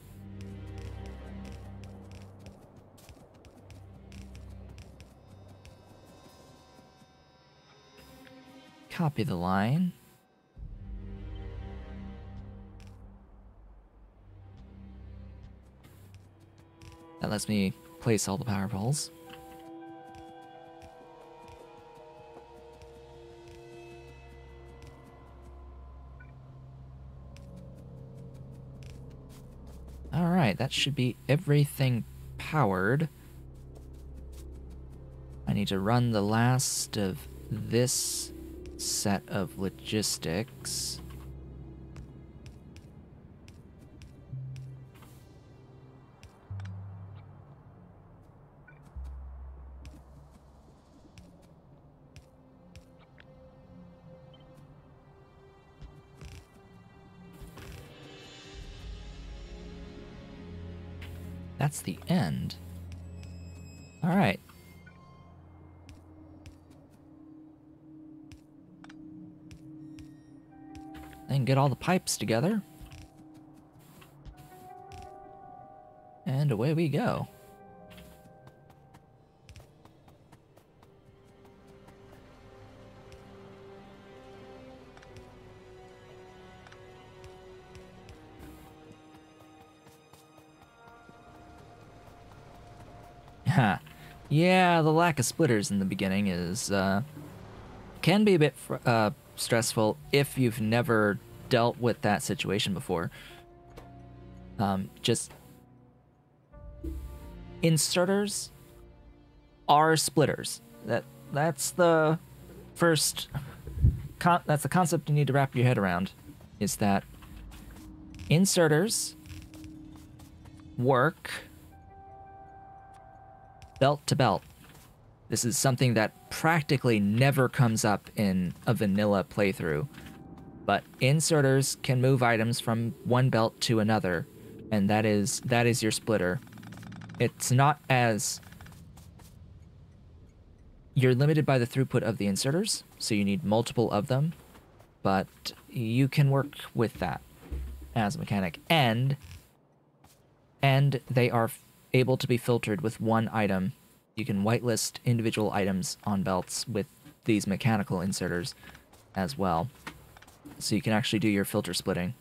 Copy the line. Lets me place all the power poles. Alright, that should be everything powered. I need to run the last of this set of logistics. The end. Alright. Then get all the pipes together. And away we go. Yeah, the lack of splitters in the beginning is uh, can be a bit uh, stressful if you've never dealt with that situation before. Um, just inserters are splitters. That that's the first. That's the concept you need to wrap your head around. Is that inserters work belt to belt. This is something that practically never comes up in a vanilla playthrough. But inserters can move items from one belt to another, and that is that is your splitter. It's not as you're limited by the throughput of the inserters, so you need multiple of them, but you can work with that as a mechanic. And and they are able to be filtered with one item. You can whitelist individual items on belts with these mechanical inserters as well. So you can actually do your filter splitting.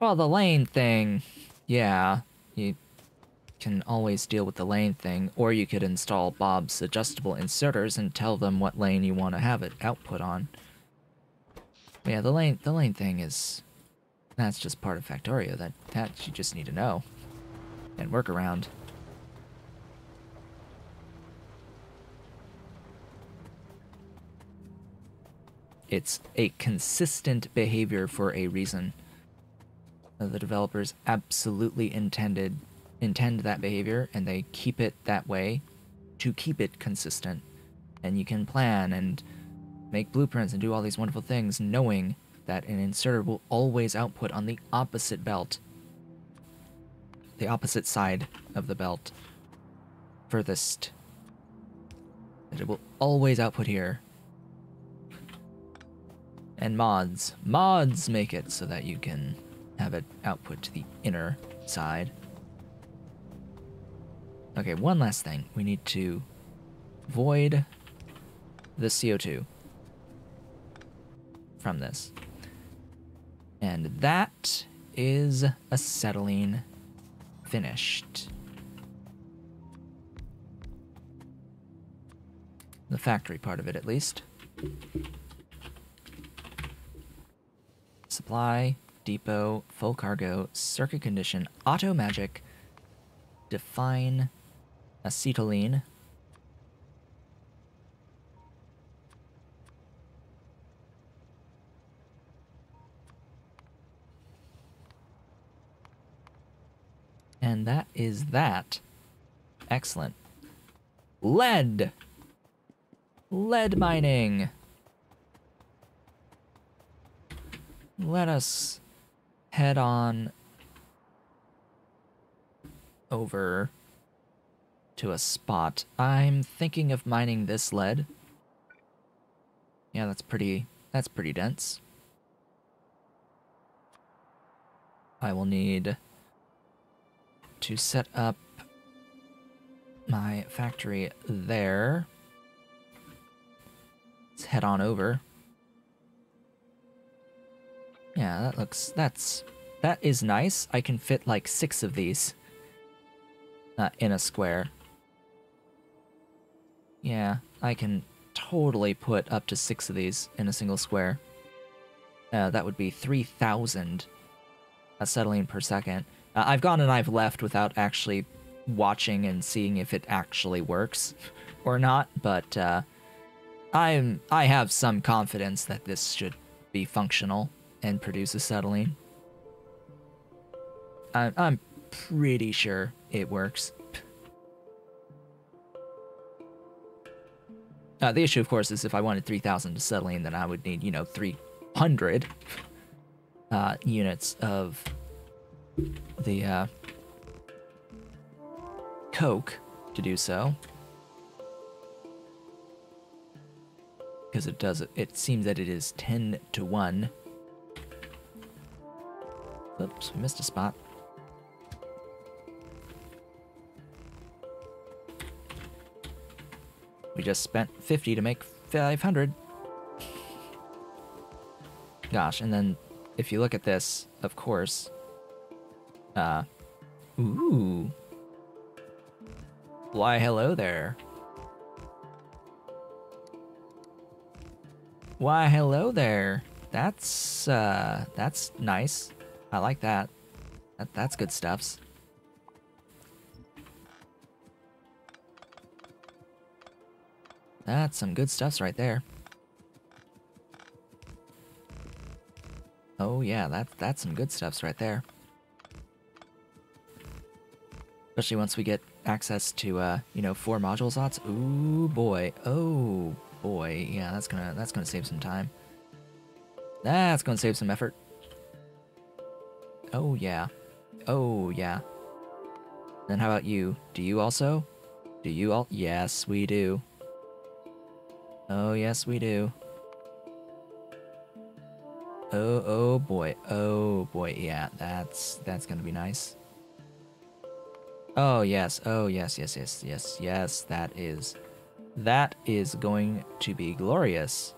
Well, the lane thing, yeah, you can always deal with the lane thing, or you could install Bob's adjustable inserters and tell them what lane you want to have it output on. Yeah, the lane the lane thing is that's just part of Factorio. That that you just need to know and work around. It's a consistent behavior for a reason. Uh, The developers absolutely intended intend that behavior and they keep it that way to keep it consistent. And you can plan and make blueprints and do all these wonderful things knowing that an inserter will always output on the opposite belt. The opposite side of the belt. Furthest. That it will always output here. And mods. Mods make it so that you can have it output to the inner side. Okay, one last thing. We need to void the CO2 from this. And that is acetylene finished. The factory part of it, at least. Supply, depot, full cargo, circuit condition, auto magic, define acetylene. And that is that. Excellent. Lead! Lead mining! Let us head on over to a spot. I'm thinking of mining this lead. Yeah, that's pretty that's pretty dense. I will need to set up my factory there. Let's head on over. Yeah, that looks that's that is nice. I can fit like 6 of these uh, in a square. Yeah, I can totally put up to 6 of these in a single square. Uh, that would be 3,000 acetylene per second. Uh, I've gone and I've left without actually watching and seeing if it actually works or not, but uh, I'm I have some confidence that this should be functional and produce acetylene. I, I'm pretty sure it works. Uh, the issue, of course, is if I wanted 3,000 acetylene, then I would need, you know, 300 uh, units of the uh, coke to do so. Because it does, it seems that it is 10 to 1. Oops, we missed a spot. We just spent 50 to make 500. Gosh, and then if you look at this, of course, uh, Ooh. Why, hello there. Why, hello there. That's, uh, that's nice. I like that. that that's good stuffs. That's some good stuffs right there. Oh yeah, that, that's some good stuffs right there. Especially once we get access to, uh, you know, four module slots. Ooh boy, oh boy, yeah, that's gonna that's gonna save some time. That's gonna save some effort. Oh yeah, oh yeah. Then how about you? Do you also? Do you all? Yes, we do. Oh yes, we do. Oh, oh boy. Oh boy. Yeah, that's that's gonna be nice. Oh yes. Oh yes, yes, yes, yes, yes. That is that is going to be glorious.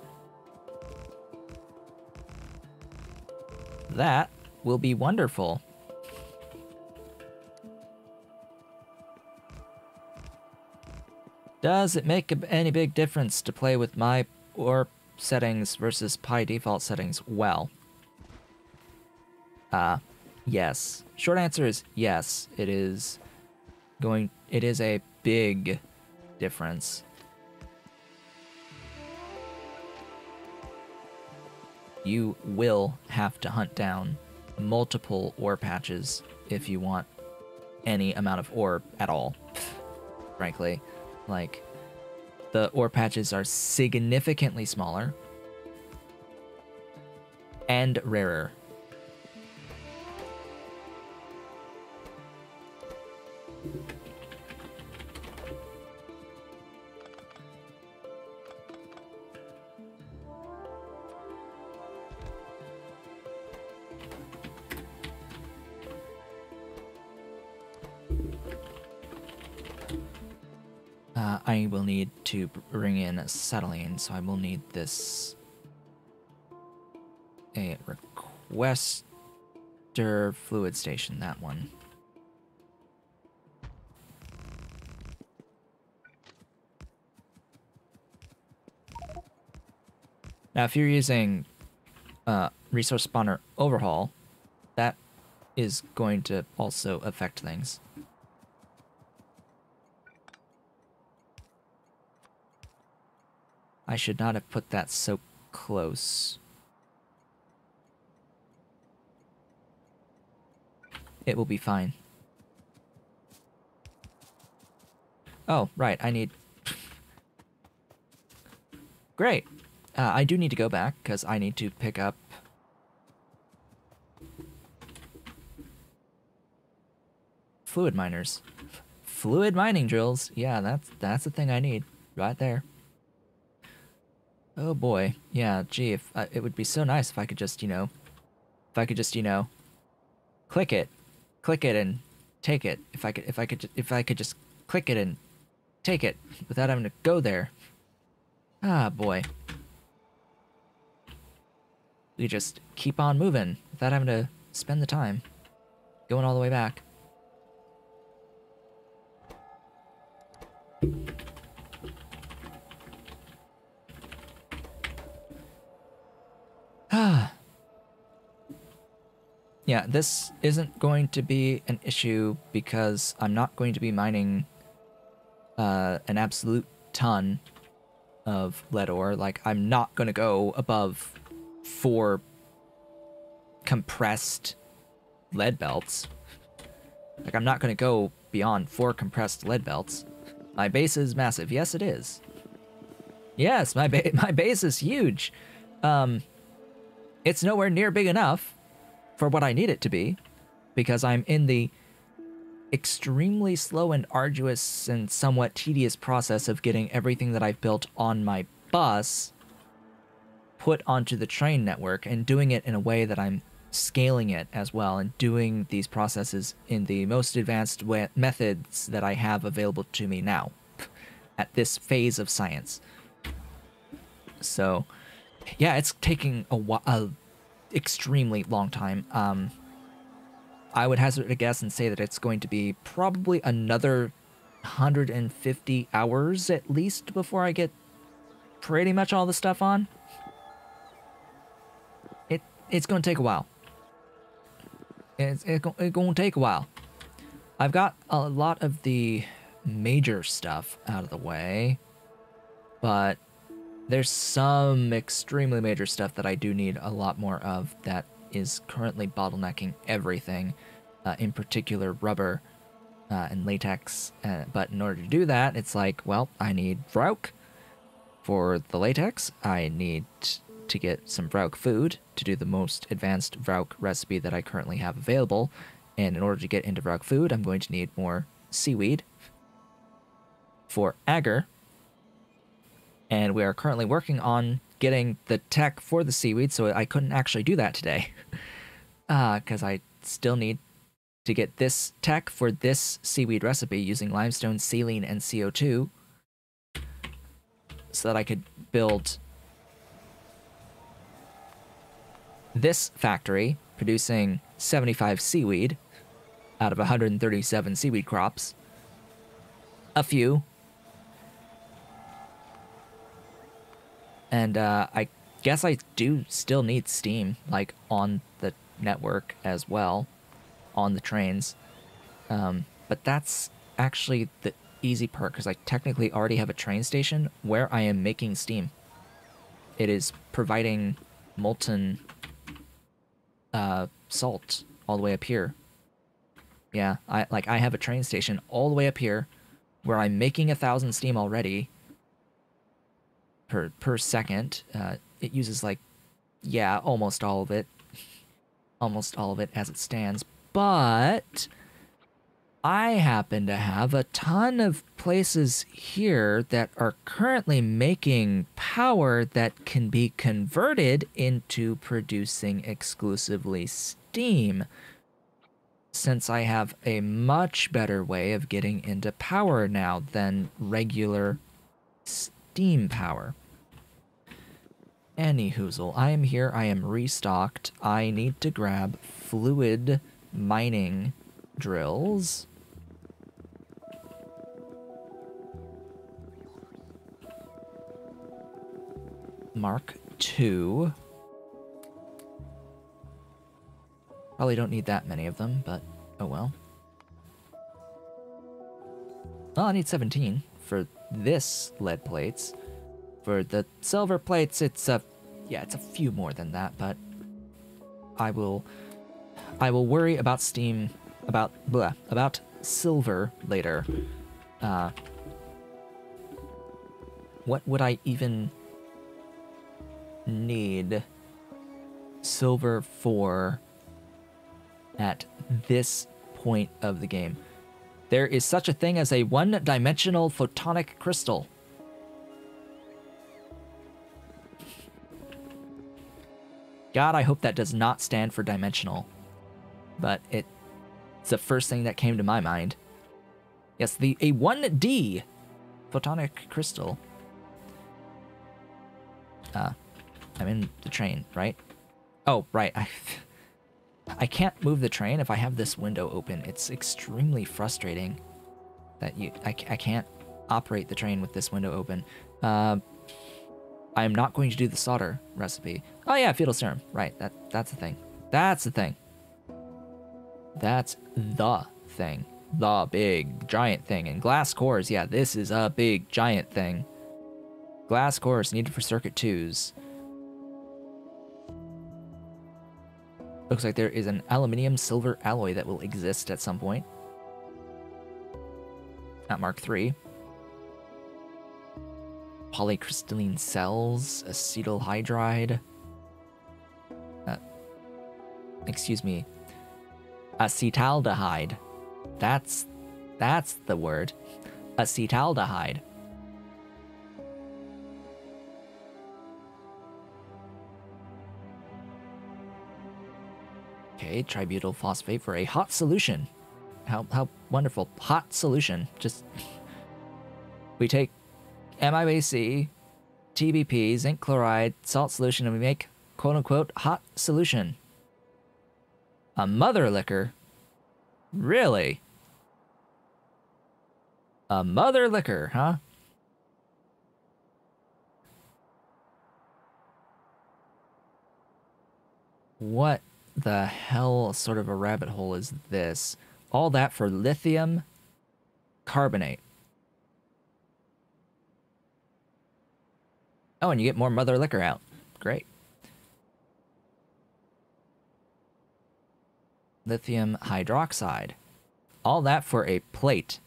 That will be wonderful. Does it make any big difference to play with my or settings versus Py default settings? Well, uh, yes. Short answer is yes. It is going. It is a big difference. you will have to hunt down multiple ore patches if you want any amount of ore at all. Frankly, like the ore patches are significantly smaller and rarer. Uh, I will need to bring in acetylene, so I will need this a requester fluid station, that one. Now, if you're using uh, resource spawner overhaul, that is going to also affect things. I should not have put that so close. It will be fine. Oh, right, I need... Great! Uh, I do need to go back, because I need to pick up... Fluid miners. Fluid mining drills. Yeah, that's that's the thing I need. Right there. Oh boy, yeah, gee, if uh, it would be so nice if I could just, you know, if I could just, you know, click it, click it and take it. If I could, if I could, if I could just click it and take it without having to go there. Ah, boy. We just keep on moving without having to spend the time going all the way back. yeah, this isn't going to be an issue because I'm not going to be mining uh, an absolute ton of lead ore. Like, I'm not going to go above four compressed lead belts. Like, I'm not going to go beyond four compressed lead belts. My base is massive. Yes, it is. Yes, my ba my base is huge. Um, it's nowhere near big enough for what I need it to be because I'm in the extremely slow and arduous and somewhat tedious process of getting everything that I've built on my bus put onto the train network and doing it in a way that I'm scaling it as well and doing these processes in the most advanced way- methods that I have available to me now at this phase of science. So, yeah, it's taking a, a extremely long time. Um, I would hazard a guess and say that it's going to be probably another 150 hours at least before I get pretty much all the stuff on. It it's going to take a while. It's it, it's going to take a while. I've got a lot of the major stuff out of the way, but there's some extremely major stuff that I do need a lot more of that is currently bottlenecking everything, uh, in particular rubber uh, and latex. Uh, but in order to do that, it's like, well, I need Vrauk for the latex. I need to get some Vrauk food to do the most advanced Vrauk recipe that I currently have available. And in order to get into Vrauk food, I'm going to need more seaweed for agar and we are currently working on getting the tech for the seaweed, so I couldn't actually do that today. Because uh, I still need to get this tech for this seaweed recipe using limestone, saline, and CO2 so that I could build this factory producing 75 seaweed out of 137 seaweed crops. A few And uh, I guess I do still need Steam, like on the network as well, on the trains. Um, but that's actually the easy part because I technically already have a train station where I am making Steam. It is providing molten uh, salt all the way up here. Yeah, I like I have a train station all the way up here where I'm making a thousand Steam already per per second. Uh, it uses like, yeah, almost all of it, almost all of it as it stands. But I happen to have a ton of places here that are currently making power that can be converted into producing exclusively steam. Since I have a much better way of getting into power now than regular steam power. Any hoozle, I am here, I am restocked. I need to grab fluid mining drills. Mark 2. Probably don't need that many of them, but oh well. Oh, I need 17 for this lead plates. For the silver plates, it's a, yeah, it's a few more than that, but I will, I will worry about Steam, about, blah, about silver later. Uh, what would I even need silver for at this point of the game? There is such a thing as a one-dimensional photonic crystal. God, I hope that does not stand for dimensional. But it, it's the first thing that came to my mind. Yes, the a 1D photonic crystal. Uh, I'm in the train, right? Oh, right. I I can't move the train if I have this window open. It's extremely frustrating that you I, I can't operate the train with this window open. Uh, I am not going to do the solder recipe. Oh yeah, fetal serum. Right, that that's the thing. That's the thing. That's the thing. The big giant thing. And glass cores, yeah, this is a big giant thing. Glass cores needed for circuit twos. Looks like there is an aluminium silver alloy that will exist at some point. At Mark III. Polycrystalline cells, acetyl hydride. Uh, excuse me. Acetaldehyde. That's that's the word. Acetaldehyde. Okay, tributyl phosphate for a hot solution. How, how wonderful. Hot solution. Just. We take MIBC, TBP, zinc chloride, salt solution, and we make quote unquote hot solution. A mother liquor. Really? A mother liquor, huh? What the hell sort of a rabbit hole is this? All that for lithium carbonate. Oh, and you get more mother liquor out. Great. Lithium hydroxide. All that for a plate.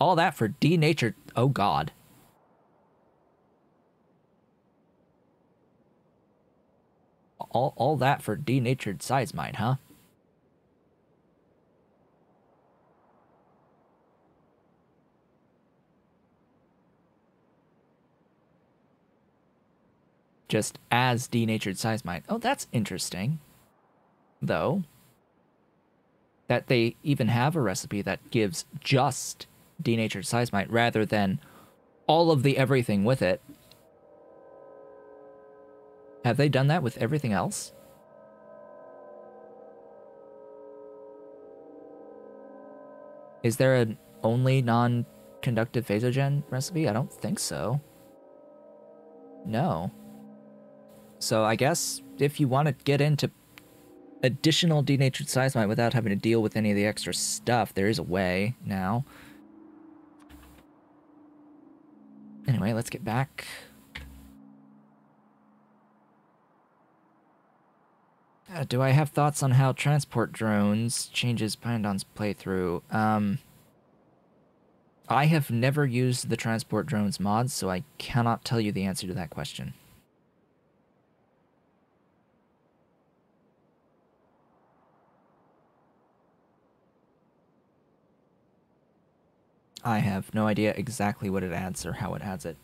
All that for denatured. Oh, God. All, all that for denatured seismite, huh? Just as denatured seismite. Oh, that's interesting. Though. That they even have a recipe that gives just denatured seismite rather than all of the everything with it. Have they done that with everything else? Is there an only non-conductive phazogen recipe? I don't think so. No. So I guess if you want to get into additional denatured seismite without having to deal with any of the extra stuff, there is a way now. Anyway, let's get back. Uh, do I have thoughts on how transport drones changes Pyanodon's playthrough? Um, I have never used the transport drones mods, so I cannot tell you the answer to that question. I have no idea exactly what it adds or how it adds it.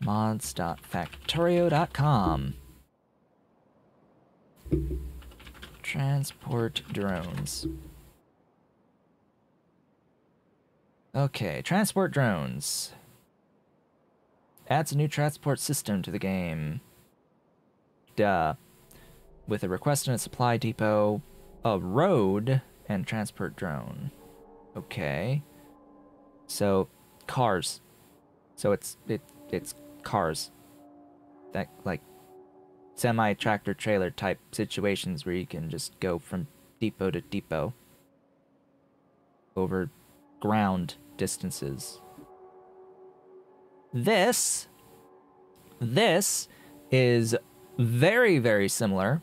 mods.factorio.com Transport drones. Okay, transport drones. Adds a new transport system to the game. Duh. With a request and a supply depot, a road, and transport drone. Okay. So cars. So it's it it's cars. That like semi tractor trailer type situations where you can just go from depot to depot over ground distances. This this is very very similar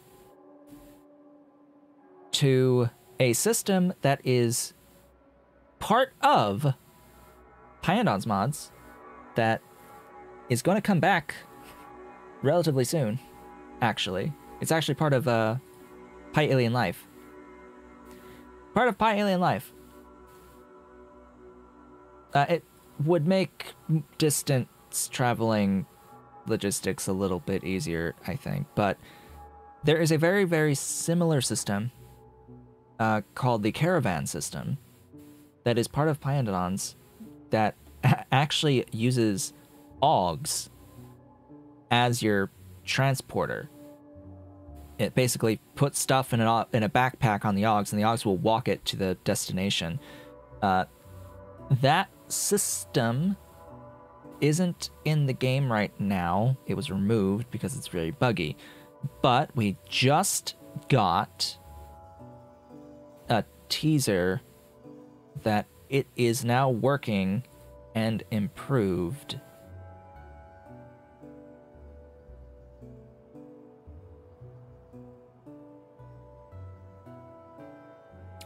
to a system that is part of Pyanodon's mods that is going to come back relatively soon, actually. It's actually part of uh, PyAlien Life. Part of PyAlien Life. Uh, it would make distance traveling logistics a little bit easier, I think. But there is a very, very similar system uh, called the Caravan system that is part of Pyanodon's that actually uses Auogs as your transporter. It basically puts stuff in a, in a backpack on the Auogs, and the Auogs will walk it to the destination. Uh, that system isn't in the game right now. It was removed because it's very buggy. But we just got teaser that it is now working and improved.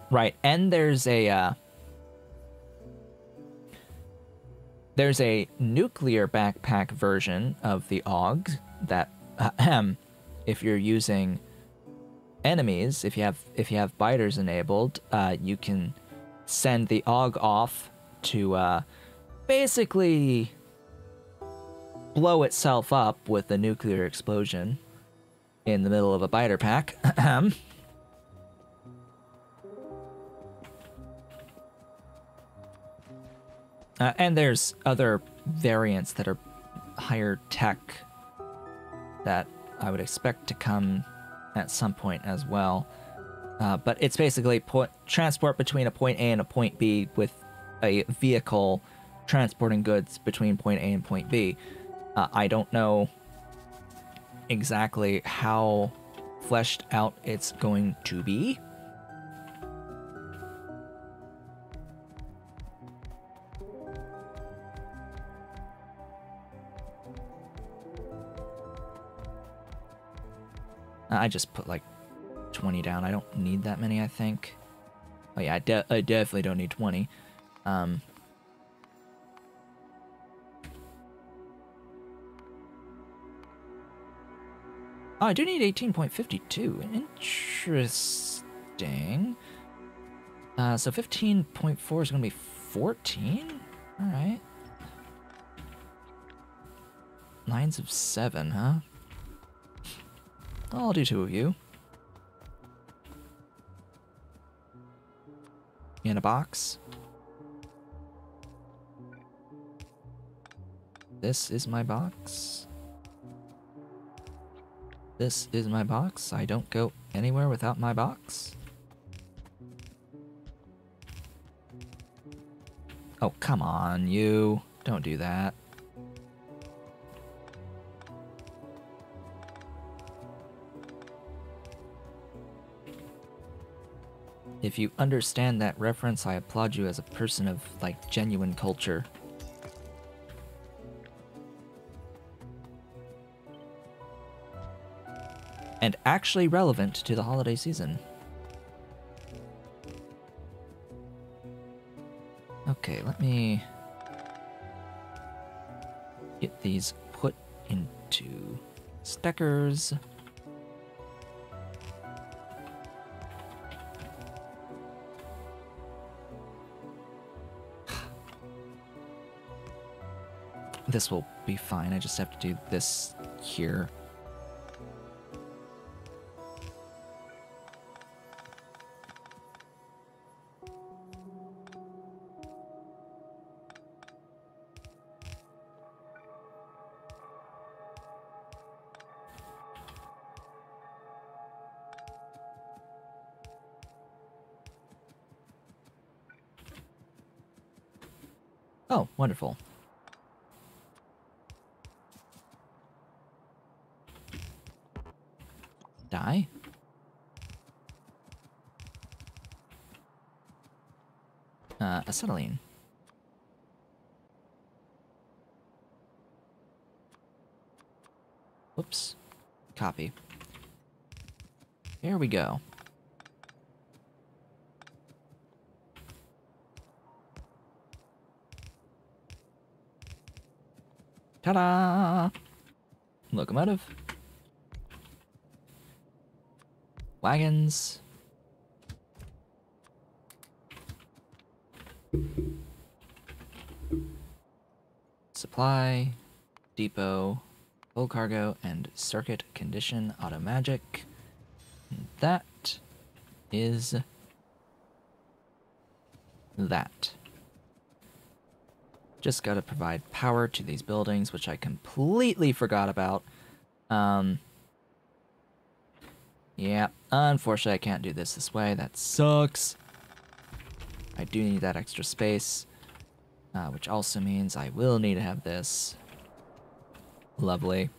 Right, and there's a uh, there's a nuclear backpack version of the Auog that, if you're using enemies, if you have if you have biters enabled, uh, you can send the Auog off to uh, basically blow itself up with a nuclear explosion in the middle of a biter pack. uh, and there's other variants that are higher tech that I would expect to come at some point as well. Uh, but it's basically point, transport between a point A and a point B with a vehicle transporting goods between point A and point B. Uh, I don't know exactly how fleshed out it's going to be. I just put like 20 down. I don't need that many, I think. Oh yeah, I, de I definitely don't need 20. Um, Oh, I do need 18.52. Interesting. Uh, so 15.4 is going to be 14? Alright. Lines of 7, huh? I'll do two of you. In a box. This is my box. This is my box. I don't go anywhere without my box. Oh, come on, you. Don't do that. If you understand that reference, I applaud you as a person of, like, genuine culture. And actually relevant to the holiday season. Okay, let me get these put into stackers. This will be fine. I just have to do this here. Oh, wonderful. Acetylene. Whoops. Copy. Here we go. Ta-da! Locomotive. Wagons. Supply, depot, full cargo, and circuit condition auto magic. That is that. Just got to provide power to these buildings, which I completely forgot about. Um, yeah, unfortunately I can't do this this way. That sucks. I do need that extra space, uh, which also means I will need to have this. Lovely.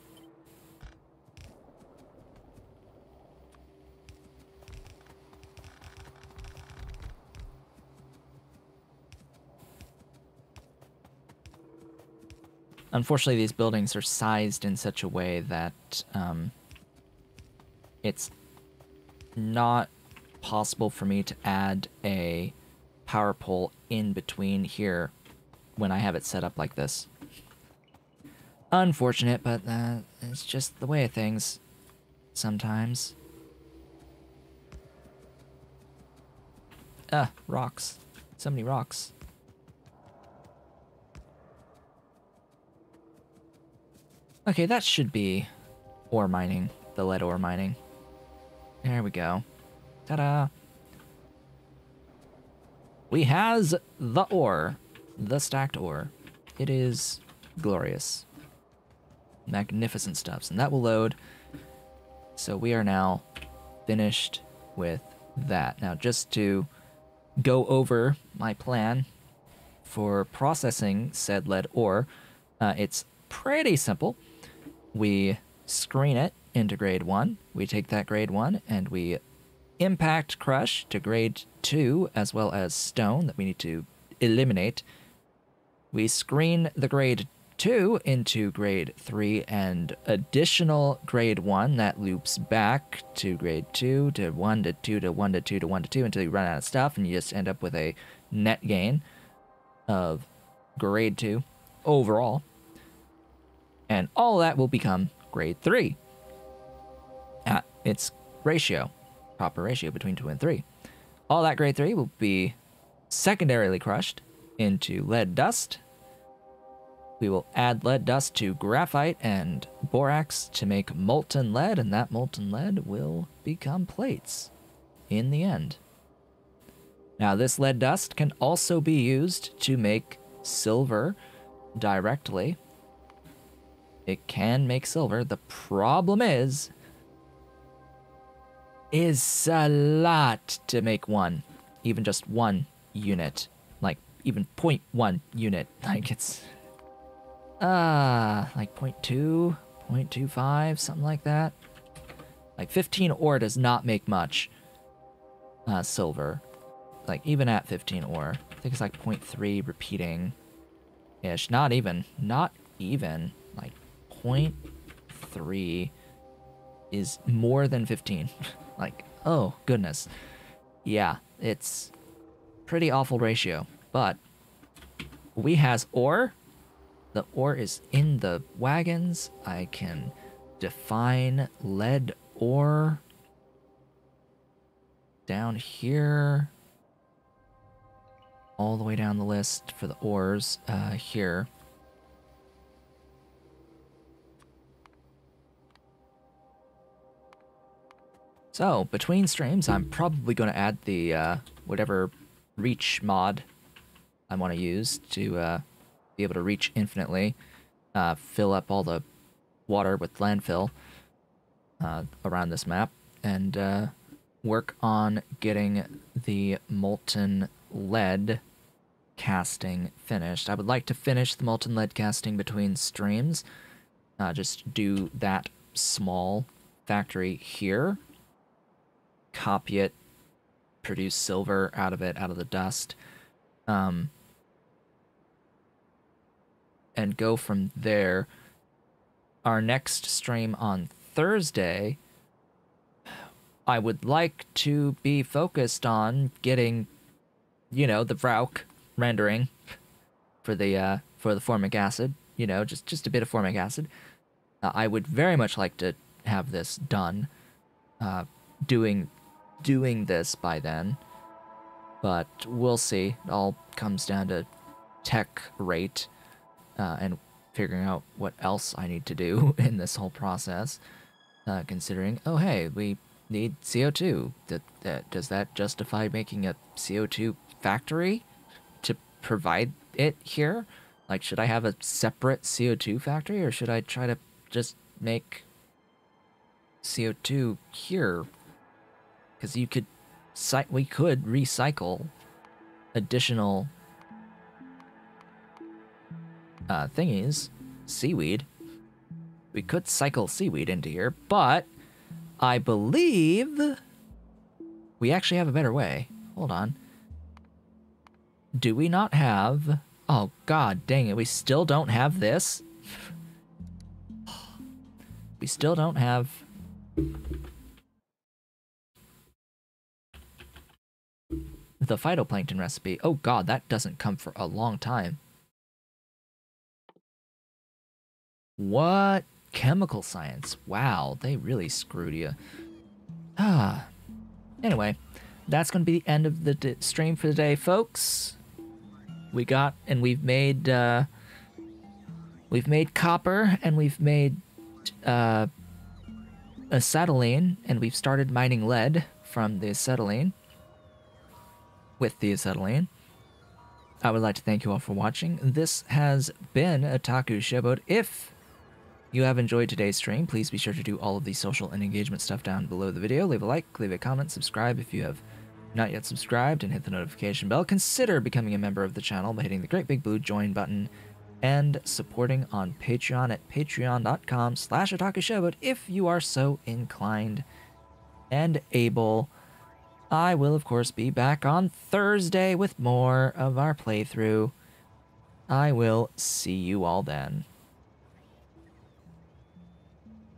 Unfortunately, these buildings are sized in such a way that um, it's not possible for me to add a power pole in between here when I have it set up like this. Unfortunate, but uh, it's just the way of things sometimes. Ah, rocks. So many rocks. Okay, that should be ore mining, the lead ore mining. There we go. Ta-da! We has the ore, the stacked ore. It is glorious. magnificent stuffs. And that will load. So we are now finished with that. Now, just to go over my plan for processing said lead ore, uh, it's pretty simple. We screen it into grade 1. We take that grade 1 and we impact crush to grade 2 as well as stone that we need to eliminate. We screen the grade 2 into grade 3 and additional grade 1 that loops back to grade 2 to 1 to 2 to 1 to 2 to 1 to 2 until you run out of stuff and you just end up with a net gain of grade 2 overall. And all that will become grade 3 at its ratio, proper ratio between 2 and 3. All that grade 3 will be secondarily crushed into lead dust. We will add lead dust to graphite and borax to make molten lead, and that molten lead will become plates in the end. Now, this lead dust can also be used to make silver directly. It can make silver. The problem is, is a lot to make one, even just one unit, even 0.1 unit. Like it's, uh, like 0.2, 0.25, something like that. Like 15 ore does not make much uh, silver like even at 15 ore. I think it's like 0.3 repeating ish. Not even. Not even. Like 0.3 is more than 15. like, oh goodness. Yeah, it's pretty awful ratio. But we has ore. The ore is in the wagons. I can define lead ore down here all the way down the list for the ores uh, here. So, between streams, I'm probably going to add the uh, whatever reach mod I want to use to uh, be able to reach infinitely, uh, fill up all the water with landfill uh, around this map, and uh, work on getting the molten lead casting finished. I would like to finish the molten lead casting between streams. Uh, just do that small factory here. Copy it. Produce silver out of it, out of the dust. Um, and go from there. Our next stream on Thursday, I would like to be focused on getting, you know, the Vrauk rendering for the uh, for the formic acid. You know, just just a bit of formic acid. Uh, I would very much like to have this done. Uh, doing doing this by then, but we'll see. It all comes down to tech rate uh, and figuring out what else I need to do in this whole process. Uh, considering, oh hey, we need CO2. That, does that justify making a CO2 factory? To provide it here? Like, should I have a separate CO2 factory or should I try to just make CO2 here? Because you could, we could recycle additional uh, thingies, seaweed. We could cycle seaweed into here, but I believe we actually have a better way. Hold on. Do we not have... Oh, god dang it. We still don't have this? We still don't have... The phytoplankton recipe. Oh god, that doesn't come for a long time. What? Chemical science. Wow, they really screwed you. Ah. Anyway, that's going to be the end of the stream for today, folks we got and we've made uh, we've made copper and we've made uh, acetylene and we've started mining lead from the acetylene with the acetylene. I would like to thank you all for watching. This has been Otaku Showboat. If you have enjoyed today's stream, please be sure to do all of the social and engagement stuff down below the video. Leave a like, leave a comment, subscribe if you have not yet subscribed, and hit the notification bell. Consider becoming a member of the channel by hitting the great big blue join button and supporting on Patreon at patreon.com slash But if you are so inclined and able. I will, of course, be back on Thursday with more of our playthrough. I will see you all then.